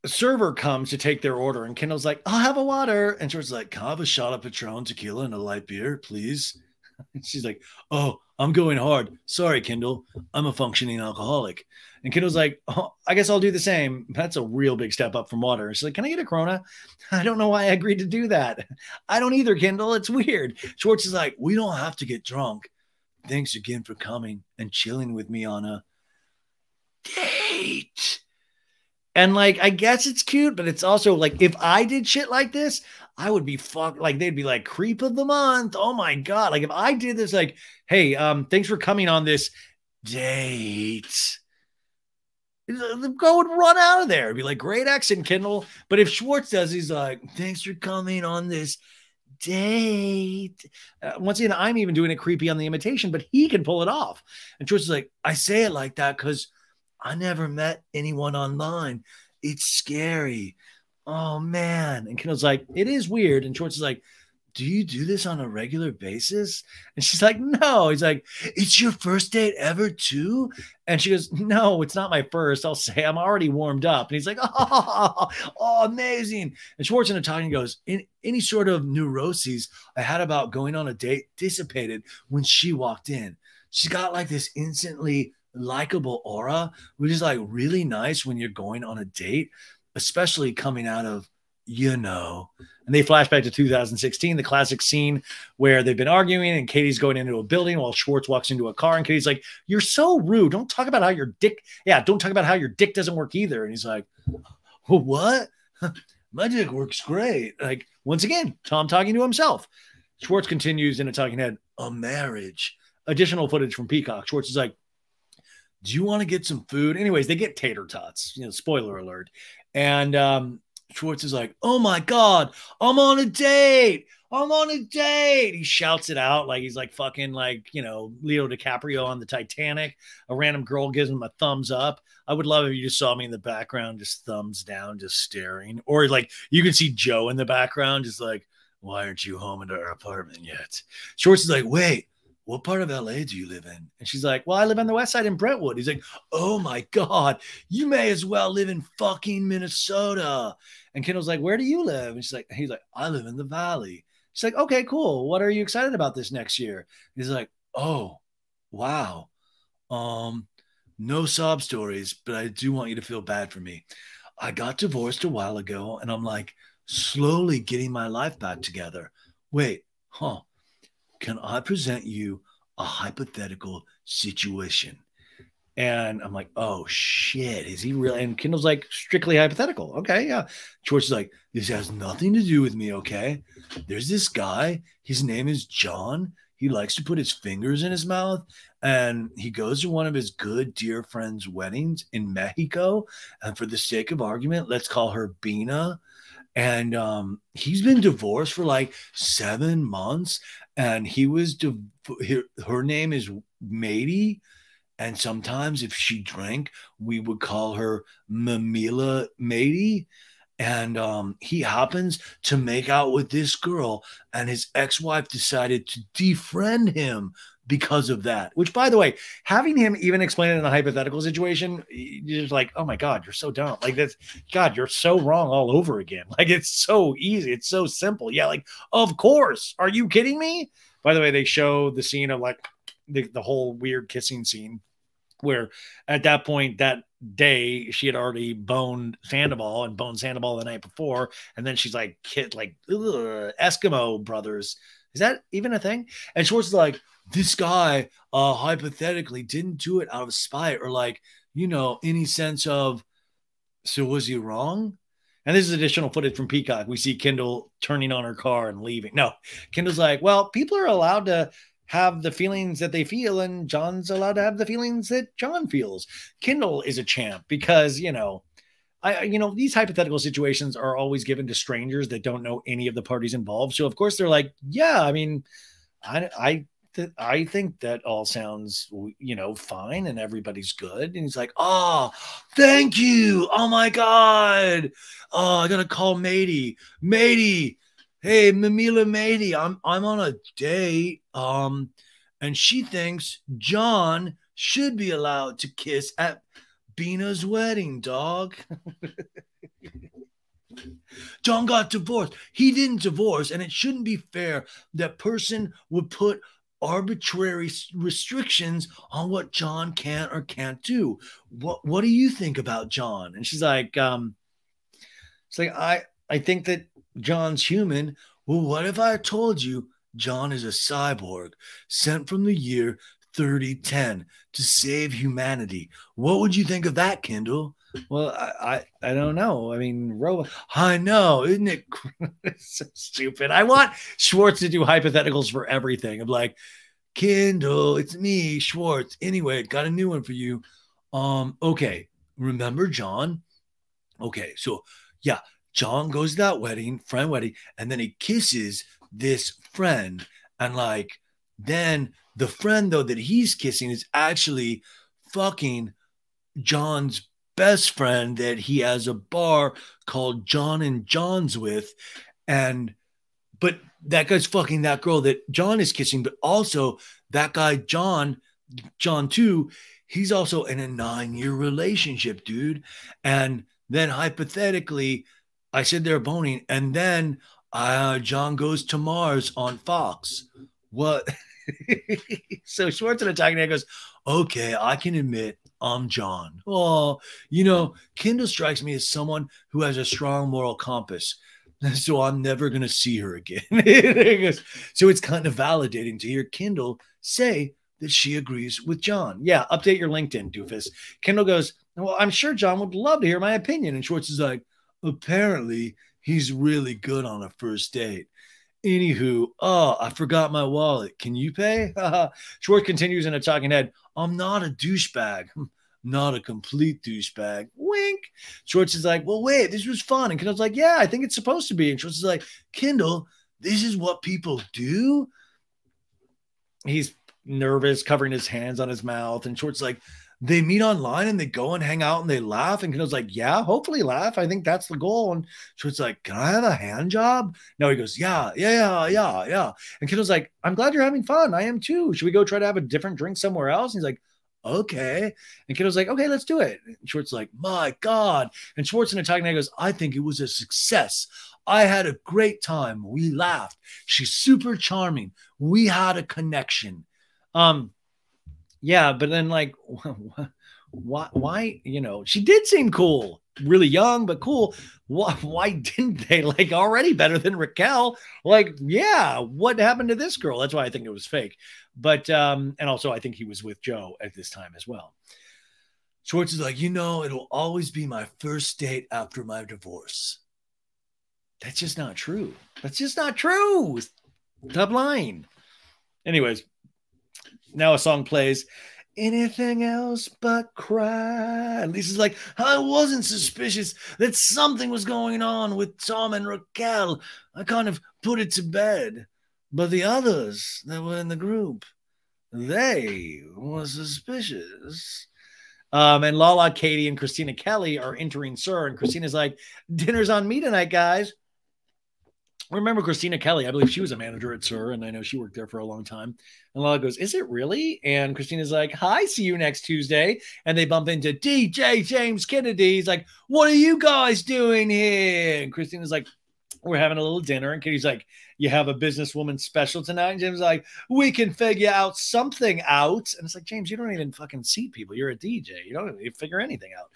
server comes to take their order, and Kendall's like, I'll have a water. And George's like, Can I have a shot of Patron tequila and a light beer, please? And she's like, Oh, I'm going hard. Sorry, Kendall. I'm a functioning alcoholic. And Kendall's like, oh, I guess I'll do the same. That's a real big step up from water. She's like, Can I get a Corona? I don't know why I agreed to do that. I don't either, Kendall. It's weird. Schwartz is like, We don't have to get drunk. Thanks again for coming and chilling with me on a date. And like, I guess it's cute, but it's also like, if I did shit like this, I would be fuck like they'd be like creep of the month. Oh my god! Like if I did this, like, hey, um, thanks for coming on this date. The girl would run out of there. It'd be like great accent, Kendall. But if Schwartz does, he's like, thanks for coming on this date. Uh, once again, I'm even doing it creepy on the imitation, but he can pull it off. And Schwartz is like, I say it like that because I never met anyone online. It's scary oh man. And Kendall's like, it is weird. And Schwartz is like, do you do this on a regular basis? And she's like, no. He's like, it's your first date ever, too? And she goes, no, it's not my first. I'll say I'm already warmed up. And he's like, oh, oh amazing. And Schwartz in Italian goes, in any sort of neuroses I had about going on a date dissipated when she walked in. She's got like this instantly likable aura, which is like really nice when you're going on a date especially coming out of you know. And they flash back to 2016, the classic scene where they've been arguing and Katie's going into a building while Schwartz walks into a car. And Katie's like, You're so rude. Don't talk about how your dick, yeah, don't talk about how your dick doesn't work either. And he's like, well, What? My dick works great. Like, once again, Tom talking to himself. Schwartz continues in a talking head, a marriage. Additional footage from Peacock. Schwartz is like, do you want to get some food? Anyways, they get tater tots. You know, spoiler alert. And um, Schwartz is like, "Oh my god, I'm on a date. I'm on a date." He shouts it out like he's like fucking like you know Leo DiCaprio on the Titanic. A random girl gives him a thumbs up. I would love if you just saw me in the background, just thumbs down, just staring, or like you can see Joe in the background, just like, "Why aren't you home at our apartment yet?" Schwartz is like, "Wait." What part of LA do you live in? And she's like, well, I live on the west side in Brentwood. He's like, oh my God, you may as well live in fucking Minnesota. And Kendall's like, where do you live? And she's like, he's like, I live in the valley. She's like, okay, cool. What are you excited about this next year? He's like, oh, wow. Um, no sob stories, but I do want you to feel bad for me. I got divorced a while ago and I'm like slowly getting my life back together. Wait, huh? Can I present you a hypothetical situation? And I'm like, oh shit, is he really? And Kendall's like, strictly hypothetical. Okay, yeah. George is like, this has nothing to do with me. Okay. There's this guy. His name is John. He likes to put his fingers in his mouth and he goes to one of his good dear friend's weddings in Mexico. And for the sake of argument, let's call her Bina and um, he's been divorced for like seven months and he was her, her name is Mady and sometimes if she drank we would call her Mamila Mady. And um, he happens to make out with this girl and his ex-wife decided to defriend him because of that. Which, by the way, having him even explain it in a hypothetical situation, you're just like, oh my god, you're so dumb. Like that's God, you're so wrong all over again. Like it's so easy, it's so simple. Yeah, like of course. Are you kidding me? By the way, they show the scene of like the, the whole weird kissing scene where at that point that day she had already boned Sandoval and boned Sandoval the night before, and then she's like, "Kid, like Eskimo brothers." Is that even a thing? And Schwartz is like, this guy uh hypothetically didn't do it out of spite or like, you know, any sense of so was he wrong? And this is additional footage from Peacock. We see Kendall turning on her car and leaving. No, Kendall's like, well, people are allowed to have the feelings that they feel, and John's allowed to have the feelings that John feels. Kendall is a champ because, you know, I, you know, these hypothetical situations are always given to strangers that don't know any of the parties involved. So of course they're like, yeah, I mean, I, I, th- I think that all sounds, you know, fine and everybody's good. And he's like, oh, thank you. Oh my God. Oh, I gotta call Mady. Mady. Hey, Mamila Mady. I'm, I'm on a date. Um, and she thinks John should be allowed to kiss at Bina's wedding, dog. John got divorced. He didn't divorce, and it shouldn't be fair that person would put arbitrary restrictions on what John can or can't do. What what do you think about John? And she's like, um, it's like I I think that John's human. Well, what if I told you John is a cyborg sent from the year 3010 to save humanity? What would you think of that, Kendall? Well, I, I, I don't know. I mean, robot. I know, isn't it so stupid? I want Schwartz to do hypotheticals for everything. I'm like, Kendall, it's me, Schwartz. Anyway, got a new one for you. Um, okay, remember John? Okay, so yeah, John goes to that wedding, friend wedding, and then he kisses this friend, and like then the friend though that he's kissing is actually fucking John's best friend that he has a bar called John and John's with. And, but that guy's fucking that girl that John is kissing, but also that guy, John, John too, he's also in a nine year relationship, dude. And then hypothetically, I said they're boning, and then uh, John goes to Mars on Fox. What? so Schwartz and Italian goes, okay, I can admit I'm John. Oh, you know, Kendall strikes me as someone who has a strong moral compass. So I'm never going to see her again. so it's kind of validating to hear Kendall say that she agrees with John. Yeah, update your LinkedIn, doofus. Kendall goes, Well, I'm sure John would love to hear my opinion. And Schwartz is like, Apparently, he's really good on a first date. Anywho, oh, I forgot my wallet. Can you pay? Schwartz continues in a talking head. I'm not a douchebag. Hmm, not a complete douchebag. Wink. Schwartz is like, well, wait, this was fun. And Kendall's like, yeah, I think it's supposed to be. And Schwartz is like, Kendall, this is what people do. He's nervous, covering his hands on his mouth. And Schwartz is like, they meet online and they go and hang out and they laugh. And Kendall's like, yeah, hopefully laugh. I think that's the goal. And so it's like, can I have a hand job? No, he goes, yeah, yeah, yeah, yeah, yeah. And Kendall's like, I'm glad you're having fun. I am too. Should we go try to have a different drink somewhere else? And he's like, okay. And Kendall's like, okay, let's do it. And Schwartz like, my God. And Schwartz in Italian goes, I think it was a success. I had a great time. We laughed. She's super charming. We had a connection. Um, yeah, but then like why why you know she did seem cool, really young but cool. Why why didn't they like already better than Raquel? Like, yeah, what happened to this girl? That's why I think it was fake. But um, and also I think he was with Joe at this time as well. Schwartz is like, you know, it'll always be my first date after my divorce. That's just not true. That's just not true. Top line. Anyways, now a song plays. Anything else but cry. And Lisa's like, I wasn't suspicious that something was going on with Tom and Raquel. I kind of put it to bed. But the others that were in the group, they were suspicious. Um, and Lala, Katie, and Kristina Kelly are entering SUR, and Kristina's like, "Dinner's on me tonight, guys." Remember Kristina Kelly. I believe she was a manager at SUR, and I know she worked there for a long time. And Lala goes, Is it really? And Kristina's like, Hi, see you next Tuesday. And they bump into DJ James Kennedy. He's like, What are you guys doing here? And Kristina's like, We're having a little dinner. And Katie's like, You have a businesswoman special tonight? And James like, We can figure out something out. And it's like, James, you don't even fucking see people. You're a DJ. You don't even figure anything out.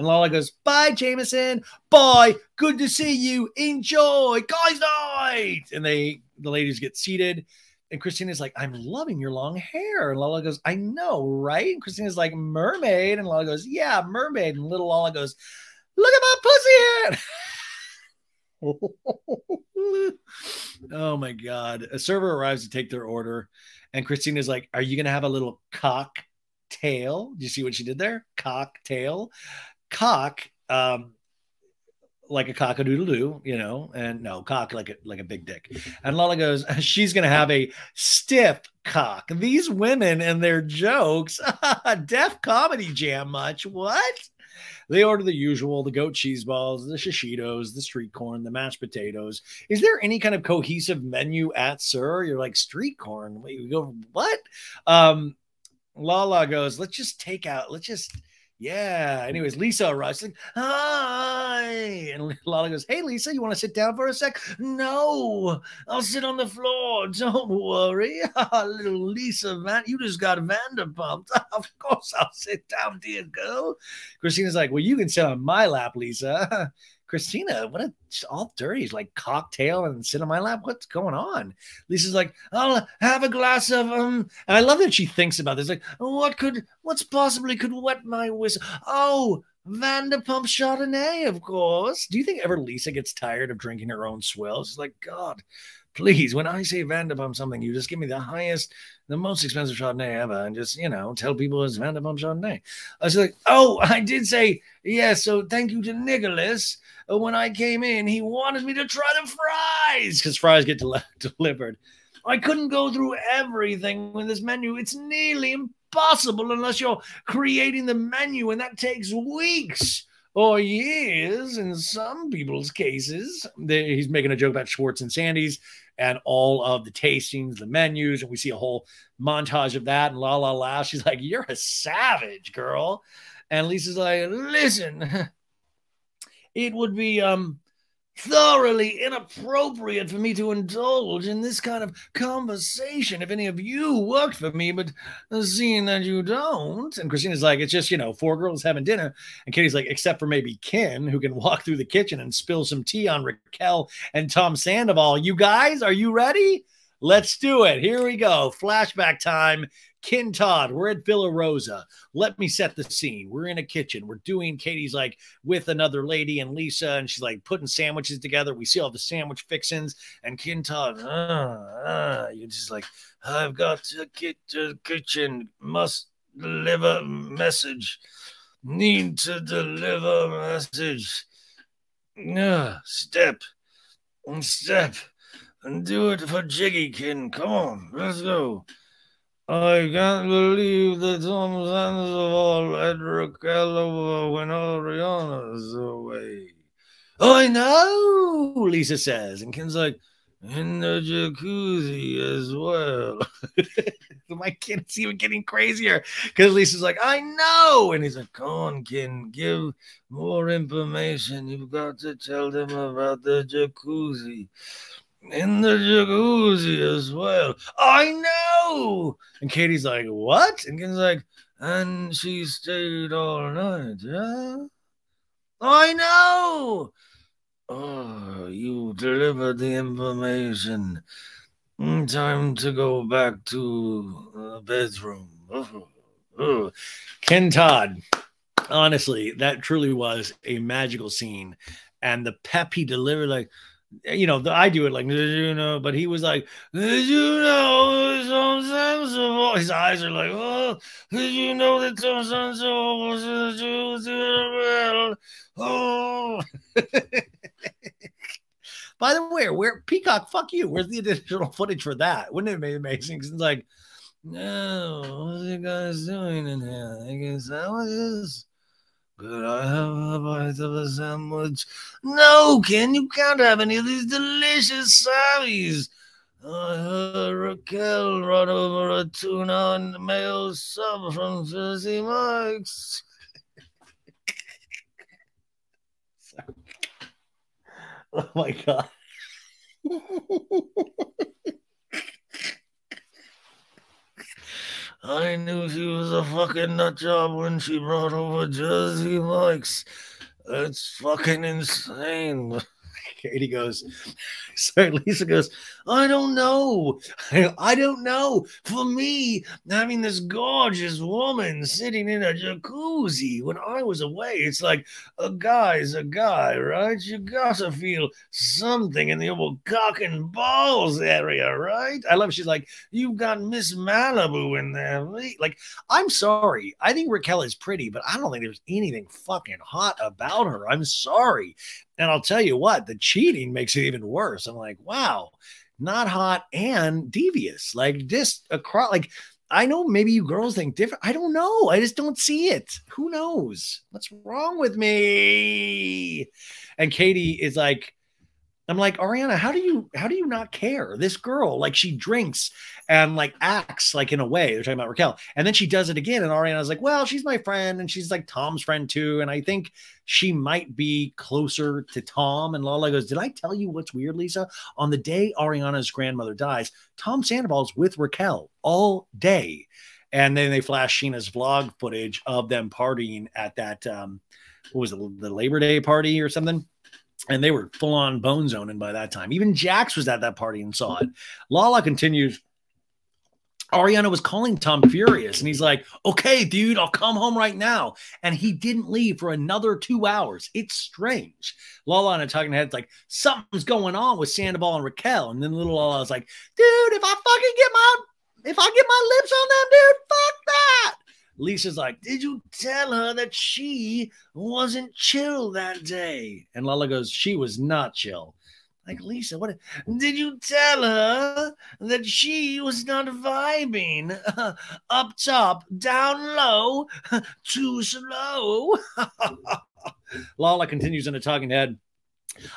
And Lala goes, Bye, Jameson. Bye. Good to see you. Enjoy. Guys night. And they the ladies get seated. And Kristina's like, I'm loving your long hair. And Lala goes, I know, right? And Kristina's like, mermaid. And Lala goes, Yeah, mermaid. And little Lala goes, Look at my pussy head. oh my god. A server arrives to take their order. And Kristina's like, Are you gonna have a little cocktail? Do you see what she did there? Cocktail cock um like a cock a doodle doo, you know, and no cock like a like a big dick. And Lala goes, she's gonna have a stiff cock. These women and their jokes, deaf comedy jam much. What? They order the usual: the goat cheese balls, the shishitos, the street corn, the mashed potatoes. Is there any kind of cohesive menu at SUR? You're like street corn. You go what? Um, Lala goes, let's just take out, let's just, yeah. Anyways, Lisa arrives like, hi. And Lala goes, hey, Lisa, you want to sit down for a sec? No, I'll sit on the floor. Don't worry. Ah, little Lisa, man, you just got Vanderpumped. of course I'll sit down, dear girl. Kristina's like, well, you can sit on my lap, Lisa. Kristina, what a all dirty. Like cocktail and sit on my lap. What's going on? Lisa's like, I'll have a glass of um. And I love that she thinks about this. Like, what could, what's possibly could wet my whistle? Oh, Vanderpump Chardonnay, of course. Do you think ever Lisa gets tired of drinking her own swills? She's like, God, please, when I say Vanderpump something, you just give me the highest, the most expensive Chardonnay ever, and just you know tell people it's Vanderpump Chardonnay. I was like, oh, I did say yes. so thank you to Nicholas. Uh, when I came in, he wanted me to try the fries because fries get del- delivered. I couldn't go through everything with this menu. It's nearly impossible unless you're creating the menu, and that takes weeks or years in some people's cases. He's making a joke about Schwartz and Sandy's and all of the tastings, the menus, and we see a whole montage of that. And la la la, she's like, "You're a savage, girl," and Lisa's like, "Listen, it would be um." Thoroughly inappropriate for me to indulge in this kind of conversation if any of you worked for me, but seeing that you don't. And Christina's like, it's just, you know, four girls having dinner. And Katie's like, except for maybe Ken, who can walk through the kitchen and spill some tea on Raquel and Tom Sandoval. You guys, are you ready? Let's do it. Here we go. Flashback time. Ken Todd, we're at Villa Rosa. Let me set the scene. We're in a kitchen. We're doing Katie's like with another lady and Lisa, and she's like putting sandwiches together. We see all the sandwich fixings, and Ken Todd, uh, uh, you're just like, I've got to get to the kitchen, must deliver message, need to deliver message. Uh, step, step, and do it for Jiggy Ken. Come on, let's go. I can't believe that Tom Sandoval had Raquel when Ariana's away. I know, Lisa says. And Ken's like, in the jacuzzi as well. My kid's even getting crazier because Lisa's like, I know. And he's like, Come on, Ken, give more information. You've got to tell them about the jacuzzi in the jacuzzi as well. I know. And Katie's like, what? And Ken's like, and she stayed all night, yeah? I know. Oh, you delivered the information. Time to go back to the bedroom. Ken Todd, honestly, that truly was a magical scene. And the pep he delivered, like, you know, the, I do it like, you know? But he was like, did you know so sensible? His eyes are like, oh, did you know that so sensible was Oh. By the way, where Peacock, fuck you. Where's the additional footage for that? Wouldn't it be amazing? It's like, no, what are you guys doing in here? I guess that was could I have a bite of a sandwich? No, Ken, you can't have any of these delicious sammies. I heard Raquel brought over a tuna and mayo sub from Jersey Mike's. oh my god. I knew she was a fucking nut job when she brought over Jersey Mike's. That's fucking insane. Katie goes, sorry, Lisa goes, I don't know. I, don't know. For me, having this gorgeous woman sitting in a jacuzzi when I was away, it's like a guy's a guy, right? You gotta feel something in the old cock and balls area, right? I love she's like, you've got Miss Malibu in there. Like, I'm sorry. I think Raquel is pretty, but I don't think there's anything fucking hot about her. I'm sorry. And I'll tell you what, the cheating makes it even worse. I'm like, wow, not hot and devious. Like just across, like I know maybe you girls think different. I don't know. I just don't see it. Who knows? What's wrong with me? And Katie is like, I'm like, Ariana, how do you how do you not care? This girl, like she drinks and like acts like in a way. They're talking about Raquel. And then she does it again. And Ariana's like, well, she's my friend, and she's like Tom's friend too. And I think she might be closer to Tom. And Lala goes, Did I tell you what's weird, Lisa? On the day Ariana's grandmother dies, Tom Sandoval's with Raquel all day. And then they flash Scheana's vlog footage of them partying at that um, what was it, the Labor Day party or something? And they were full on bone zoning by that time. Even Jax was at that party and saw it. Lala continues. Ariana was calling Tom furious, and he's like, "Okay, dude, I'll come home right now." And he didn't leave for another two hours. It's strange. Lala and a talking head's like, "Something's going on with Sandoval and Raquel." And then little Lala's like, "Dude, if I fucking get my if I get my lips on them, dude, fuck that." Lisa's like, Did you tell her that she wasn't chill that day? And Lala goes, She was not chill. Like, Lisa, what did you tell her that she was not vibing? Up top, down low, too slow. Lala continues in a talking head.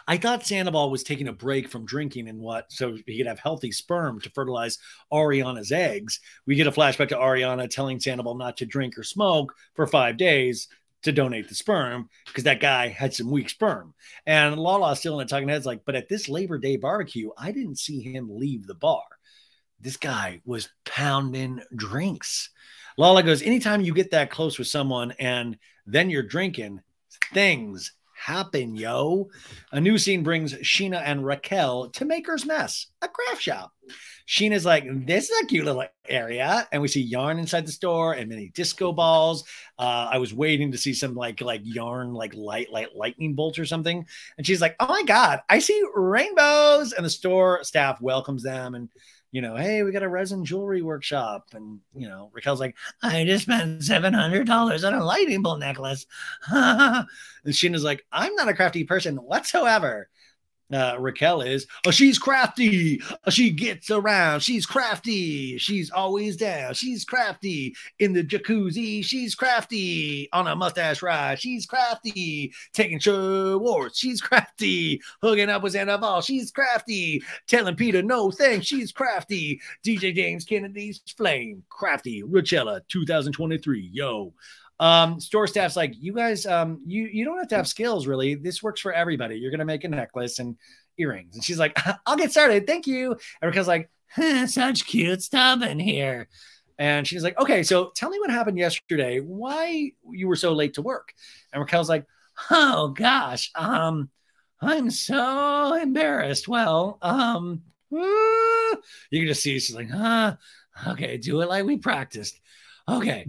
I thought Sandoval was taking a break from drinking and what, so he could have healthy sperm to fertilize Ariana's eggs. We get a flashback to Ariana telling Sandoval not to drink or smoke for five days to donate the sperm because that guy had some weak sperm. And Lala still in the talking heads like, but at this Labor Day barbecue, I didn't see him leave the bar. This guy was pounding drinks. Lala goes, anytime you get that close with someone and then you're drinking, things happen, yo. A new scene brings Scheana and Raquel to Maker's Mess, a craft shop. Scheana's like, this is a cute little area. And we see yarn inside the store and many disco balls. Uh, I was waiting to see some like like yarn, like light, light lightning bolts or something. And she's like, oh my God, I see rainbows. And the store staff welcomes them and you know, hey, we got a resin jewelry workshop. And, you know, Raquel's like, I just spent $700 on a lightning bolt necklace. and Scheana's like, I'm not a crafty person whatsoever uh, Raquel is. Oh, she's crafty. Oh, she gets around. She's crafty. She's always down. She's crafty in the jacuzzi. She's crafty on a mustache ride. She's crafty taking show awards. She's crafty hooking up with Sandoval. She's crafty telling Peter no thanks. She's crafty. DJ James Kennedy's flame. Crafty. Rachella 2023. Yo. Um, store staff's like, you guys, um, you you don't have to have skills really. This works for everybody. You're gonna make a necklace and earrings. And she's like, I'll get started. Thank you. And Raquel's like, such cute stuff in here. And she's like, okay, so tell me what happened yesterday. Why you were so late to work? And Raquel's like, oh gosh, um, I'm so embarrassed. Well, um, you can just see she's like, huh, okay, do it like we practiced. Okay,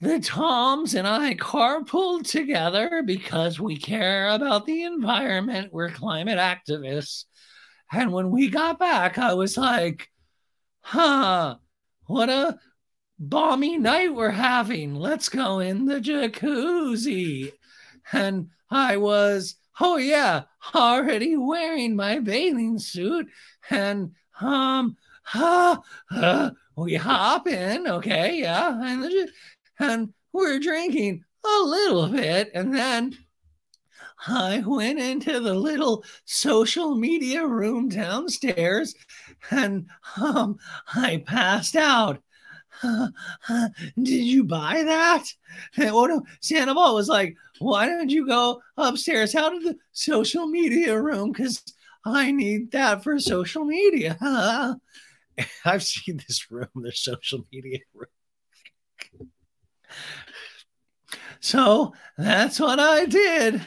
the Toms and I carpooled together because we care about the environment. We're climate activists. And when we got back, I was like, huh, what a balmy night we're having. Let's go in the jacuzzi. And I was, oh yeah, already wearing my bathing suit. And um, huh, uh, we hop in, okay, yeah, and and we're drinking a little bit. And then I went into the little social media room downstairs and um, I passed out. Did you buy that? And what Sandoval was like, why don't you go upstairs out of the social media room? Because I need that for social media. I've seen this room, the social media room. So that's what I did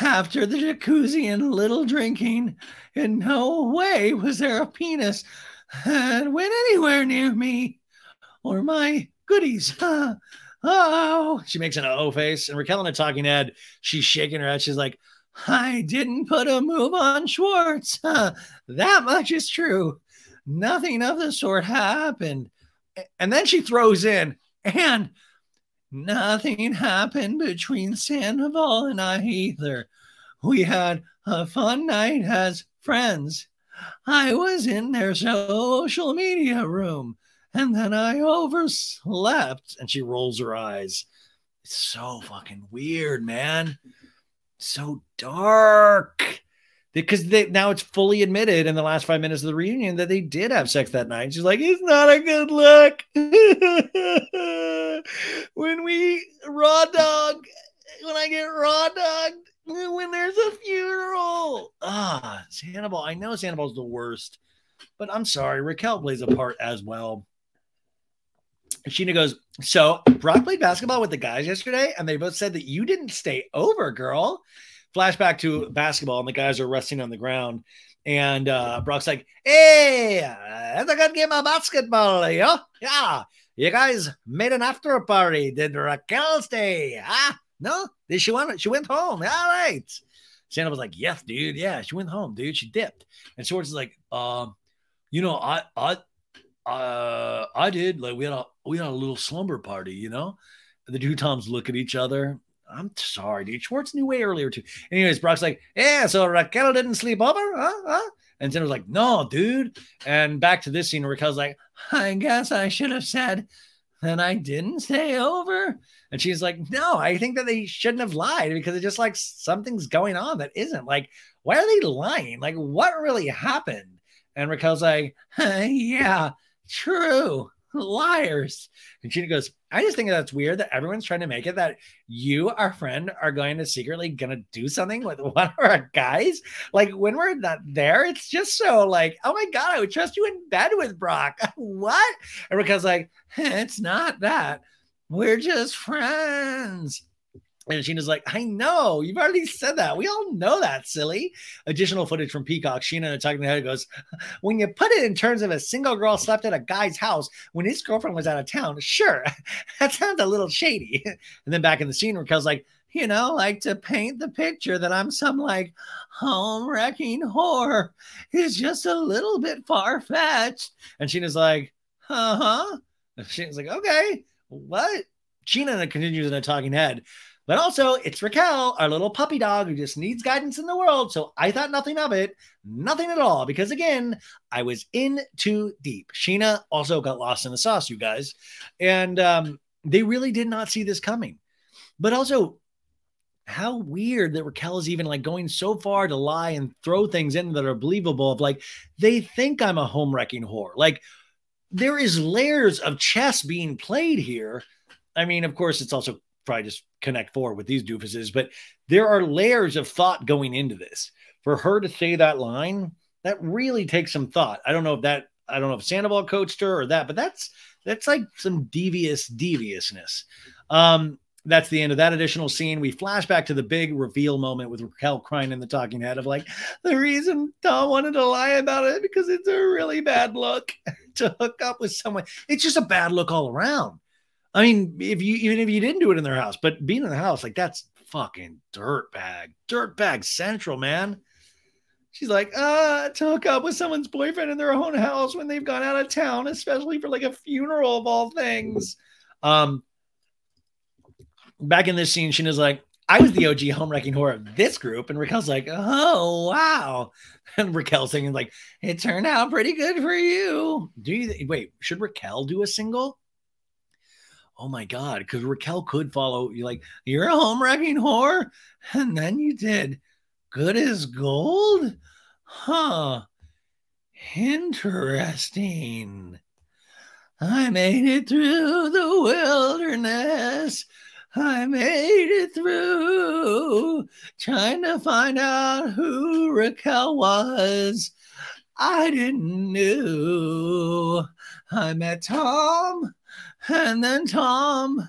after the jacuzzi and little drinking. In no way was there a penis that went anywhere near me or my goodies. oh, she makes an O face. And Raquel in a talking head, she's shaking her head. She's like, I didn't put a move on Schwartz. that much is true. Nothing of the sort happened. And then she throws in, and Nothing happened between Sandoval and I either. We had a fun night as friends. I was in their social media room and then I overslept. And she rolls her eyes. It's so fucking weird, man. So dark. Because they, now it's fully admitted in the last five minutes of the reunion that they did have sex that night. She's like, it's not a good look. when we raw dog, when I get raw dog, when there's a funeral. Ah, Sandoval. I know Sandoval's the worst, but I'm sorry. Raquel plays a part as well. Scheana goes, So Brock played basketball with the guys yesterday, and they both said that you didn't stay over, girl. Flashback to basketball, and the guys are resting on the ground. And uh, Brock's like, Hey, that's a good game of basketball, yeah? Yeah. You guys made an after party. Did Raquel stay? Ah, no? Did she went she went home. All right. Santa was like, Yes, dude. Yeah, she went home, dude. She dipped. And Schwartz is like, um, you know, I I uh I did. Like we had a we had a little slumber party, you know? The two Toms look at each other. I'm sorry, dude. Schwartz knew way earlier too. Anyways, Brock's like, yeah, so Raquel didn't sleep over, huh? huh? And was like, no, dude. And back to this scene, Raquel's like, I guess I should have said that I didn't stay over. And she's like, no, I think that they shouldn't have lied because it's just like something's going on that isn't. Like, why are they lying? Like, what really happened? And Raquel's like, yeah, true liars. And Scheana goes, I just think that's weird that everyone's trying to make it that you, our friend, are going to secretly gonna do something with one of our guys. Like when we're not there, it's just so like, oh my god, I would trust you in bed with Brock. what? And Raquel's like, it's not that. We're just friends. And Scheana's like, I know, you've already said that. We all know that, silly. Additional footage from Peacock. Scheana talking to head goes, When you put it in terms of a single girl slept at a guy's house when his girlfriend was out of town, sure, that sounds a little shady. And then back in the scene, Raquel's like, you know, like to paint the picture that I'm some like home wrecking whore is just a little bit far fetched. And Scheana's like, uh huh. Scheana's like, okay, what? Scheana continues in a talking head. But also, it's Raquel, our little puppy dog who just needs guidance in the world. So I thought nothing of it, nothing at all, because again, I was in too deep. Scheana also got lost in the sauce, you guys. And um, they really did not see this coming. But also, how weird that Raquel is even like going so far to lie and throw things in that are believable of like, they think I'm a home wrecking whore. Like, there is layers of chess being played here. I mean, of course, it's also probably just connect four with these doofuses, but there are layers of thought going into this. For her to say that line, that really takes some thought. I don't know if that I don't know if Sandoval coached her or that, but that's that's like some devious deviousness. Um, that's the end of that additional scene. We flash back to the big reveal moment with Raquel crying in the talking head of like the reason Tom wanted to lie about it because it's a really bad look to hook up with someone. It's just a bad look all around. I mean, if you even if you didn't do it in their house, but being in the house, like that's fucking dirt bag, dirt bag central, man. She's like, uh, to hook up with someone's boyfriend in their own house when they've gone out of town, especially for like a funeral of all things. Um, back in this scene, Scheana's like, I was the OG home wrecking whore of this group, and Raquel's like, oh wow, and Raquel's singing like, it turned out pretty good for you. Do you wait? Should Raquel do a single? Oh my god because raquel could follow you like you're a home wrecking whore? And then you did. Good as gold? Huh. Interesting. I made it through the wilderness. I made it through trying to find out who Raquel was. I didn't know. I met Tom and then Tom.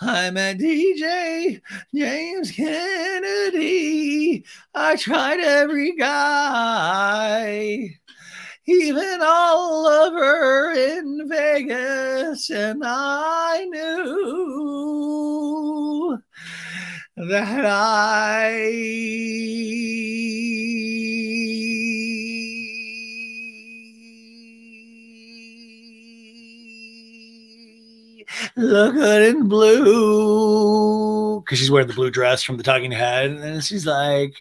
I met DJ James Kennedy. I tried every guy, even Oliver in Vegas, and I knew that I look good in blue. Because she's wearing the blue dress from the talking head and she's like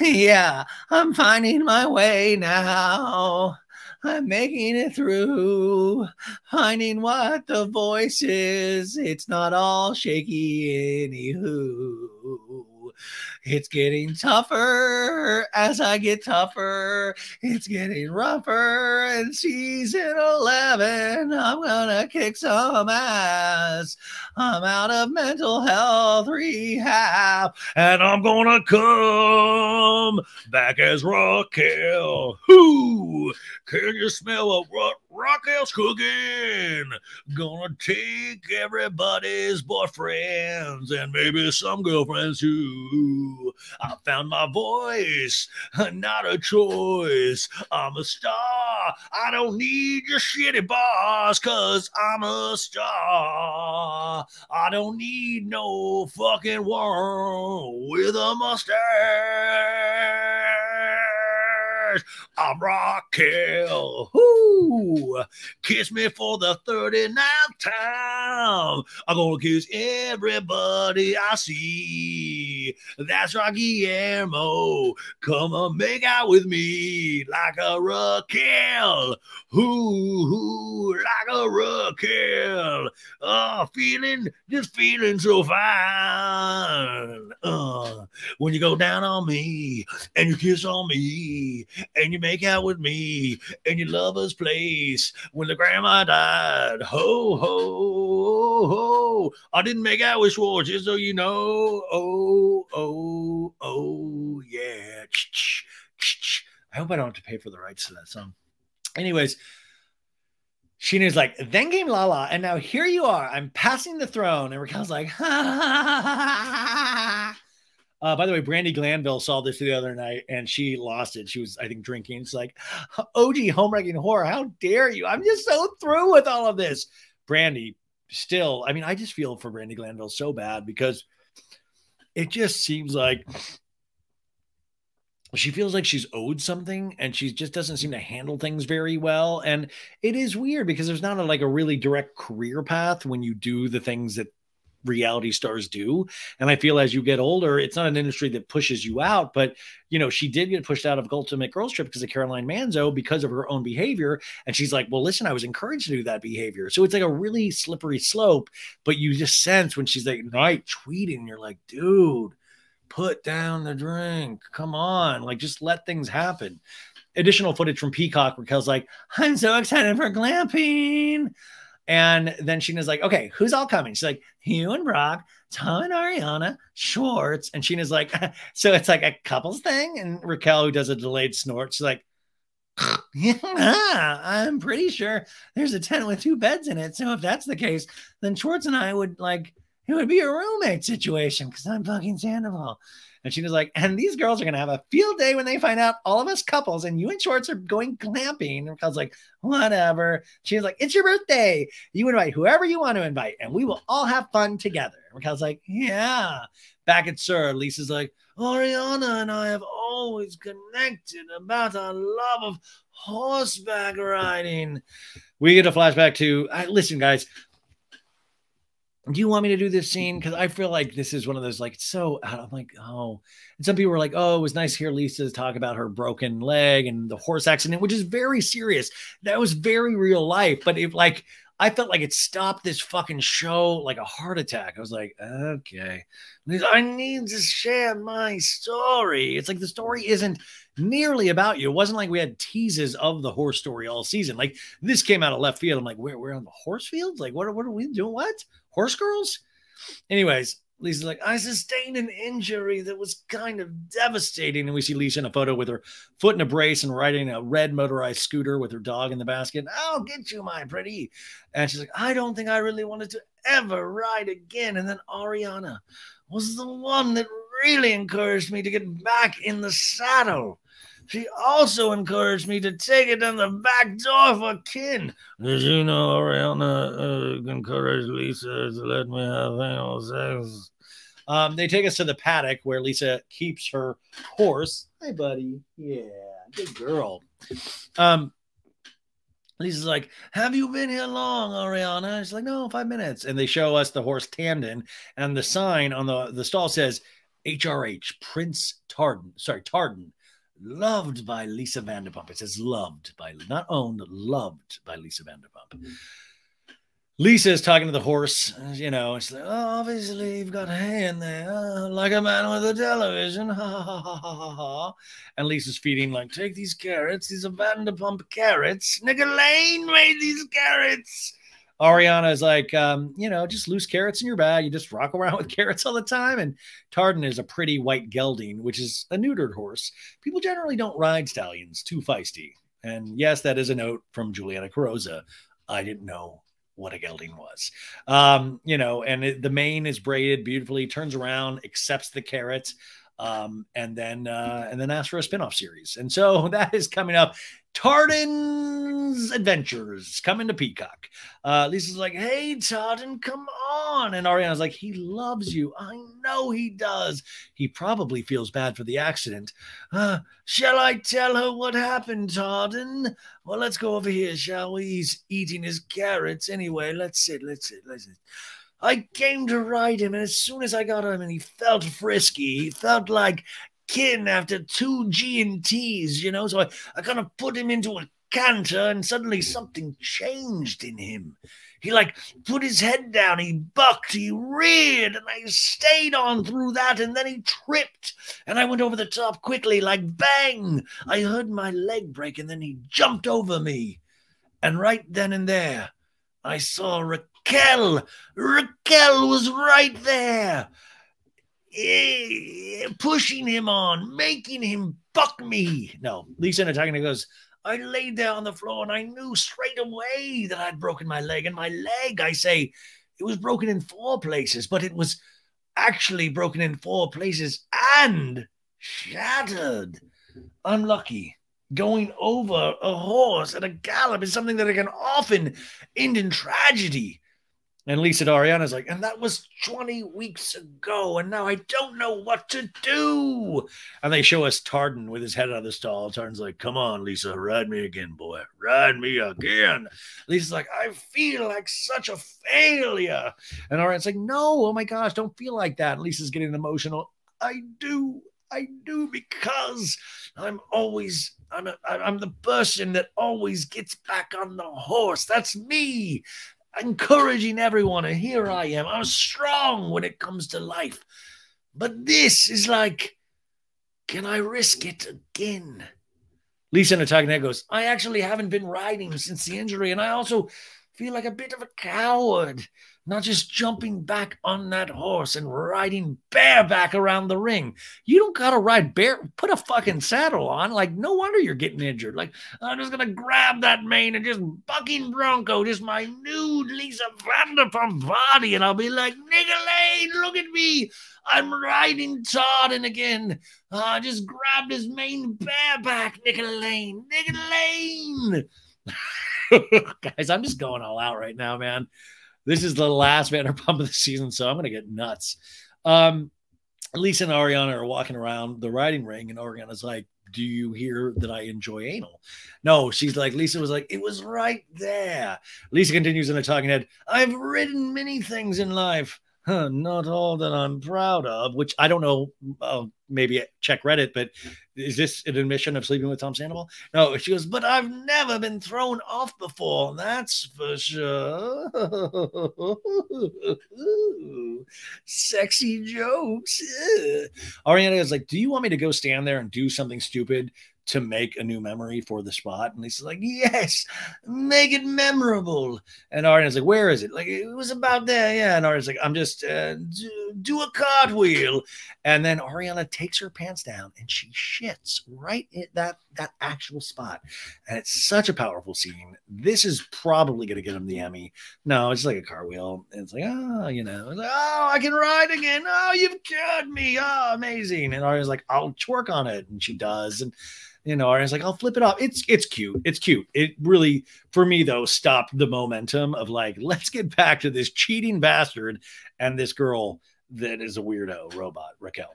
yeah i'm finding my way now. I'm making it through finding what the voice is. It's not all shaky anywho It's getting tougher as I get tougher. It's getting rougher in season 11. I'm gonna kick some ass. I'm out of mental health rehab and I'm gonna come back as Raquel. Who can you smell what Raquel's cooking? Gonna take everybody's boyfriends and maybe some girlfriends too. I found my voice, not a choice. I'm a star. I don't need your shitty boss, cause I'm a star. I don't need no fucking world with a mustache. I'm Raquel. Kiss me for the 39th time. I'm gonna kiss everybody I see. That's right, Guillermo. Come on, make out with me like a Raquel. Whoo, like a Raquel. Oh, feeling, just feeling so fine. Uh, when you go down on me and you kiss on me and you make out with me in your lover's when the grandma died. Ho, ho, ho. I didn't make out with Schwartz, just so you know. Oh, oh, oh, yeah. I hope I don't have to pay for the rights to that song. Anyways, Scheana's like, then came Lala, and now here you are. I'm passing the throne. And Raquel's like, ha, ha, ha, ha, ha, uh, by the way, Brandi Glanville saw this the other night and she lost it. She was, I think, drinking. It's like, OG homewrecking horror. How dare you? I'm just so through with all of this. Brandi, still, I mean, I just feel for Brandi Glanville so bad because it just seems like she feels like she's owed something and she just doesn't seem to handle things very well and it is weird because there's not a, like a really direct career path when you do the things that reality stars do. And I feel as you get older, it's not an industry that pushes you out, but you know, she did get pushed out of Ultimate Girls Trip because of Caroline Manzo because of her own behavior. And she's like, well, listen, I was encouraged to do that behavior. So it's like a really slippery slope, but you just sense when she's like night tweeting, you're like, dude, put down the drink. Come on. Like just let things happen. Additional footage from Peacock, Raquel's like, I'm so excited for glamping. And then Scheana's like, okay, who's all coming? She's like, Hugh and Brock, Tom and Ariana, Schwartz. And Scheana's like, so it's like a couples thing. And Raquel, who does a delayed snort, she's like, yeah, I'm pretty sure there's a tent with two beds in it. So if that's the case, then Schwartz and I would like, it would be a roommate situation because I'm fucking Sandoval. And she was like, and these girls are going to have a field day when they find out all of us couples and you and Schwartz are going glamping. And I was like, whatever. She was like, it's your birthday. You invite whoever you want to invite and we will all have fun together. And was like, yeah. Back at SUR, Lisa's like, Ariana and I have always connected about our love of horseback riding. We get a flashback to, listen, guys, do you want me to do this scene? Mm-hmm. Because I feel like this is one of those like so. I'm like, oh, and some people were like, oh, it was nice to hear Lisa talk about her broken leg and the horse accident, which is very serious. That was very real life, but it like I felt like it stopped this fucking show like a heart attack. I was like, okay, I need to share my story. It's like the story isn't nearly about you. It wasn't like we had teases of the horse story all season. Like this came out of left field. I'm like, where we're on the horse field? Like, what, what are we doing? What? Horse girls. Anyways, Lisa's like, I sustained an injury that was kind of devastating. And we see Lisa in a photo with her foot in a brace and riding a red motorized scooter with her dog in the basket. I'll get you, my pretty. And she's like, I don't think I really wanted to ever ride again. And then Ariana was the one that really encouraged me to get back in the saddle. She also encouraged me to take it in the back door for Kin. Did you know Ariana uh, encouraged Lisa to let me have anal sex? Um, they take us to the paddock where Lisa keeps her horse. Hi, buddy. Yeah, good girl. Um, Lisa's like, Have you been here long, Ariana? She's like, No, five minutes. And they show us the horse Tandon, and the sign on the, the stall says HRH, Prince Tardan. Sorry, Tardan loved by Lisa Vanderpump. It says loved by, not owned, loved by Lisa Vanderpump. Lisa's talking to the horse. You know, it's like, oh, obviously you've got hay in there, uh, like a man with a television. Ha, ha, ha, ha, ha. And Lisa's feeding, like, take these carrots. These are Vanderpump carrots. Nigga Lane made these carrots. Ariana is like, um, you know, just loose carrots in your bag. You just rock around with carrots all the time. And Tardan is a pretty white gelding, which is a neutered horse. People generally don't ride stallions, too feisty. And yes, that is a note from Juliana Carosa. I didn't know what a gelding was. Um, you know, and it, the mane is braided beautifully, turns around, accepts the carrots, um, and then uh, and then asks for a spinoff series. And so that is coming up. Tardan's Adventures coming to Peacock. Uh, Lisa's like, "Hey, Tardan, come on!" And Ariana's like, "He loves you. I know he does. He probably feels bad for the accident. Uh, shall I tell her what happened, Tardan? Well, let's go over here, shall we? He's eating his carrots anyway. Let's sit. Let's sit. Let's sit." I came to ride him, and as soon as I got him, and he felt frisky, he felt like kin after two G and T's, you know. So I, I kind of put him into a canter, and suddenly something changed in him. He like put his head down, he bucked, he reared, and I stayed on through that, and then he tripped, and I went over the top quickly, like bang! I heard my leg break, and then he jumped over me. And right then and there, I saw Raquel. Raquel was right there, Eh, pushing him on, making him buck me. No, Lisa attacking goes, I laid there on the floor and I knew straight away that I'd broken my leg. And my leg, I say, it was broken in four places, but it was actually broken in four places and shattered. Unlucky going over a horse at a gallop is something that can often end in tragedy. And Lisa Ariana's like, and that was 20 weeks ago, and now I don't know what to do. And they show us Tardan with his head out of the stall. Tardan's like, come on, Lisa, ride me again, boy. Ride me again. Lisa's like, I feel like such a failure. And Ariana's like, no, oh my gosh, don't feel like that. And Lisa's getting emotional. I do. I do because I'm always I'm a, I'm the person that always gets back on the horse. That's me, encouraging everyone. And here I am. I'm strong when it comes to life, but this is like, can I risk it again? Lisa Natagne goes, I actually haven't been riding since the injury, and I also feel like a bit of a coward not just jumping back on that horse and riding bareback around the ring. You don't gotta ride bare. Put a fucking saddle on. Like no wonder you're getting injured. Like I'm just gonna grab that mane and just bucking bronco, just my nude Lisa Vanderpump body, and I'll be like, nigga Lane, look at me. I'm riding Tardan again. I uh, just grabbed his mane bareback, Nicola Lane, Nicola Lane. Guys, I'm just going all out right now, man. This is the last Vanderpump of the season, so I'm going to get nuts. Um, Lisa and Ariana are walking around the riding ring, and Ariana's like, Do you hear that I enjoy anal? No, she's like, Lisa was like, It was right there. Lisa continues in a talking head, I've ridden many things in life huh, not all that I'm proud of, which I don't know. Uh, maybe check Reddit, but is this an admission of sleeping with Tom Sandoval? No, she goes, but I've never been thrown off before. That's for sure. Sexy jokes. Ariana is like, do you want me to go stand there and do something stupid to make a new memory for the spot? And he's like, Yes, make it memorable. And Ariana's like, Where is it? Like, it was about there. Yeah. And Ariana's like, I'm just uh, do, do a cartwheel. And then Ariana takes her pants down and she shits right at that that actual spot. And it's such a powerful scene. This is probably gonna get him the Emmy. No, it's like a cartwheel. And it's like, oh, you know, like, oh, I can ride again. Oh, you've cured me. Oh, amazing. And Ariana's like, I'll twerk on it. And she does. And you know, and it's like, I'll flip it off. It's it's cute. It's cute. It really, for me though, stopped the momentum of like, let's get back to this cheating bastard and this girl that is a weirdo robot, Raquel.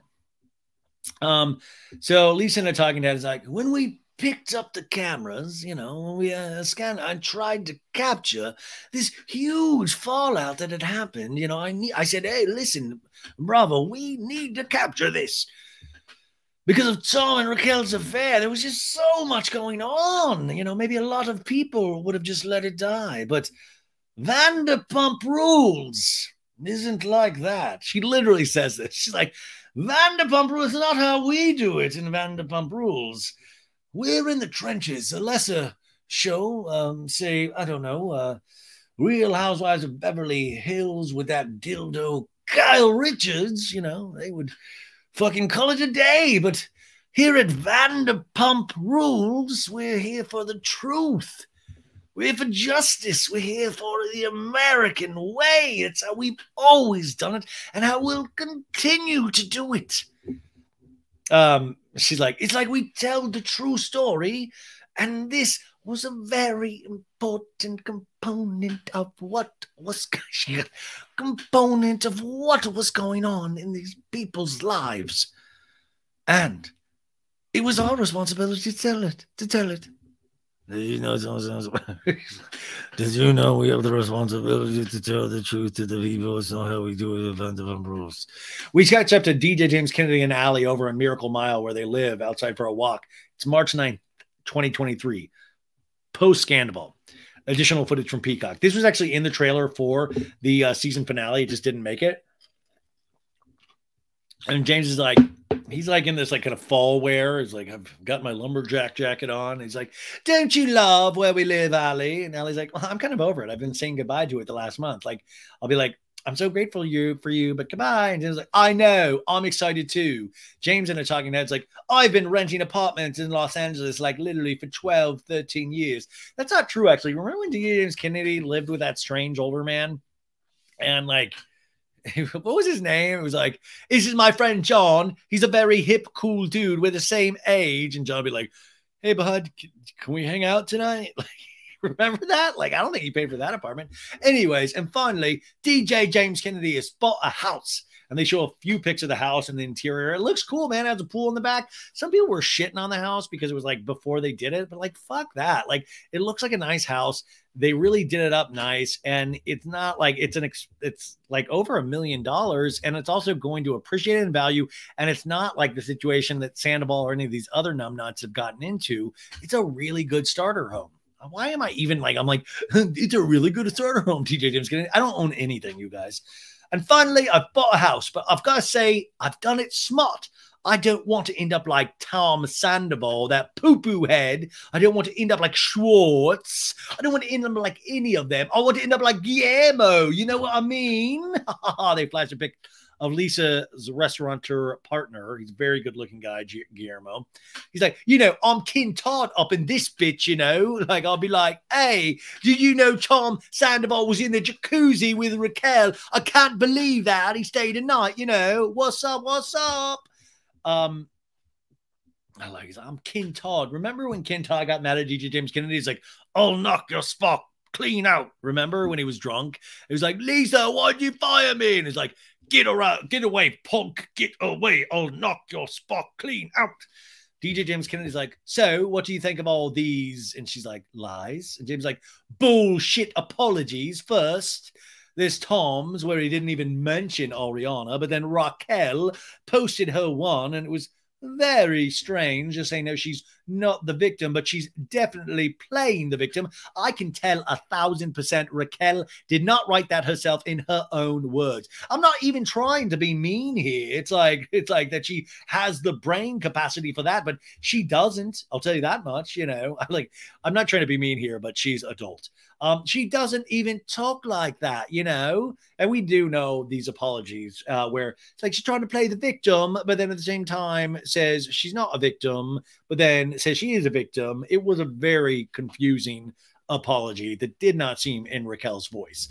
Um, so Lisa and a talking head is like, when we picked up the cameras, you know, we uh, scanned, and tried to capture this huge fallout that had happened. You know, I need, I said, hey, listen, Bravo, we need to capture this because of Tom and Raquel's affair, there was just so much going on. You know, maybe a lot of people would have just let it die. But Vanderpump rules isn't like that. She literally says this. She's like, Vanderpump rules is not how we do it in Vanderpump rules. We're in the trenches. A lesser show, um, say, I don't know, uh, Real Housewives of Beverly Hills with that dildo Kyle Richards, you know, they would fucking call it a day. But here at Vanderpump Rules, we're here for the truth. We're here for justice. We're here for the American way. It's how we've always done it and how we'll continue to do it. Um, she's like, it's like we tell the true story, and this was a very important component of what was component of what was going on in these people's lives. And it was our responsibility to tell it, to tell it. Did you know? Did you know we have the responsibility to tell the truth to the people? It's not how we do it at Vanderpump Rules. We catch up to DJ James Kennedy and Allie over in Miracle Mile where they live outside for a walk. It's March 9th, 2023. Post Scandal. Additional footage from Peacock. This was actually in the trailer for the uh, season finale. It just didn't make it. And James is like, he's like in this like kind of fall wear. He's like, I've got my lumberjack jacket on. He's like, Don't you love where we live, Ali? And Ali's like, Well, I'm kind of over it. I've been saying goodbye to it the last month. Like, I'll be like, I'm so grateful you for you, but goodbye. And James like, I know, I'm excited too. James in a talking head's like, I've been renting apartments in Los Angeles like literally for 12, 13 years. That's not true, actually. Remember when James Kennedy lived with that strange older man? And like what was his name? It was like, this is my friend John. He's a very hip, cool dude. We're the same age. And John would be like, hey, bud, can we hang out tonight? Like, remember that? Like, I don't think he paid for that apartment. Anyways, and finally, DJ James Kennedy has bought a house and they show a few pics of the house and the interior. It looks cool, man. It has a pool in the back. Some people were shitting on the house because it was like before they did it, but like, fuck that. Like, it looks like a nice house they really did it up nice and it's not like it's an ex- it's like over a million dollars and it's also going to appreciate in value and it's not like the situation that sandoval or any of these other numbnuts have gotten into it's a really good starter home why am i even like i'm like it's a really good starter home DJ James i don't own anything you guys and finally i've bought a house but i've got to say i've done it smart I don't want to end up like Tom Sandoval, that poo poo head. I don't want to end up like Schwartz. I don't want to end up like any of them. I want to end up like Guillermo. You know what I mean? they flash a pic of Lisa's restaurateur partner. He's a very good looking guy, Guillermo. He's like, you know, I'm Ken Todd up in this bitch, you know. Like, I'll be like, hey, did you know Tom Sandoval was in the jacuzzi with Raquel? I can't believe that. He stayed a night, you know. What's up? What's up? Um, I like I'm Ken Todd. Remember when Ken Todd got mad at DJ James Kennedy? He's like, I'll knock your spot clean out. Remember when he was drunk? He was like, Lisa, why'd you fire me? And he's like, get around, get away, punk, get away. I'll knock your spot clean out. DJ James Kennedy's like, so what do you think of all these? And she's like, lies. And James like, bullshit apologies first. There's Tom's where he didn't even mention Ariana, but then Raquel posted her one, and it was very strange to say no she's not the victim but she's definitely playing the victim. I can tell a thousand percent raquel did not write that herself in her own words. I'm not even trying to be mean here. It's like it's like that she has the brain capacity for that but she doesn't. I'll tell you that much you know. I'm like i'm not trying to be mean here but she's adult. Um, she doesn't even talk like that, you know. And we do know these apologies uh, where it's like she's trying to play the victim, but then at the same time says she's not a victim, but then says she is a victim. It was a very confusing apology that did not seem in Raquel's voice.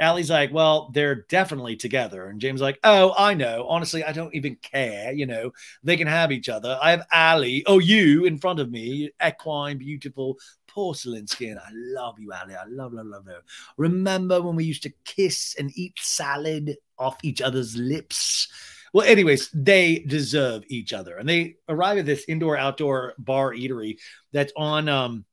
Allie's like, well, they're definitely together. And James like, oh, I know. Honestly, I don't even care. You know, they can have each other. I have Allie, oh, you in front of me, equine, beautiful, porcelain skin. I love you, Ali. I love, love, love you. Remember when we used to kiss and eat salad off each other's lips? Well, anyways, they deserve each other. And they arrive at this indoor outdoor bar eatery that's on um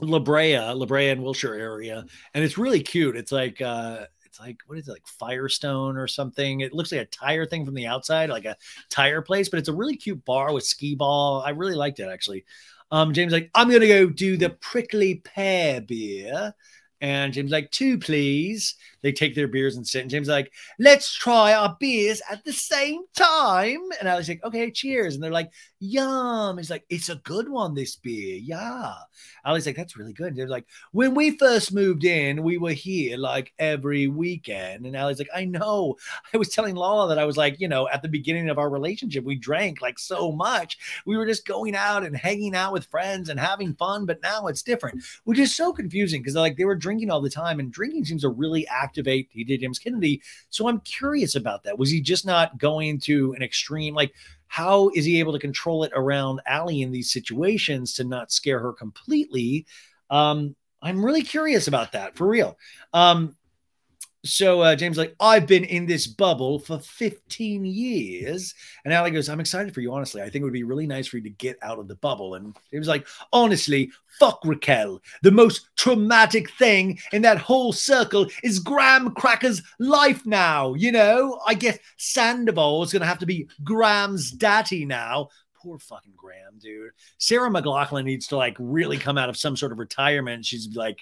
La Brea, La Brea and Wilshire area. And it's really cute. It's like uh it's like what is it like Firestone or something? It looks like a tire thing from the outside, like a tire place, but it's a really cute bar with skee ball. I really liked it actually. Um, James like, I'm gonna go do the prickly pear beer. And James like, two, please. They take their beers and sit. And James like, let's try our beers at the same time. And Ali's like, okay, cheers. And they're like, yum. He's like, it's a good one, this beer. Yeah. Ali's like, that's really good. And they're like, when we first moved in, we were here like every weekend. And Ali's like, I know. I was telling Lala that I was like, you know, at the beginning of our relationship, we drank like so much. We were just going out and hanging out with friends and having fun. But now it's different, which is so confusing because like they were drinking all the time and drinking seems to really activate DJ James Kennedy. So I'm curious about that. Was he just not going to an extreme? Like, how is he able to control it around Ali in these situations to not scare her completely? Um, I'm really curious about that for real. Um, so uh, James like, I've been in this bubble for 15 years. And Ali goes, I'm excited for you, honestly. I think it would be really nice for you to get out of the bubble. And James like, honestly, fuck Raquel. The most traumatic thing in that whole circle is Graham Cracker's life now. You know, I guess Sandoval is going to have to be Graham's daddy now. Poor fucking Graham, dude. Sarah McLachlan needs to like really come out of some sort of retirement. She's like,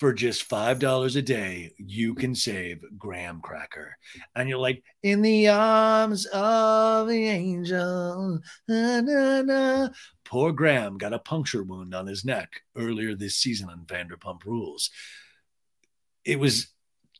for just five dollars a day, you can save graham cracker. And you're like, in the arms of the angel. Na, na, na. Poor Graham got a puncture wound on his neck earlier this season on Vanderpump Rules. It was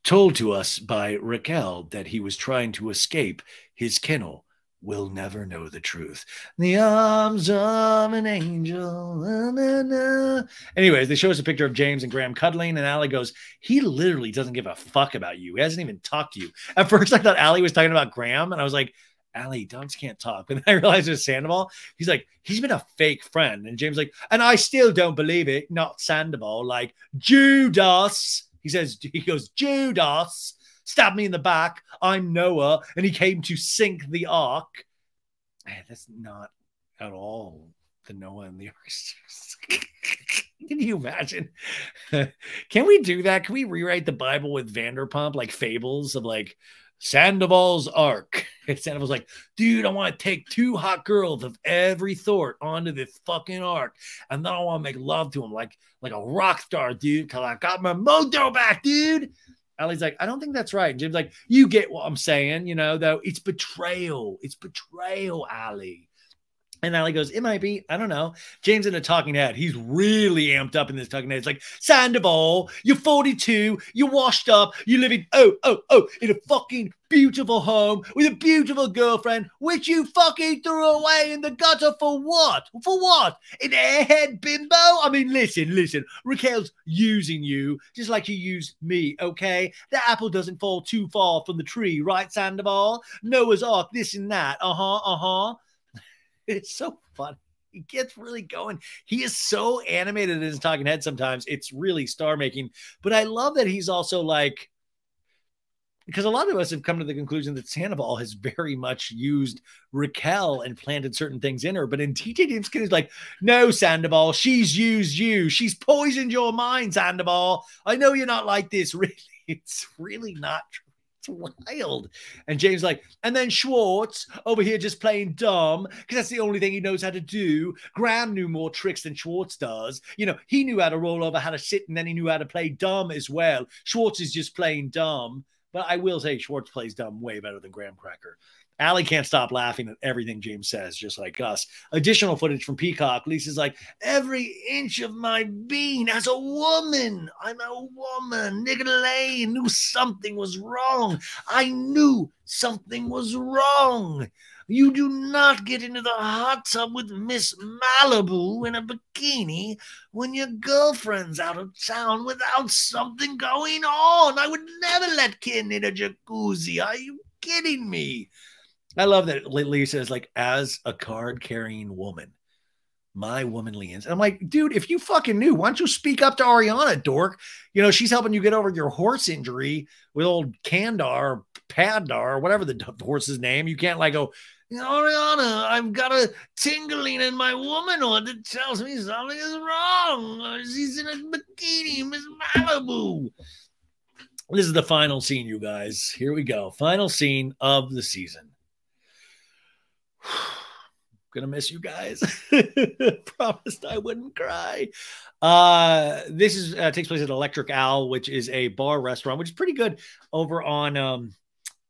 told to us by Raquel that he was trying to escape his kennel will never know the truth. The arms of an angel. Na, na, na. Anyways, they show us a picture of James and Graham cuddling, and Ali goes, He literally doesn't give a fuck about you. He hasn't even talked to you. At first, I thought Ali was talking about Graham, and I was like, Ali, dogs can't talk. And I realized it was Sandoval. He's like, he's been a fake friend. And James like, and I still don't believe it. Not Sandoval, like Judas. He says, he goes, Judas stabbed me in the back. I'm Noah, and he came to sink the ark. Man, that's not at all the Noah and the ark. Can you imagine? Can we do that? Can we rewrite the Bible with Vanderpump like fables of like Sandoval's ark? And Sandoval's like, dude, I want to take two hot girls of every sort onto this fucking ark, and then I want to make love to them like like a rock star, dude. Cause I got my mojo back, dude. Ali's like, I don't think that's right. And Jim's like, you get what I'm saying, you know, though it's betrayal. It's betrayal, Ali. And Ali goes, It might be. I don't know. James in a talking head. He's really amped up in this talking head. It's like, Sandoval, you're 42, you're washed up, you live in, oh, oh, oh, in a fucking beautiful home with a beautiful girlfriend, which you fucking threw away in the gutter for what? For what? An airhead bimbo? I mean, listen, listen. Raquel's using you just like you used me, okay? The apple doesn't fall too far from the tree, right, Sandoval? Noah's Ark, this and that. Uh huh, uh huh. It's so fun. He gets really going. He is so animated in his talking head sometimes. It's really star making. But I love that he's also like, because a lot of us have come to the conclusion that Sandoval has very much used Raquel and planted certain things in her. But in TJ James Skinner's like, no, Sandoval, she's used you. She's poisoned your mind, Sandoval. I know you're not like this. Really, it's really not true. Wild. And James like, and then Schwartz over here just playing dumb because that's the only thing he knows how to do. Graham knew more tricks than Schwartz does. You know, he knew how to roll over, how to sit, and then he knew how to play dumb as well. Schwartz is just playing dumb. But I will say Schwartz plays dumb way better than Graham Cracker. Ali can't stop laughing at everything James says, just like us. Additional footage from Peacock. Lisa's like, every inch of my being as a woman. I'm a woman. Nicolay knew something was wrong. I knew something was wrong. You do not get into the hot tub with Miss Malibu in a bikini when your girlfriend's out of town without something going on. I would never let Ken in a jacuzzi. Are you kidding me? I love that Lisa is like, as a card carrying woman, my womanly instinct. I'm like, dude, if you fucking knew, why don't you speak up to Ariana, dork? You know, she's helping you get over your horse injury with old Kandar, Padar, whatever the horse's name. You can't like go, Ariana, I've got a tingling in my womanhood that tells me something is wrong. She's in a bikini, Miss Malibu. This is the final scene, you guys. Here we go. Final scene of the season. Gonna miss you guys. Promised I wouldn't cry. Uh, this is uh, takes place at Electric Owl, which is a bar restaurant, which is pretty good over on um,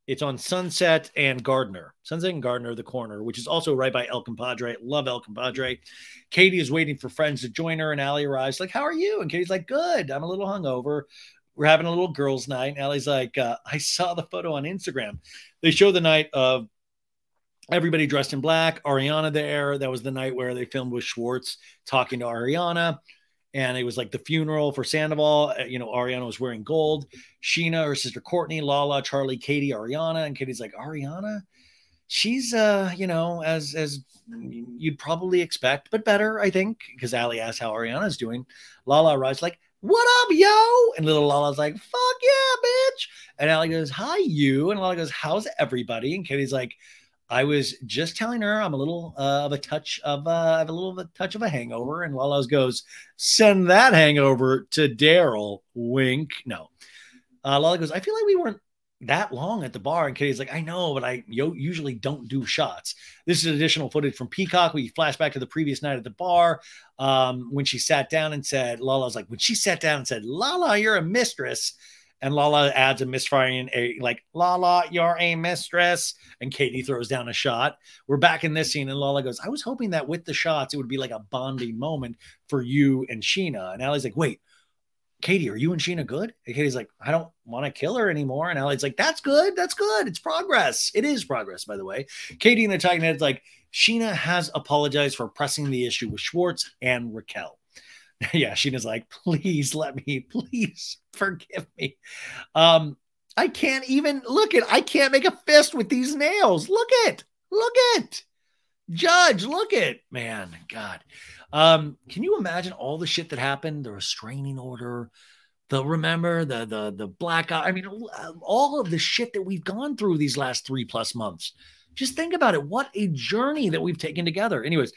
it's on Sunset and Gardner. Sunset and Gardner, the corner, which is also right by El Compadre. Love El Compadre. Katie is waiting for friends to join her, and Allie arrives like, "How are you?" And Katie's like, "Good. I'm a little hungover." We're having a little girls' night. And Allie's like, uh, "I saw the photo on Instagram. They show the night of everybody dressed in black. Ariana there. That was the night where they filmed with Schwartz talking to Ariana." and it was like the funeral for Sandoval. Uh, you know, Ariana was wearing gold. Scheana, her sister Courtney, Lala, Charli, Katie, Ariana, and Katie's like Ariana. She's uh, you know, as as you'd probably expect, but better, I think, because Allie asked how Ariana's doing. Lala arrives like, "What up, yo?" And little Lala's like, "Fuck yeah, bitch!" And Allie goes, "Hi, you." And Lala goes, "How's everybody?" And Katie's like, I was just telling her I'm a little uh, of a touch of uh, I have a little of a touch of a hangover, and Lala's goes, send that hangover to Daryl. Wink. No. Uh, Lala goes, I feel like we weren't that long at the bar. And Katie's like, I know, but I usually don't do shots. This is additional footage from Peacock. We flash back to the previous night at the bar um, when she sat down and said, Lala's like, when she sat down and said, Lala, you're a mistress and Lala adds a misfiring a like Lala, you're a mistress, and Katie throws down a shot. We're back in this scene, and Lala goes, I was hoping that with the shots it would be like a bonding moment for you and Scheana. And Allie's like, wait, Katie, are you and Scheana good? And Katie's like, I don't want to kill her anymore. And Allie's like, that's good. That's good. It's progress. It is progress, by the way. Katie and the Titan Head's like, Scheana has apologized for pressing the issue with Schwartz and Raquel. yeah, Scheana's like, please let me, please forgive me. Um, I can't even look at I can't make a fist with these nails. Look it, look it. Judge, look it, man. God. Um, can you imagine all the shit that happened? The restraining order, the remember, the the the black eye. I mean, all of the shit that we've gone through these last three plus months. Just think about it. What a journey that we've taken together. Anyways,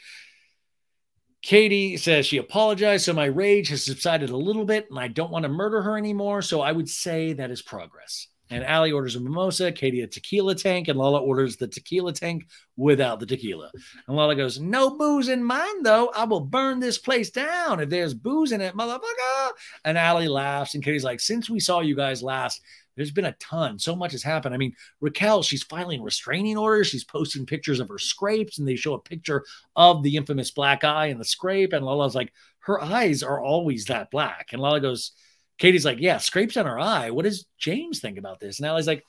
Katie says she apologized, so my rage has subsided a little bit, and I don't want to murder her anymore. So I would say that is progress. And Allie orders a mimosa, Katie a tequila tank, and Lala orders the tequila tank without the tequila. And Lala goes, No booze in mine, though. I will burn this place down if there's booze in it, motherfucker. And Allie laughs, and Katie's like, Since we saw you guys last, there's been a ton. So much has happened. I mean, Raquel, she's filing restraining orders. She's posting pictures of her scrapes, and they show a picture of the infamous black eye and the scrape. And Lala's like, her eyes are always that black. And Lala goes, Katie's like, yeah, scrapes on her eye. What does James think about this? And Allie's like,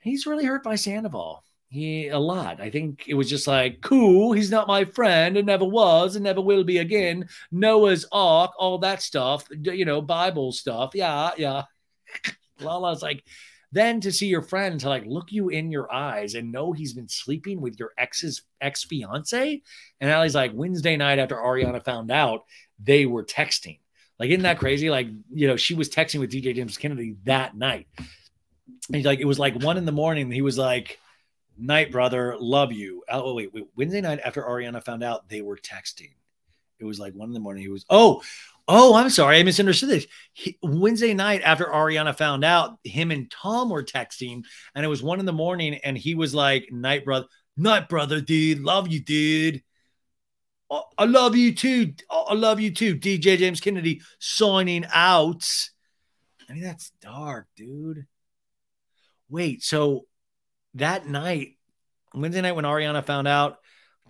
he's really hurt by Sandoval. He a lot. I think it was just like, cool. He's not my friend and never was and never will be again. Noah's Ark, all that stuff, you know, Bible stuff. Yeah, yeah. Lala's like, then to see your friend to like look you in your eyes and know he's been sleeping with your ex's ex fiance. And Allie's like, Wednesday night after Ariana found out, they were texting. Like, isn't that crazy? Like, you know, she was texting with DJ James Kennedy that night. And he's like, it was like one in the morning. He was like, Night, brother, love you. Oh, wait, wait. Wednesday night after Ariana found out, they were texting. It was like one in the morning. He was, oh, Oh, I'm sorry. I misunderstood this. He, Wednesday night after Ariana found out, him and Tom were texting, and it was one in the morning, and he was like, Night, brother, night, brother, dude. Love you, dude. Oh, I love you too. Oh, I love you too. DJ James Kennedy signing out. I mean, that's dark, dude. Wait, so that night, Wednesday night when Ariana found out,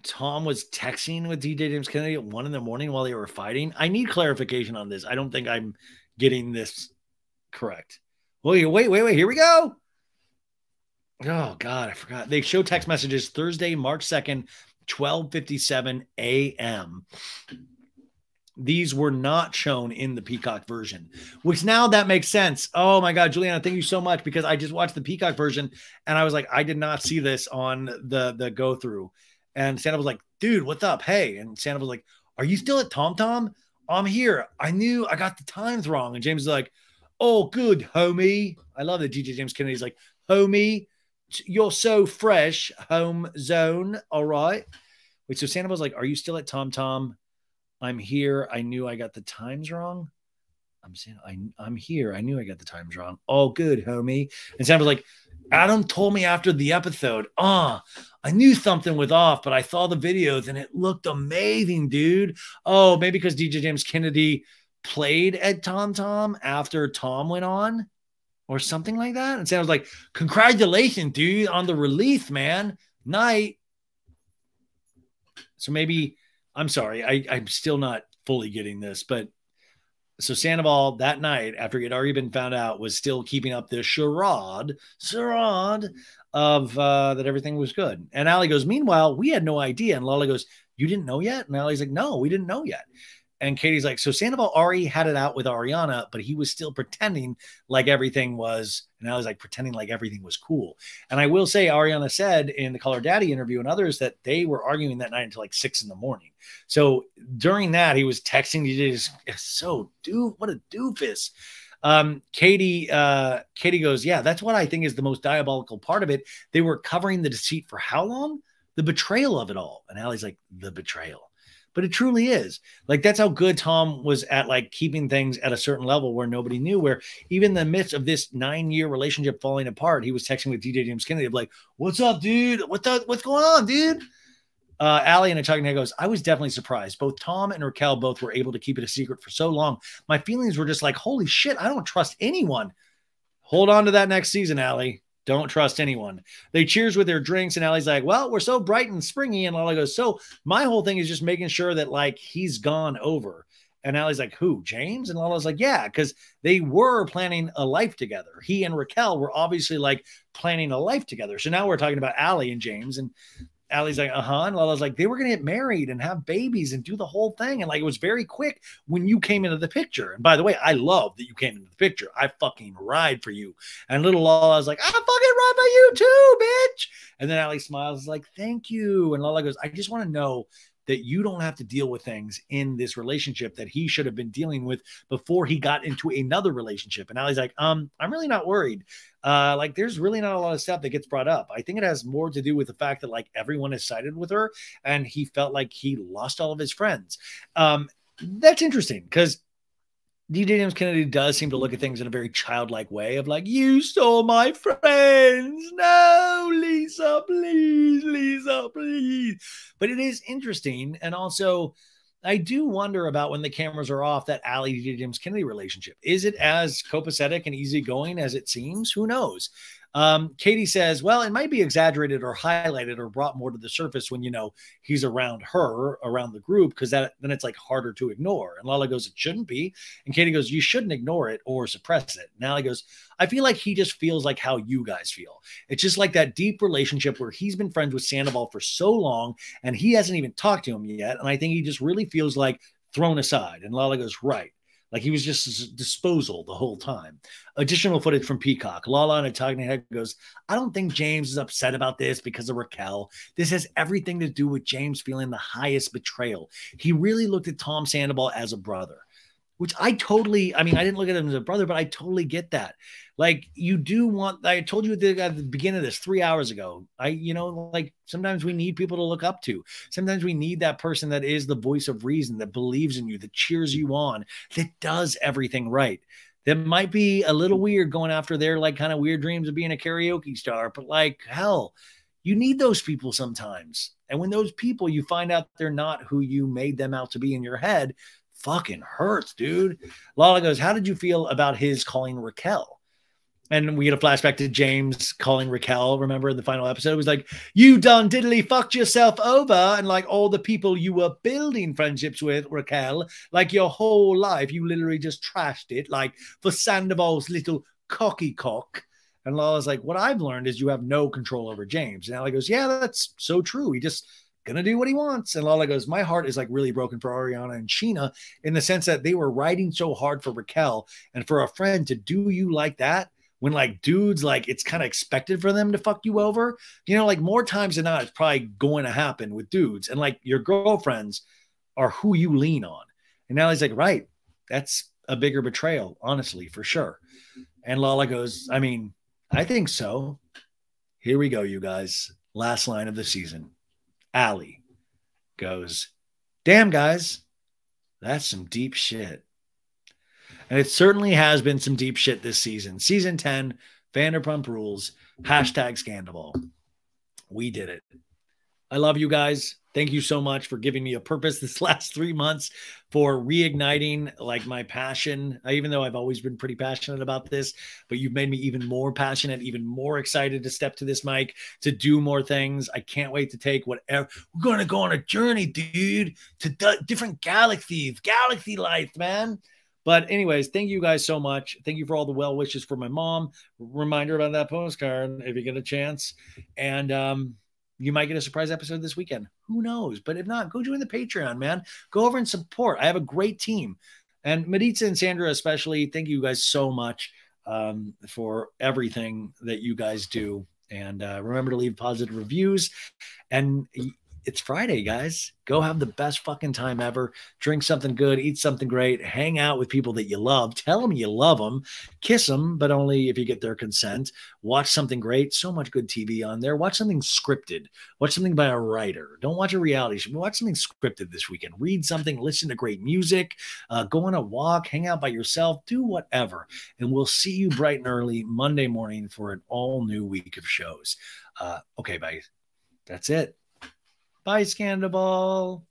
Tom was texting with DJ James Kennedy at one in the morning while they were fighting. I need clarification on this. I don't think I'm getting this correct. Wait, wait, wait, wait. Here we go. Oh God, I forgot. They show text messages Thursday, March 2nd, 12:57 a.m. These were not shown in the Peacock version, which now that makes sense. Oh my God, Juliana, thank you so much because I just watched the Peacock version and I was like, I did not see this on the the go through. And Santa was like, dude, what's up? Hey. And Santa was like, are you still at Tom Tom? I'm here. I knew I got the times wrong. And James is like, oh, good, homie. I love that DJ James Kennedy's like, homie, you're so fresh, home zone. All right. Wait, so Santa was like, are you still at Tom Tom? I'm here. I knew I got the times wrong. I'm saying I'm here. I knew I got the times wrong. All good, homie. And Santa was like, Adam told me after the episode, ah, oh, I knew something was off, but I saw the videos and it looked amazing, dude. Oh, maybe because DJ James Kennedy played at Tom Tom after Tom went on or something like that. And sounds like, congratulations, dude, on the release, man. Night. So maybe I'm sorry, I, I'm still not fully getting this, but so Sandoval that night, after he had already been found out, was still keeping up this charade, charade of uh, that everything was good. And Ali goes, Meanwhile, we had no idea. And Lala goes, You didn't know yet? And Ali's like, No, we didn't know yet. And Katie's like, so Sandoval already had it out with Ariana, but he was still pretending like everything was, and I was like pretending like everything was cool. And I will say, Ariana said in the Call Her Daddy interview and others that they were arguing that night until like six in the morning. So during that, he was texting. He just so dude, what a doofus. Um, Katie, uh, Katie goes, yeah, that's what I think is the most diabolical part of it. They were covering the deceit for how long? The betrayal of it all. And Ali's like, the betrayal but it truly is like that's how good Tom was at like keeping things at a certain level where nobody knew. Where even in the midst of this nine year relationship falling apart, he was texting with DJ James Kennedy, like, "What's up, dude? What the, what's going on, dude?" Uh, Ali and a talking head goes, I was definitely surprised. Both Tom and Raquel both were able to keep it a secret for so long. My feelings were just like, holy shit, I don't trust anyone. Hold on to that next season, Ali. Don't trust anyone. They cheers with their drinks, and Ali's like, Well, we're so bright and springy. And Lala goes, So my whole thing is just making sure that like he's gone over. And Ali's like, Who? James? And Lala's like, Yeah, because they were planning a life together. He and Raquel were obviously like planning a life together. So now we're talking about Ali and James. And Ali's like, uh huh. And Lala's like, they were going to get married and have babies and do the whole thing. And like, it was very quick when you came into the picture. And by the way, I love that you came into the picture. I fucking ride for you. And little Lala's like, I fucking ride for you too, bitch. And then Ali smiles, like, thank you. And Lala goes, I just want to know that you don't have to deal with things in this relationship that he should have been dealing with before he got into another relationship. And now he's like, um, I'm really not worried. Uh, like there's really not a lot of stuff that gets brought up. I think it has more to do with the fact that like everyone has sided with her and he felt like he lost all of his friends. Um, that's interesting because DJ James Kennedy does seem to look at things in a very childlike way of like, you stole my friends. No, Lisa, please, Lisa, please. But it is interesting. And also, I do wonder about when the cameras are off that Ali DJ James Kennedy relationship. Is it as copacetic and easygoing as it seems? Who knows? Um, Katie says, well, it might be exaggerated or highlighted or brought more to the surface when, you know, he's around her, around the group, because that then it's like harder to ignore. And Lala goes, it shouldn't be. And Katie goes, you shouldn't ignore it or suppress it. And Ali goes, I feel like he just feels like how you guys feel. It's just like that deep relationship where he's been friends with Sandoval for so long and he hasn't even talked to him yet. And I think he just really feels like thrown aside. And Lala goes, right. Like he was just disposal the whole time. Additional footage from Peacock. Lala and a talking head goes, I don't think James is upset about this because of Raquel. This has everything to do with James feeling the highest betrayal. He really looked at Tom Sandoval as a brother which I totally, I mean, I didn't look at him as a brother, but I totally get that. Like, you do want, I told you at the, beginning of this three hours ago, I, you know, like sometimes we need people to look up to. Sometimes we need that person that is the voice of reason, that believes in you, that cheers you on, that does everything right. That might be a little weird going after their like kind of weird dreams of being a karaoke star, but like, hell, you need those people sometimes. And when those people, you find out they're not who you made them out to be in your head, fucking hurts, dude. Lala goes, How did you feel about his calling Raquel? And we get a flashback to James calling Raquel. Remember in the final episode, it was like, You done diddly fucked yourself over. And like all the people you were building friendships with, Raquel, like your whole life, you literally just trashed it. Like for Sandoval's little cocky cock. And Lala's like, What I've learned is you have no control over James. And Ali goes, Yeah, that's so true. He just gonna do what he wants. And Lala goes, My heart is like really broken for Ariana and Scheana in the sense that they were riding so hard for Raquel and for a friend to do you like that when like dudes like it's kind of expected for them to fuck you over. You know, like more times than not, it's probably going to happen with dudes. And like your girlfriends are who you lean on. And now he's like, right, that's a bigger betrayal, honestly, for sure. And Lala goes, I mean, I think so. Here we go, you guys. Last line of the season. Ali goes, Damn, guys, that's some deep shit. And it certainly has been some deep shit this season. Season 10, Vanderpump Rules. Hashtag Scandoval. We did it. I love you guys. Thank you so much for giving me a purpose this last three months for reigniting like my passion. Even though I've always been pretty passionate about this, but you've made me even more passionate, even more excited to step to this mic to do more things. I can't wait to take whatever. We're going to go on a journey, dude, to d- different galaxies, galaxy life, man. But anyways, thank you guys so much. Thank you for all the well wishes for my mom. Reminder about that postcard if you get a chance. And um, you might get a surprise episode this weekend. Who knows? But if not, go join the Patreon, man. Go over and support. I have a great team. And Maritza and Sandra, especially, thank you guys so much um, for everything that you guys do. And uh, remember to leave positive reviews. And it's Friday, guys. Go have the best fucking time ever. Drink something good, eat something great, hang out with people that you love. Tell them you love them, kiss them, but only if you get their consent. Watch something great. So much good TV on there. Watch something scripted. Watch something by a writer. Don't watch a reality show. Watch something scripted this weekend. Read something, listen to great music, uh, go on a walk, hang out by yourself, do whatever. And we'll see you bright and early Monday morning for an all new week of shows. Uh, okay, bye. That's it. Bye, Scandoval.